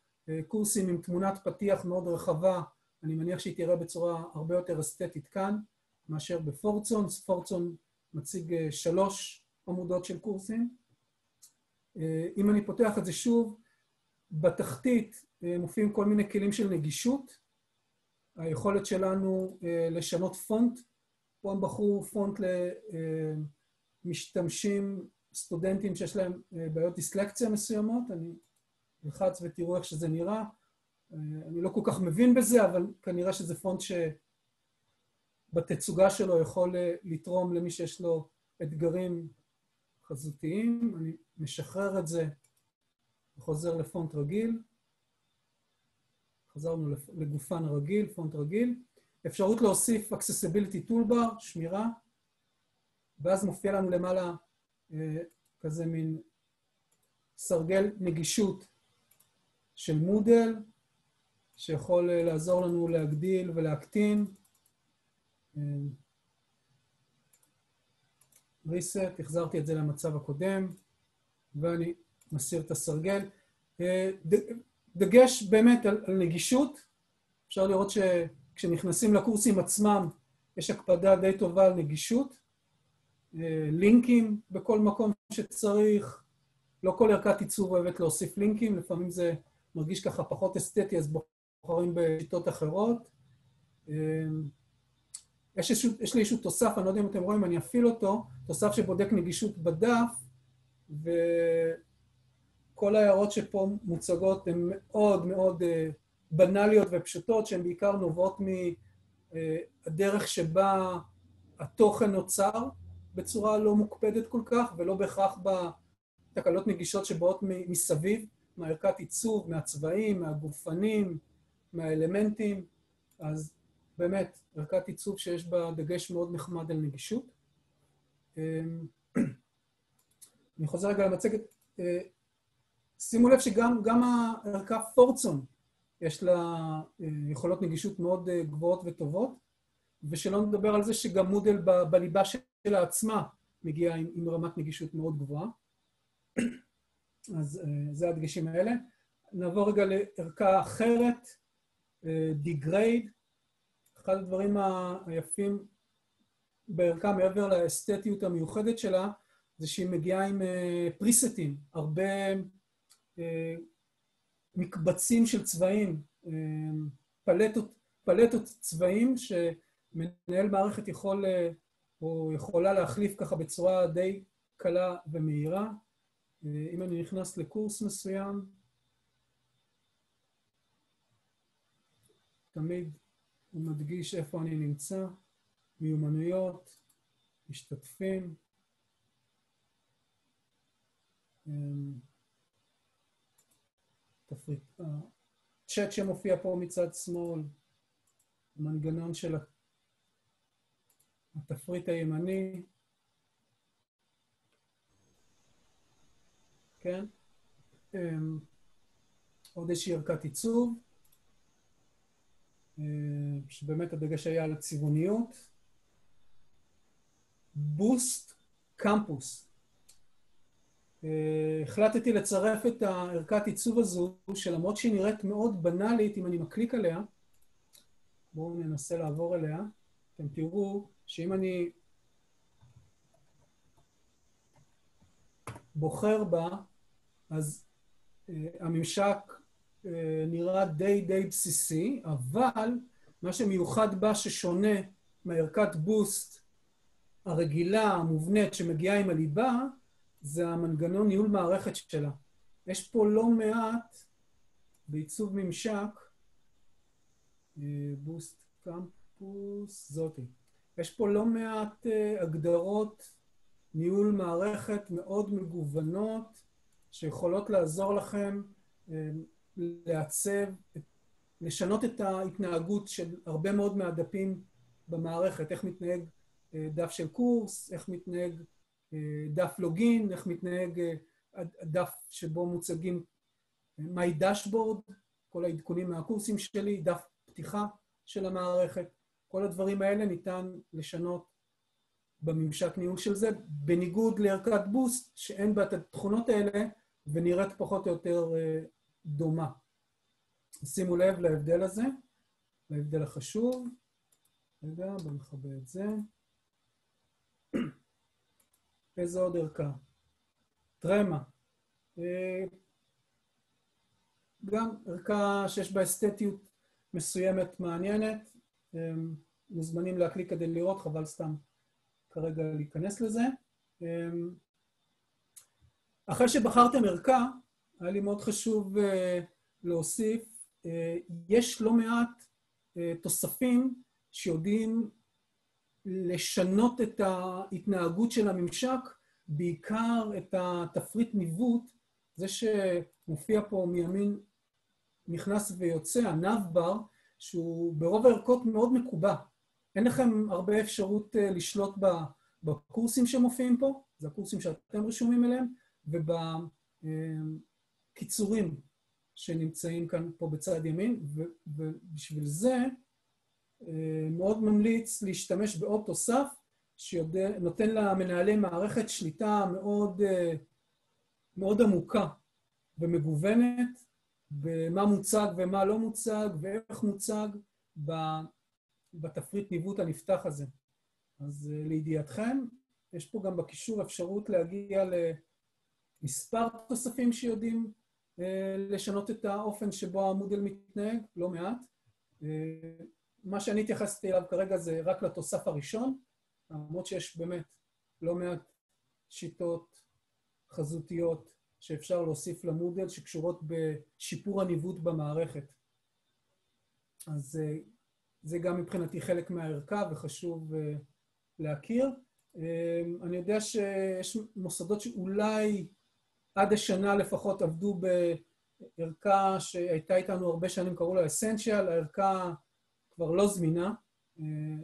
קורסים עם תמונת פתיח מאוד רחבה, אני מניח שהיא תראה בצורה הרבה יותר אסתטית כאן מאשר בפורטסון. פורטסון מציג אה, שלוש עמודות של קורסים. אם אני פותח את זה שוב, בתחתית מופיעים כל מיני כלים של נגישות. היכולת שלנו לשנות פונט, פה הם בחרו פונט למשתמשים, סטודנטים שיש להם בעיות דיסלקציה מסוימות, אני אלחץ ותראו איך שזה נראה. אני לא כל כך מבין בזה, אבל כנראה שזה פונט שבתצוגה שלו יכול לתרום למי שיש לו אתגרים חזותיים. אני משחרר את זה וחוזר לפונט רגיל. חזרנו לגופן רגיל, פונט רגיל. אפשרות להוסיף Accessibility Toolbar, שמירה, ואז מופיע לנו למעלה אה, כזה מין סרגל נגישות של מודל, שיכול אה, לעזור לנו להגדיל ולהקטין. reset, החזרתי את זה למצב הקודם, ואני מסיר את הסרגל. אה, דגש באמת על, על נגישות, אפשר לראות שכשנכנסים לקורסים עצמם יש הקפדה די טובה על נגישות, אה, לינקים בכל מקום שצריך, לא כל ערכת ייצור אוהבת להוסיף לינקים, לפעמים זה מרגיש ככה פחות אסתטי, אז בוחרים בשיטות אחרות. אה, יש, איזשהו, יש לי איזשהו תוסף, אני לא יודע אם אתם רואים, אני אפעיל אותו, תוסף שבודק נגישות בדף, ו... כל ההערות שפה מוצגות הן מאוד מאוד אה, בנאליות ופשוטות, שהן בעיקר נובעות מהדרך שבה התוכן נוצר בצורה לא מוקפדת כל כך, ולא בהכרח בתקלות נגישות שבאות מסביב, מהערכת עיצוב, מהצבעים, מהגופנים, מהאלמנטים. אז באמת, ערכת עיצוב שיש בה דגש מאוד נחמד על נגישות. אמ, <clears throat> אני חוזר רגע למצגת. אה, שימו לב שגם הערכה פורצון יש לה אה, יכולות נגישות מאוד אה, גבוהות וטובות, ושלא נדבר על זה שגם מודל בליבה שלה עצמה מגיע עם, עם רמת נגישות מאוד גבוהה. <clears throat> אז אה, זה הדגשים האלה. נעבור רגע לערכה אחרת, Degrade, אחד הדברים היפים בערכה, מעבר לאסתטיות המיוחדת שלה, זה שהיא מגיעה עם פריסטים, הרבה מקבצים של צבעים, פלטות, פלטות צבעים שמנהל מערכת יכול או יכולה להחליף ככה בצורה די קלה ומהירה. אם אני נכנס לקורס מסוים, תמיד הוא מדגיש איפה אני נמצא, מיומנויות, משתתפים. תפריט, הצ'אט שמופיע פה מצד שמאל, מנגנון של התפריט הימני, כן? עוד איזושהי ערכת עיצוב, שבאמת הדגש היה על הצבעוניות. בוסט קמפוס. החלטתי לצרף את הערכת עיצוב הזו, שלמרות שהיא נראית מאוד בנאלית, אם אני מקליק עליה, בואו ננסה לעבור אליה, אתם תראו שאם אני בוחר בה, אז uh, הממשק uh, נראה די די בסיסי, אבל מה שמיוחד בה ששונה מערכת בוסט הרגילה, המובנית, שמגיעה עם הליבה, זה המנגנון ניהול מערכת שלה. יש פה לא מעט בעיצוב ממשק, בוסט קמפוס, זאתי. יש פה לא מעט הגדרות ניהול מערכת מאוד מגוונות, שיכולות לעזור לכם לעצב, לשנות את ההתנהגות של הרבה מאוד מהדפים במערכת, איך מתנהג uh, דף של קורס, איך מתנהג uh, דף לוגין, איך מתנהג uh, דף שבו מוצגים מיי דשבורד, כל העדכונים מהקורסים שלי, דף פתיחה של המערכת. כל הדברים האלה ניתן לשנות בממשק ניהול של זה, בניגוד לערכת בוסט, שאין בה את התכונות האלה ונראית פחות או יותר דומה. שימו לב להבדל הזה, להבדל החשוב. רגע, בואו נכבה את זה. <clears throat> איזה עוד ערכה? טרמה. גם ערכה שיש בה אסתטיות מסוימת מעניינת, מוזמנים להקליק כדי לראות, חבל סתם כרגע להיכנס לזה. אחרי שבחרתם ערכה, היה לי מאוד חשוב להוסיף, יש לא מעט תוספים שיודעים לשנות את ההתנהגות של הממשק, בעיקר את התפריט ניווט, זה שמופיע פה מימין נכנס ויוצא, הנאב-בר, שהוא ברוב הערכות מאוד מקובע. אין לכם הרבה אפשרות לשלוט בקורסים שמופיעים פה, זה הקורסים שאתם רשומים אליהם, ובקיצורים שנמצאים כאן פה בצד ימין, ובשביל זה מאוד ממליץ להשתמש בעוד תוסף שנותן למנהלי מערכת שליטה מאוד, מאוד עמוקה ומגוונת במה מוצג ומה לא מוצג, ואיך מוצג בתפריט ניווט הנפתח הזה. אז לידיעתכם, יש פה גם בקישור אפשרות להגיע למספר תוספים שיודעים לשנות את האופן שבו המודל מתנהג, לא מעט. מה שאני התייחסתי אליו כרגע זה רק לתוסף הראשון, למרות שיש באמת לא מעט שיטות חזותיות שאפשר להוסיף למודל שקשורות בשיפור הניווט במערכת. אז זה גם מבחינתי חלק מהערכה וחשוב להכיר. אני יודע שיש מוסדות שאולי עד השנה לפחות עבדו בערכה שהייתה איתנו הרבה שנים, קראו לה אסנציאל, הערכה כבר לא זמינה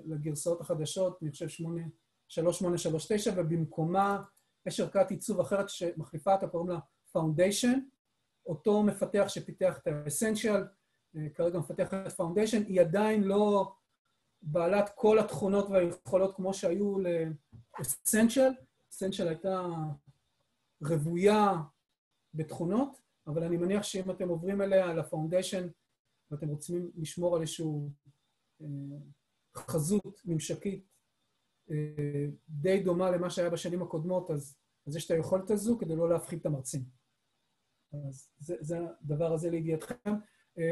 לגרסאות החדשות, אני חושב 3839, ובמקומה יש ערכת עיצוב אחרת שמחליפה אותה, קוראים לה Foundation. אותו מפתח שפיתח את ה-Essential, כרגע מפתח את Foundation, היא עדיין לא בעלת כל התכונות והיכולות כמו שהיו ל-Essential. Essential הייתה רוויה בתכונות, אבל אני מניח שאם אתם עוברים אליה, ל-Foundation, ואתם רוצים לשמור על איזשהו חזות ממשקית אה, די דומה למה שהיה בשנים הקודמות, אז, אז יש את היכולת הזו כדי לא להפחיד את המרצים. אז זה, זה הדבר הזה לידיעתכם. אה,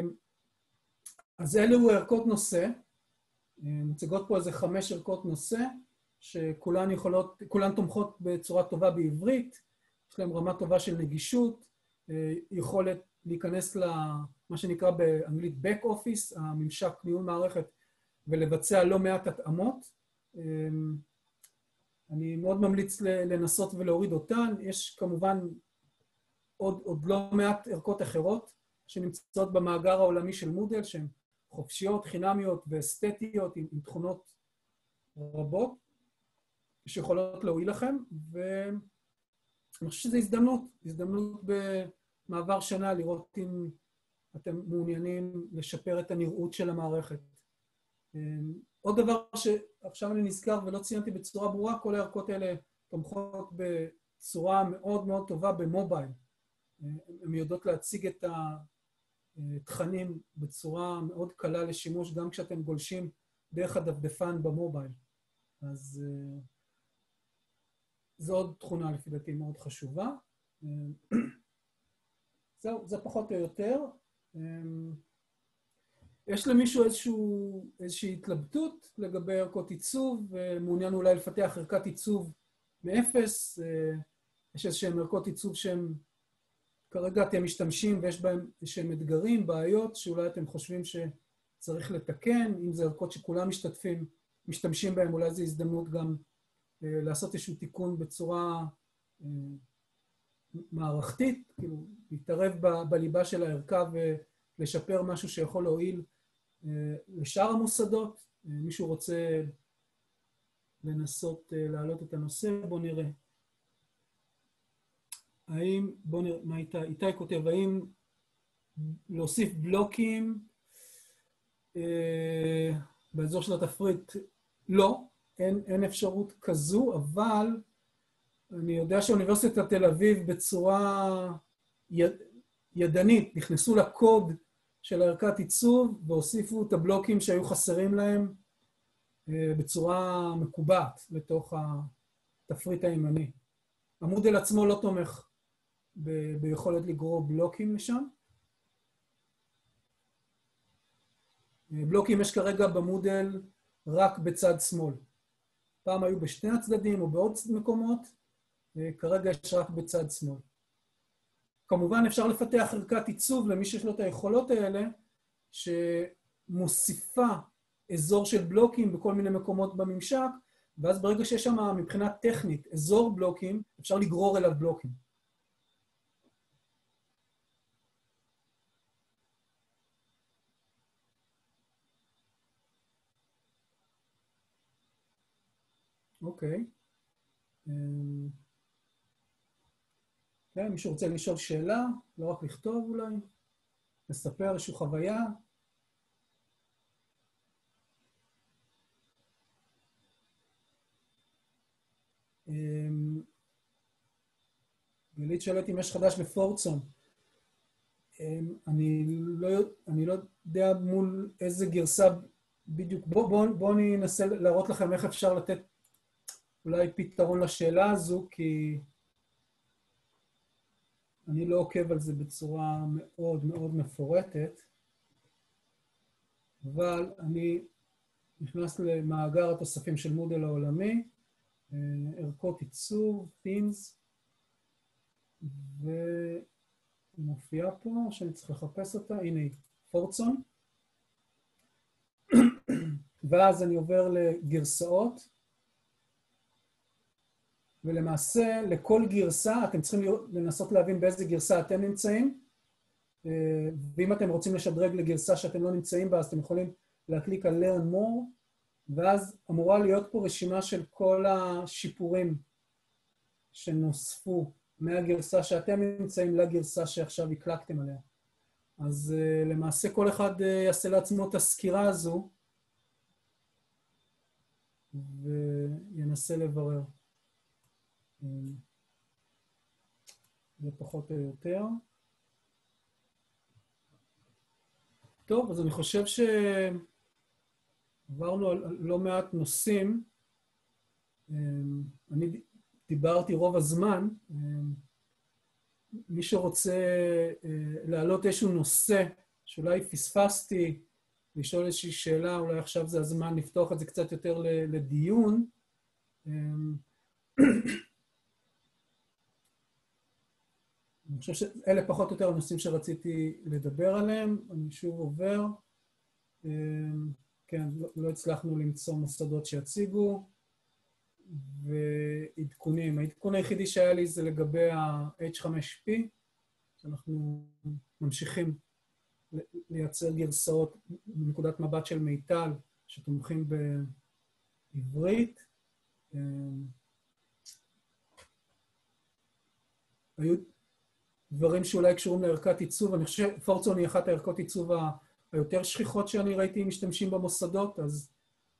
אז אלו ערכות נושא. מוצגות פה איזה חמש ערכות נושא, שכולן יכולות, כולן תומכות בצורה טובה בעברית, יש להן רמה טובה של נגישות, יכולת להיכנס למה שנקרא באנגלית Back Office, הממשק ניהול מערכת, ולבצע לא מעט התאמות. אמ, אני מאוד ממליץ לנסות ולהוריד אותן. יש כמובן עוד, עוד לא מעט ערכות אחרות שנמצאות במאגר העולמי של מודל, שהן חופשיות, חינמיות ואסתטיות עם, עם תכונות רבות שיכולות להועיל לכם, ואני חושב שזו הזדמנות, הזדמנות במעבר שנה לראות אם אתם מעוניינים לשפר את הנראות של המערכת. אמ, עוד דבר שעכשיו אני נזכר ולא ציינתי בצורה ברורה, כל הערכות האלה תומכות בצורה מאוד מאוד טובה במובייל. הן יודעות להציג את התכנים בצורה מאוד קלה לשימוש, גם כשאתם גולשים דרך הדפדפן במובייל. אז אה, זו עוד תכונה לפי דעתי מאוד חשובה. זהו, זה פחות או יותר. אמ, יש למישהו איזשהו, איזושהי התלבטות לגבי ערכות עיצוב, ומעוניין אולי לפתח ערכת עיצוב מאפס? אה, יש איזשהם ערכות עיצוב שהם כרגע אתם משתמשים ויש בהם איזשהם אתגרים, בעיות, שאולי אתם חושבים שצריך לתקן, אם זה ערכות שכולם משתתפים, משתמשים בהם, אולי זו הזדמנות גם אה, לעשות איזשהו תיקון בצורה אה, מערכתית, כאילו להתערב ב, בליבה של הערכה ולשפר משהו שיכול להועיל אה, לשאר המוסדות. מישהו רוצה לנסות להעלות את הנושא? בואו נראה. האם, בואו נראה מה איתי, איתי כותב, האם להוסיף בלוקים אה, באזור של התפריט? לא, אין, אין אפשרות כזו, אבל אני יודע שאוניברסיטת תל אביב בצורה יד, ידנית נכנסו לקוד של ערכת עיצוב והוסיפו את הבלוקים שהיו חסרים להם אה, בצורה מקובעת לתוך התפריט הימני. המודל עצמו לא תומך ב- ביכולת לגרור בלוקים לשם. אה, בלוקים יש כרגע במודל רק בצד שמאל. פעם היו בשני הצדדים או בעוד מקומות, אה, כרגע יש רק בצד שמאל. כמובן אפשר לפתח ערכת עיצוב למי שיש לו את היכולות האלה, שמוסיפה אזור של בלוקים בכל מיני מקומות בממשק, ואז ברגע שיש שם מבחינה טכנית אזור בלוקים, אפשר לגרור אליו בלוקים. אוקיי. אמ, כן, מישהו רוצה לשאול שאלה, לא רק לכתוב אולי, לספר איזושהי חוויה. אמ, גלית שואלת אם יש חדש בפורצון. אמ, אני לא, אני לא יודע מול איזה גרסה בדיוק. בואו בוא, בוא אני אנסה להראות לכם איך אפשר לתת אולי פתרון לשאלה הזו, כי אני לא עוקב על זה בצורה מאוד מאוד מפורטת, אבל אני נכנס למאגר התוספים של מודל העולמי, אה, ערכות עיצוב, themes, ומופיעה פה, שאני צריך לחפש אותה, הנה היא, פורצון. <coughs> ואז אני עובר לגרסאות. ולמעשה לכל גרסה אתם צריכים לנסות להבין באיזה גרסה אתם נמצאים, אה, ואם אתם רוצים לשדרג לגרסה שאתם לא נמצאים בה, אז אתם יכולים להקליק על learn more, ואז אמורה להיות פה רשימה של כל השיפורים שנוספו מהגרסה שאתם נמצאים לגרסה שעכשיו הקלקתם עליה. אז uh, למעשה כל אחד uh, יעשה לעצמו את הסקירה הזו וינסה לברר. זה פחות או יותר. טוב, אז אני חושב ש... עברנו על לא מעט נושאים. אני דיברתי רוב הזמן. מי שרוצה להעלות איזשהו נושא שאולי פספסתי, לשאול איזושהי שאלה, אולי עכשיו זה הזמן לפתוח את זה קצת יותר לדיון. אני חושב שאלה פחות או יותר הנושאים שרציתי לדבר עליהם. אני שוב עובר. כן, לא, לא הצלחנו למצוא מוסדות שיציגו. ועדכונים. העדכון היחידי שהיה לי זה לגבי ה-H5P, שאנחנו ממשיכים לייצר גרסאות מנקודת מבט של מיטל, שתומכים בעברית. היו דברים שאולי קשורים לערכת עיצוב. אני חושב שפורצון היא אחת הערכות עיצוב היותר שכיחות שאני ראיתי משתמשים במוסדות, אז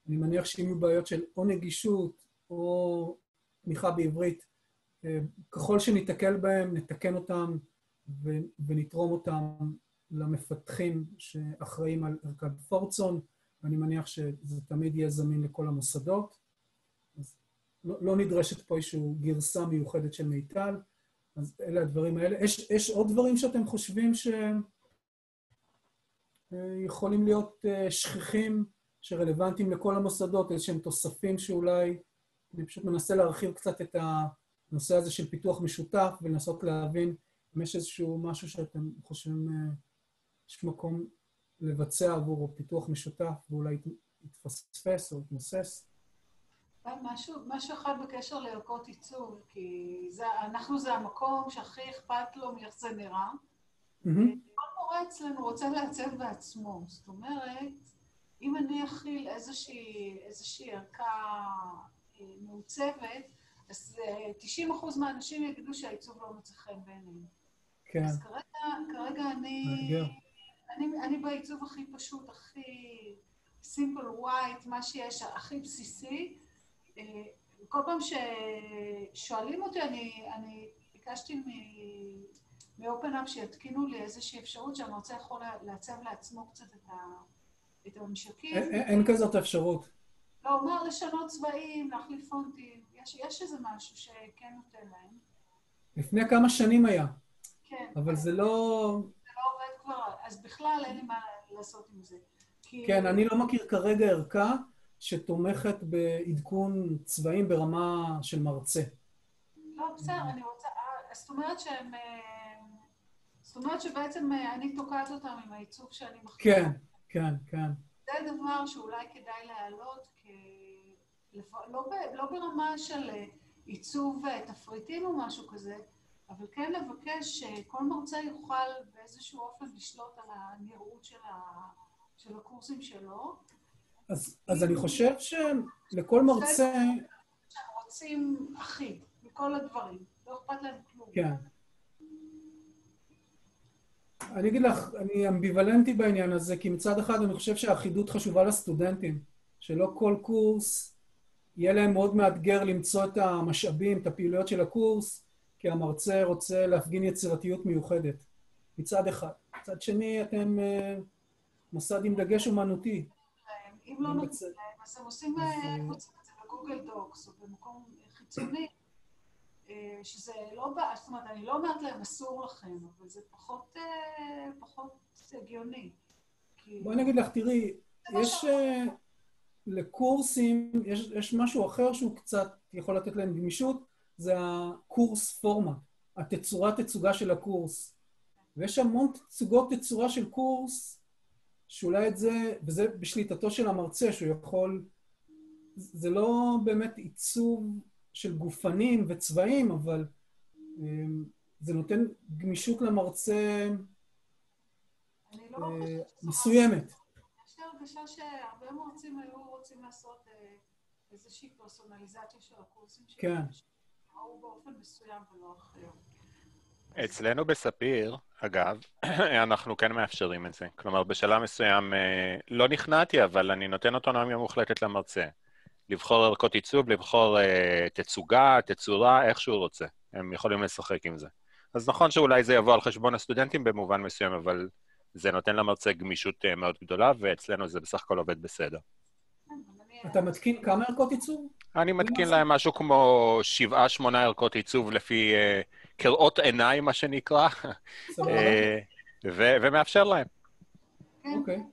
אני מניח שאם יהיו בעיות של או נגישות או תמיכה בעברית, ככל שניתקל בהם, נתקן אותם ונתרום אותם למפתחים שאחראים על ערכת פורצון, ואני מניח שזה תמיד יהיה זמין לכל המוסדות. אז לא, לא נדרשת פה איזושהי גרסה מיוחדת של מיטל, אז אלה הדברים האלה. יש, יש עוד דברים שאתם חושבים שיכולים להיות אה, שכיחים, שרלוונטיים לכל המוסדות, איזשהם תוספים שאולי... אני פשוט מנסה להרחיב קצת את הנושא הזה של פיתוח משותף ולנסות להבין אם יש איזשהו משהו שאתם חושבים אה, יש מקום לבצע עבורו פיתוח משותף ואולי יתפספס או יתמוסס. משהו, משהו אחד בקשר לערכות עיצוב, כי זה, אנחנו זה המקום שהכי אכפת לו מאיך זה נראה. Mm-hmm. כל מורה אצלנו רוצה לעצב בעצמו. זאת אומרת, אם אני אכיל איזושהי, איזושהי ערכה אה, מעוצבת, אז 90 אה, אחוז מהאנשים יגידו שהעיצוב לא מוצא חן בעיניהם. כן. אז כרגע, כרגע אני, אני, אני בעיצוב הכי פשוט, הכי סימפל ווייט, מה שיש, הכי בסיסי. כל פעם ששואלים אותי, אני, אני ביקשתי up שיתקינו לי איזושהי אפשרות שהמרצה יכול לעצב לעצמו קצת את, הממשקים. אין, אין כזאת אפשרות. לא, הוא אומר לשנות צבעים, להחליף פונטים, יש, יש איזה משהו שכן נותן להם. לפני כמה שנים היה. כן. אבל זה לא... זה לא עובד כבר, אז בכלל אין לי מה לעשות עם זה. כן, אני לא מכיר כרגע ערכה שתומכת בעדכון צבעים ברמה של מרצה. לא, בסדר, אני רוצה... אה, זאת אומרת שהם... אה, זאת אומרת שבעצם אה, אני תוקעת אותם עם העיצוב שאני מחליטה. כן, כן, כן. זה דבר שאולי כדאי להעלות לא, לא ברמה של עיצוב תפריטים או משהו כזה, אבל כן לבקש שכל מרצה יוכל באיזשהו אופן לשלוט על הנראות של, ה, של הקורסים שלו. אז, אז אני חושב שלכל מרצה... שהם רוצים אחיד, מכל הדברים, לא אכפת להם כלום. כן. אני אגיד לך, אני אמביוולנטי בעניין הזה, כי מצד אחד אני חושב שהאחידות חשובה לסטודנטים, שלא כל קורס יהיה להם מאוד מאתגר למצוא את המשאבים, את הפעילויות של הקורס, כי המרצה רוצה להפגין יצירתיות מיוחדת, מצד אחד. מצד שני, אתם uh, מוסד עם דגש אומנותי. אם לא נוציא להם, אז הם עושים את זה בגוגל דוקס או במקום חיצוני, אה, שזה לא, זאת אומרת, אני לא אומרת להם אסור לכם, אבל זה פחות, אה, פחות הגיוני. בואי נגיד לך, תראי, יש... לקורסים, יש, יש משהו אחר שהוא קצת יכול לתת להם גמישות, זה הקורס פורמה, התצורת תצוגה של הקורס. ויש המון תצוגות תצורה של קורס, שאולי את זה, וזה בשליטתו של המרצה, שהוא יכול... זה לא באמת עיצוב של גופנים וצבעים, אבל um, זה נותן גמישות למרצה לא uh, מסוימת. הרגשה שהרבה מרצים היו רוצים לעשות אה, איזושהי פרסונליזציה של הקורסים שלהם. כן. שראו באופן מסוים ולא אחר. אצלנו בספיר, אגב, <clears throat> אנחנו כן מאפשרים את זה. כלומר, בשלב מסוים אה, לא נכנעתי, אבל אני נותן אוטונומיה מוחלטת למרצה. לבחור ערכות עיצוב, לבחור uh, תצוגה, תצורה, איך שהוא רוצה. הם יכולים לשחק עם זה. אז נכון שאולי זה יבוא על חשבון הסטודנטים במובן מסוים, אבל זה נותן למרצה גמישות אה, מאוד גדולה, ואצלנו זה בסך הכל עובד בסדר. אתה מתקין כמה ערכות עיצוב? אני מתקין להם משהו כמו שבעה, שמונה ערכות עיצוב לפי uh, קראות עיניים, מה שנקרא, ו- ומאפשר להם. אוקיי.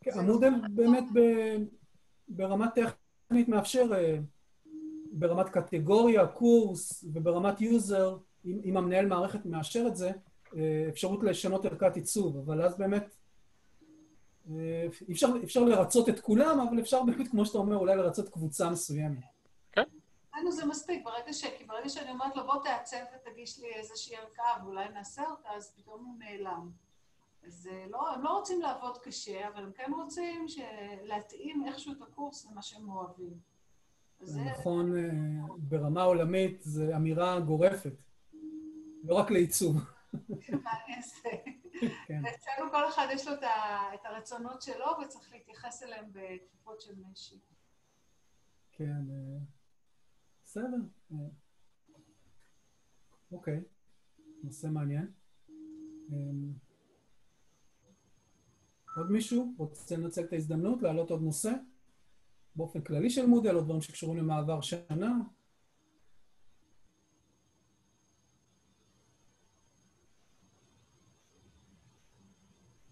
כן, המודל באמת ברמה טכנית מאפשר, ברמת קטגוריה, קורס וברמת יוזר, אם המנהל מערכת מאשר את זה, אפשרות לשנות ערכת עיצוב, אבל אז באמת אפשר, אפשר לרצות את כולם, אבל אפשר באמת, כמו שאתה אומר, אולי לרצות קבוצה מסוימת. לנו זה מספיק, ברגע ש... כי ברגע שאני אומרת לו, בוא תעצב ותגיש לי איזושהי ערכה ואולי נעשה אותה, אז פתאום הוא נעלם. אז לא, הם לא רוצים לעבוד קשה, אבל הם כן רוצים להתאים איכשהו את הקורס למה שהם אוהבים. זה נכון, ברמה עולמית זו אמירה גורפת, לא רק לעיצוב. מעניין זה. כן. אצלנו כל אחד יש לו את הרצונות שלו, וצריך להתייחס אליהם בכפפות של משי. כן, בסדר. אוקיי, נושא מעניין. עוד מישהו רוצה לנצל את ההזדמנות להעלות עוד נושא? באופן כללי של מודל, או דברים שקשורים למעבר שנה?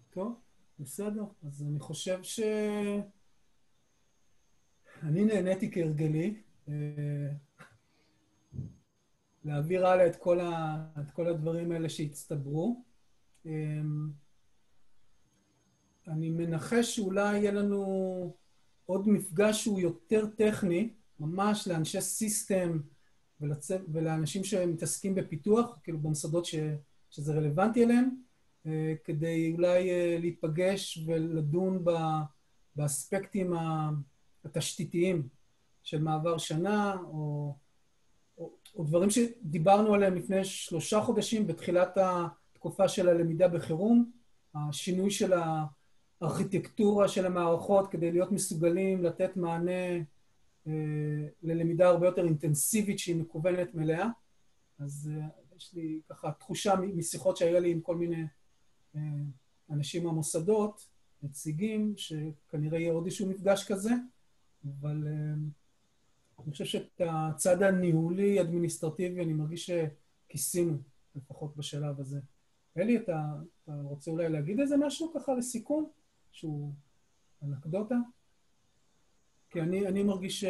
טוב, בסדר. אז אני חושב ש... אני נהניתי כהרגלי להעביר הלאה את כל, ה... את כל הדברים האלה שהצטברו. אני מנחש שאולי יהיה לנו עוד מפגש שהוא יותר טכני, ממש לאנשי סיסטם ולצ... ולאנשים שמתעסקים בפיתוח, כאילו במוסדות ש... שזה רלוונטי אליהם, כדי אולי להיפגש ולדון באספקטים התשתיתיים של מעבר שנה, או, או, דברים שדיברנו עליהם לפני שלושה חודשים בתחילת התקופה של הלמידה בחירום, השינוי של הארכיטקטורה של המערכות כדי להיות מסוגלים לתת מענה אה, ללמידה הרבה יותר אינטנסיבית שהיא מקוונת מלאה. אז אה, יש לי ככה תחושה משיחות שהיו לי עם כל מיני אה, אנשים מהמוסדות, נציגים, שכנראה יהיה עוד איזשהו מפגש כזה, אבל אה, אני חושב שאת הצד הניהולי-אדמיניסטרטיבי אני מרגיש שכיסינו, לפחות בשלב הזה. אלי, אתה, אתה רוצה אולי להגיד איזה משהו ככה לסיכום? שהוא אנקדוטה? כי אני, אני מרגיש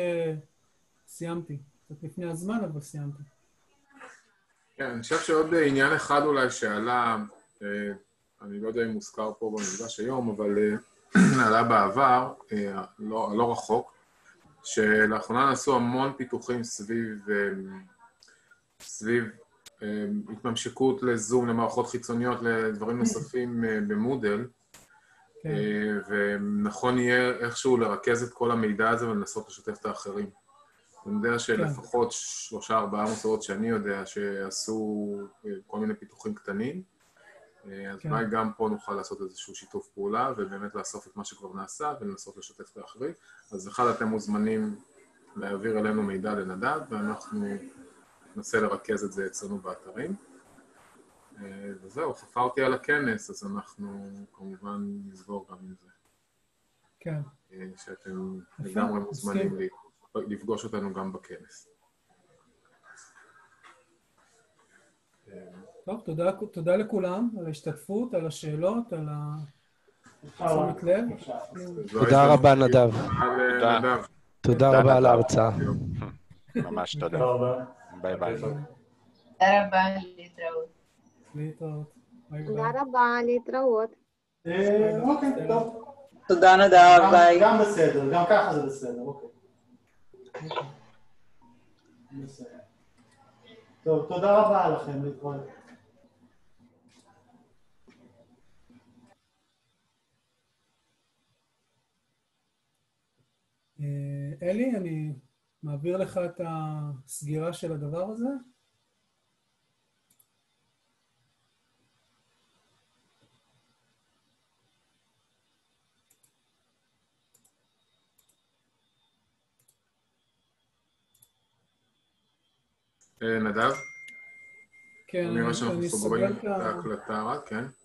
שסיימתי. קצת לפני הזמן, אבל סיימתי. כן, אני חושב שעוד עניין אחד אולי שעלה, אני לא יודע אם מוזכר פה במפגש היום, אבל <clears throat> עלה בעבר, לא, לא רחוק, שלאחרונה נעשו המון פיתוחים סביב, סביב התממשקות לזום, למערכות חיצוניות, לדברים נוספים במודל, כן. ונכון יהיה איכשהו לרכז את כל המידע הזה ולנסות לשתף את האחרים. אני יודע שלפחות כן. שלושה, ארבעה מוסדות שאני יודע שעשו כל מיני פיתוחים קטנים, אז כן. אולי גם פה נוכל לעשות איזשהו שיתוף פעולה, ובאמת לאסוף את מה שכבר נעשה ולנסות לשתף את האחרים. אז אחד, אתם מוזמנים להעביר אלינו מידע לנדב, ואנחנו ננסה לרכז את זה אצלנו באתרים. וזהו, חפרתי על הכנס, אז אנחנו כמובן נסגור גם עם זה. כן. שאתם לגמרי מוזמנים לפגוש אותנו גם בכנס. טוב, תודה, תודה לכולם על ההשתתפות, על השאלות, על תשומת לב. תודה רבה, נדב. תודה. תודה רבה על ההרצאה. ממש תודה. ביי ביי. תודה רבה, להתראות. להתראות. תודה רבה, להתראות. אוקיי, טוב. תודה נדב, ביי. גם בסדר, גם ככה זה בסדר, אוקיי. טוב, תודה רבה לכם, להתראות. אלי, אני מעביר לך את הסגירה של הדבר הזה. נדב? כן, אני סוגרים את ההקלטה רק, כן?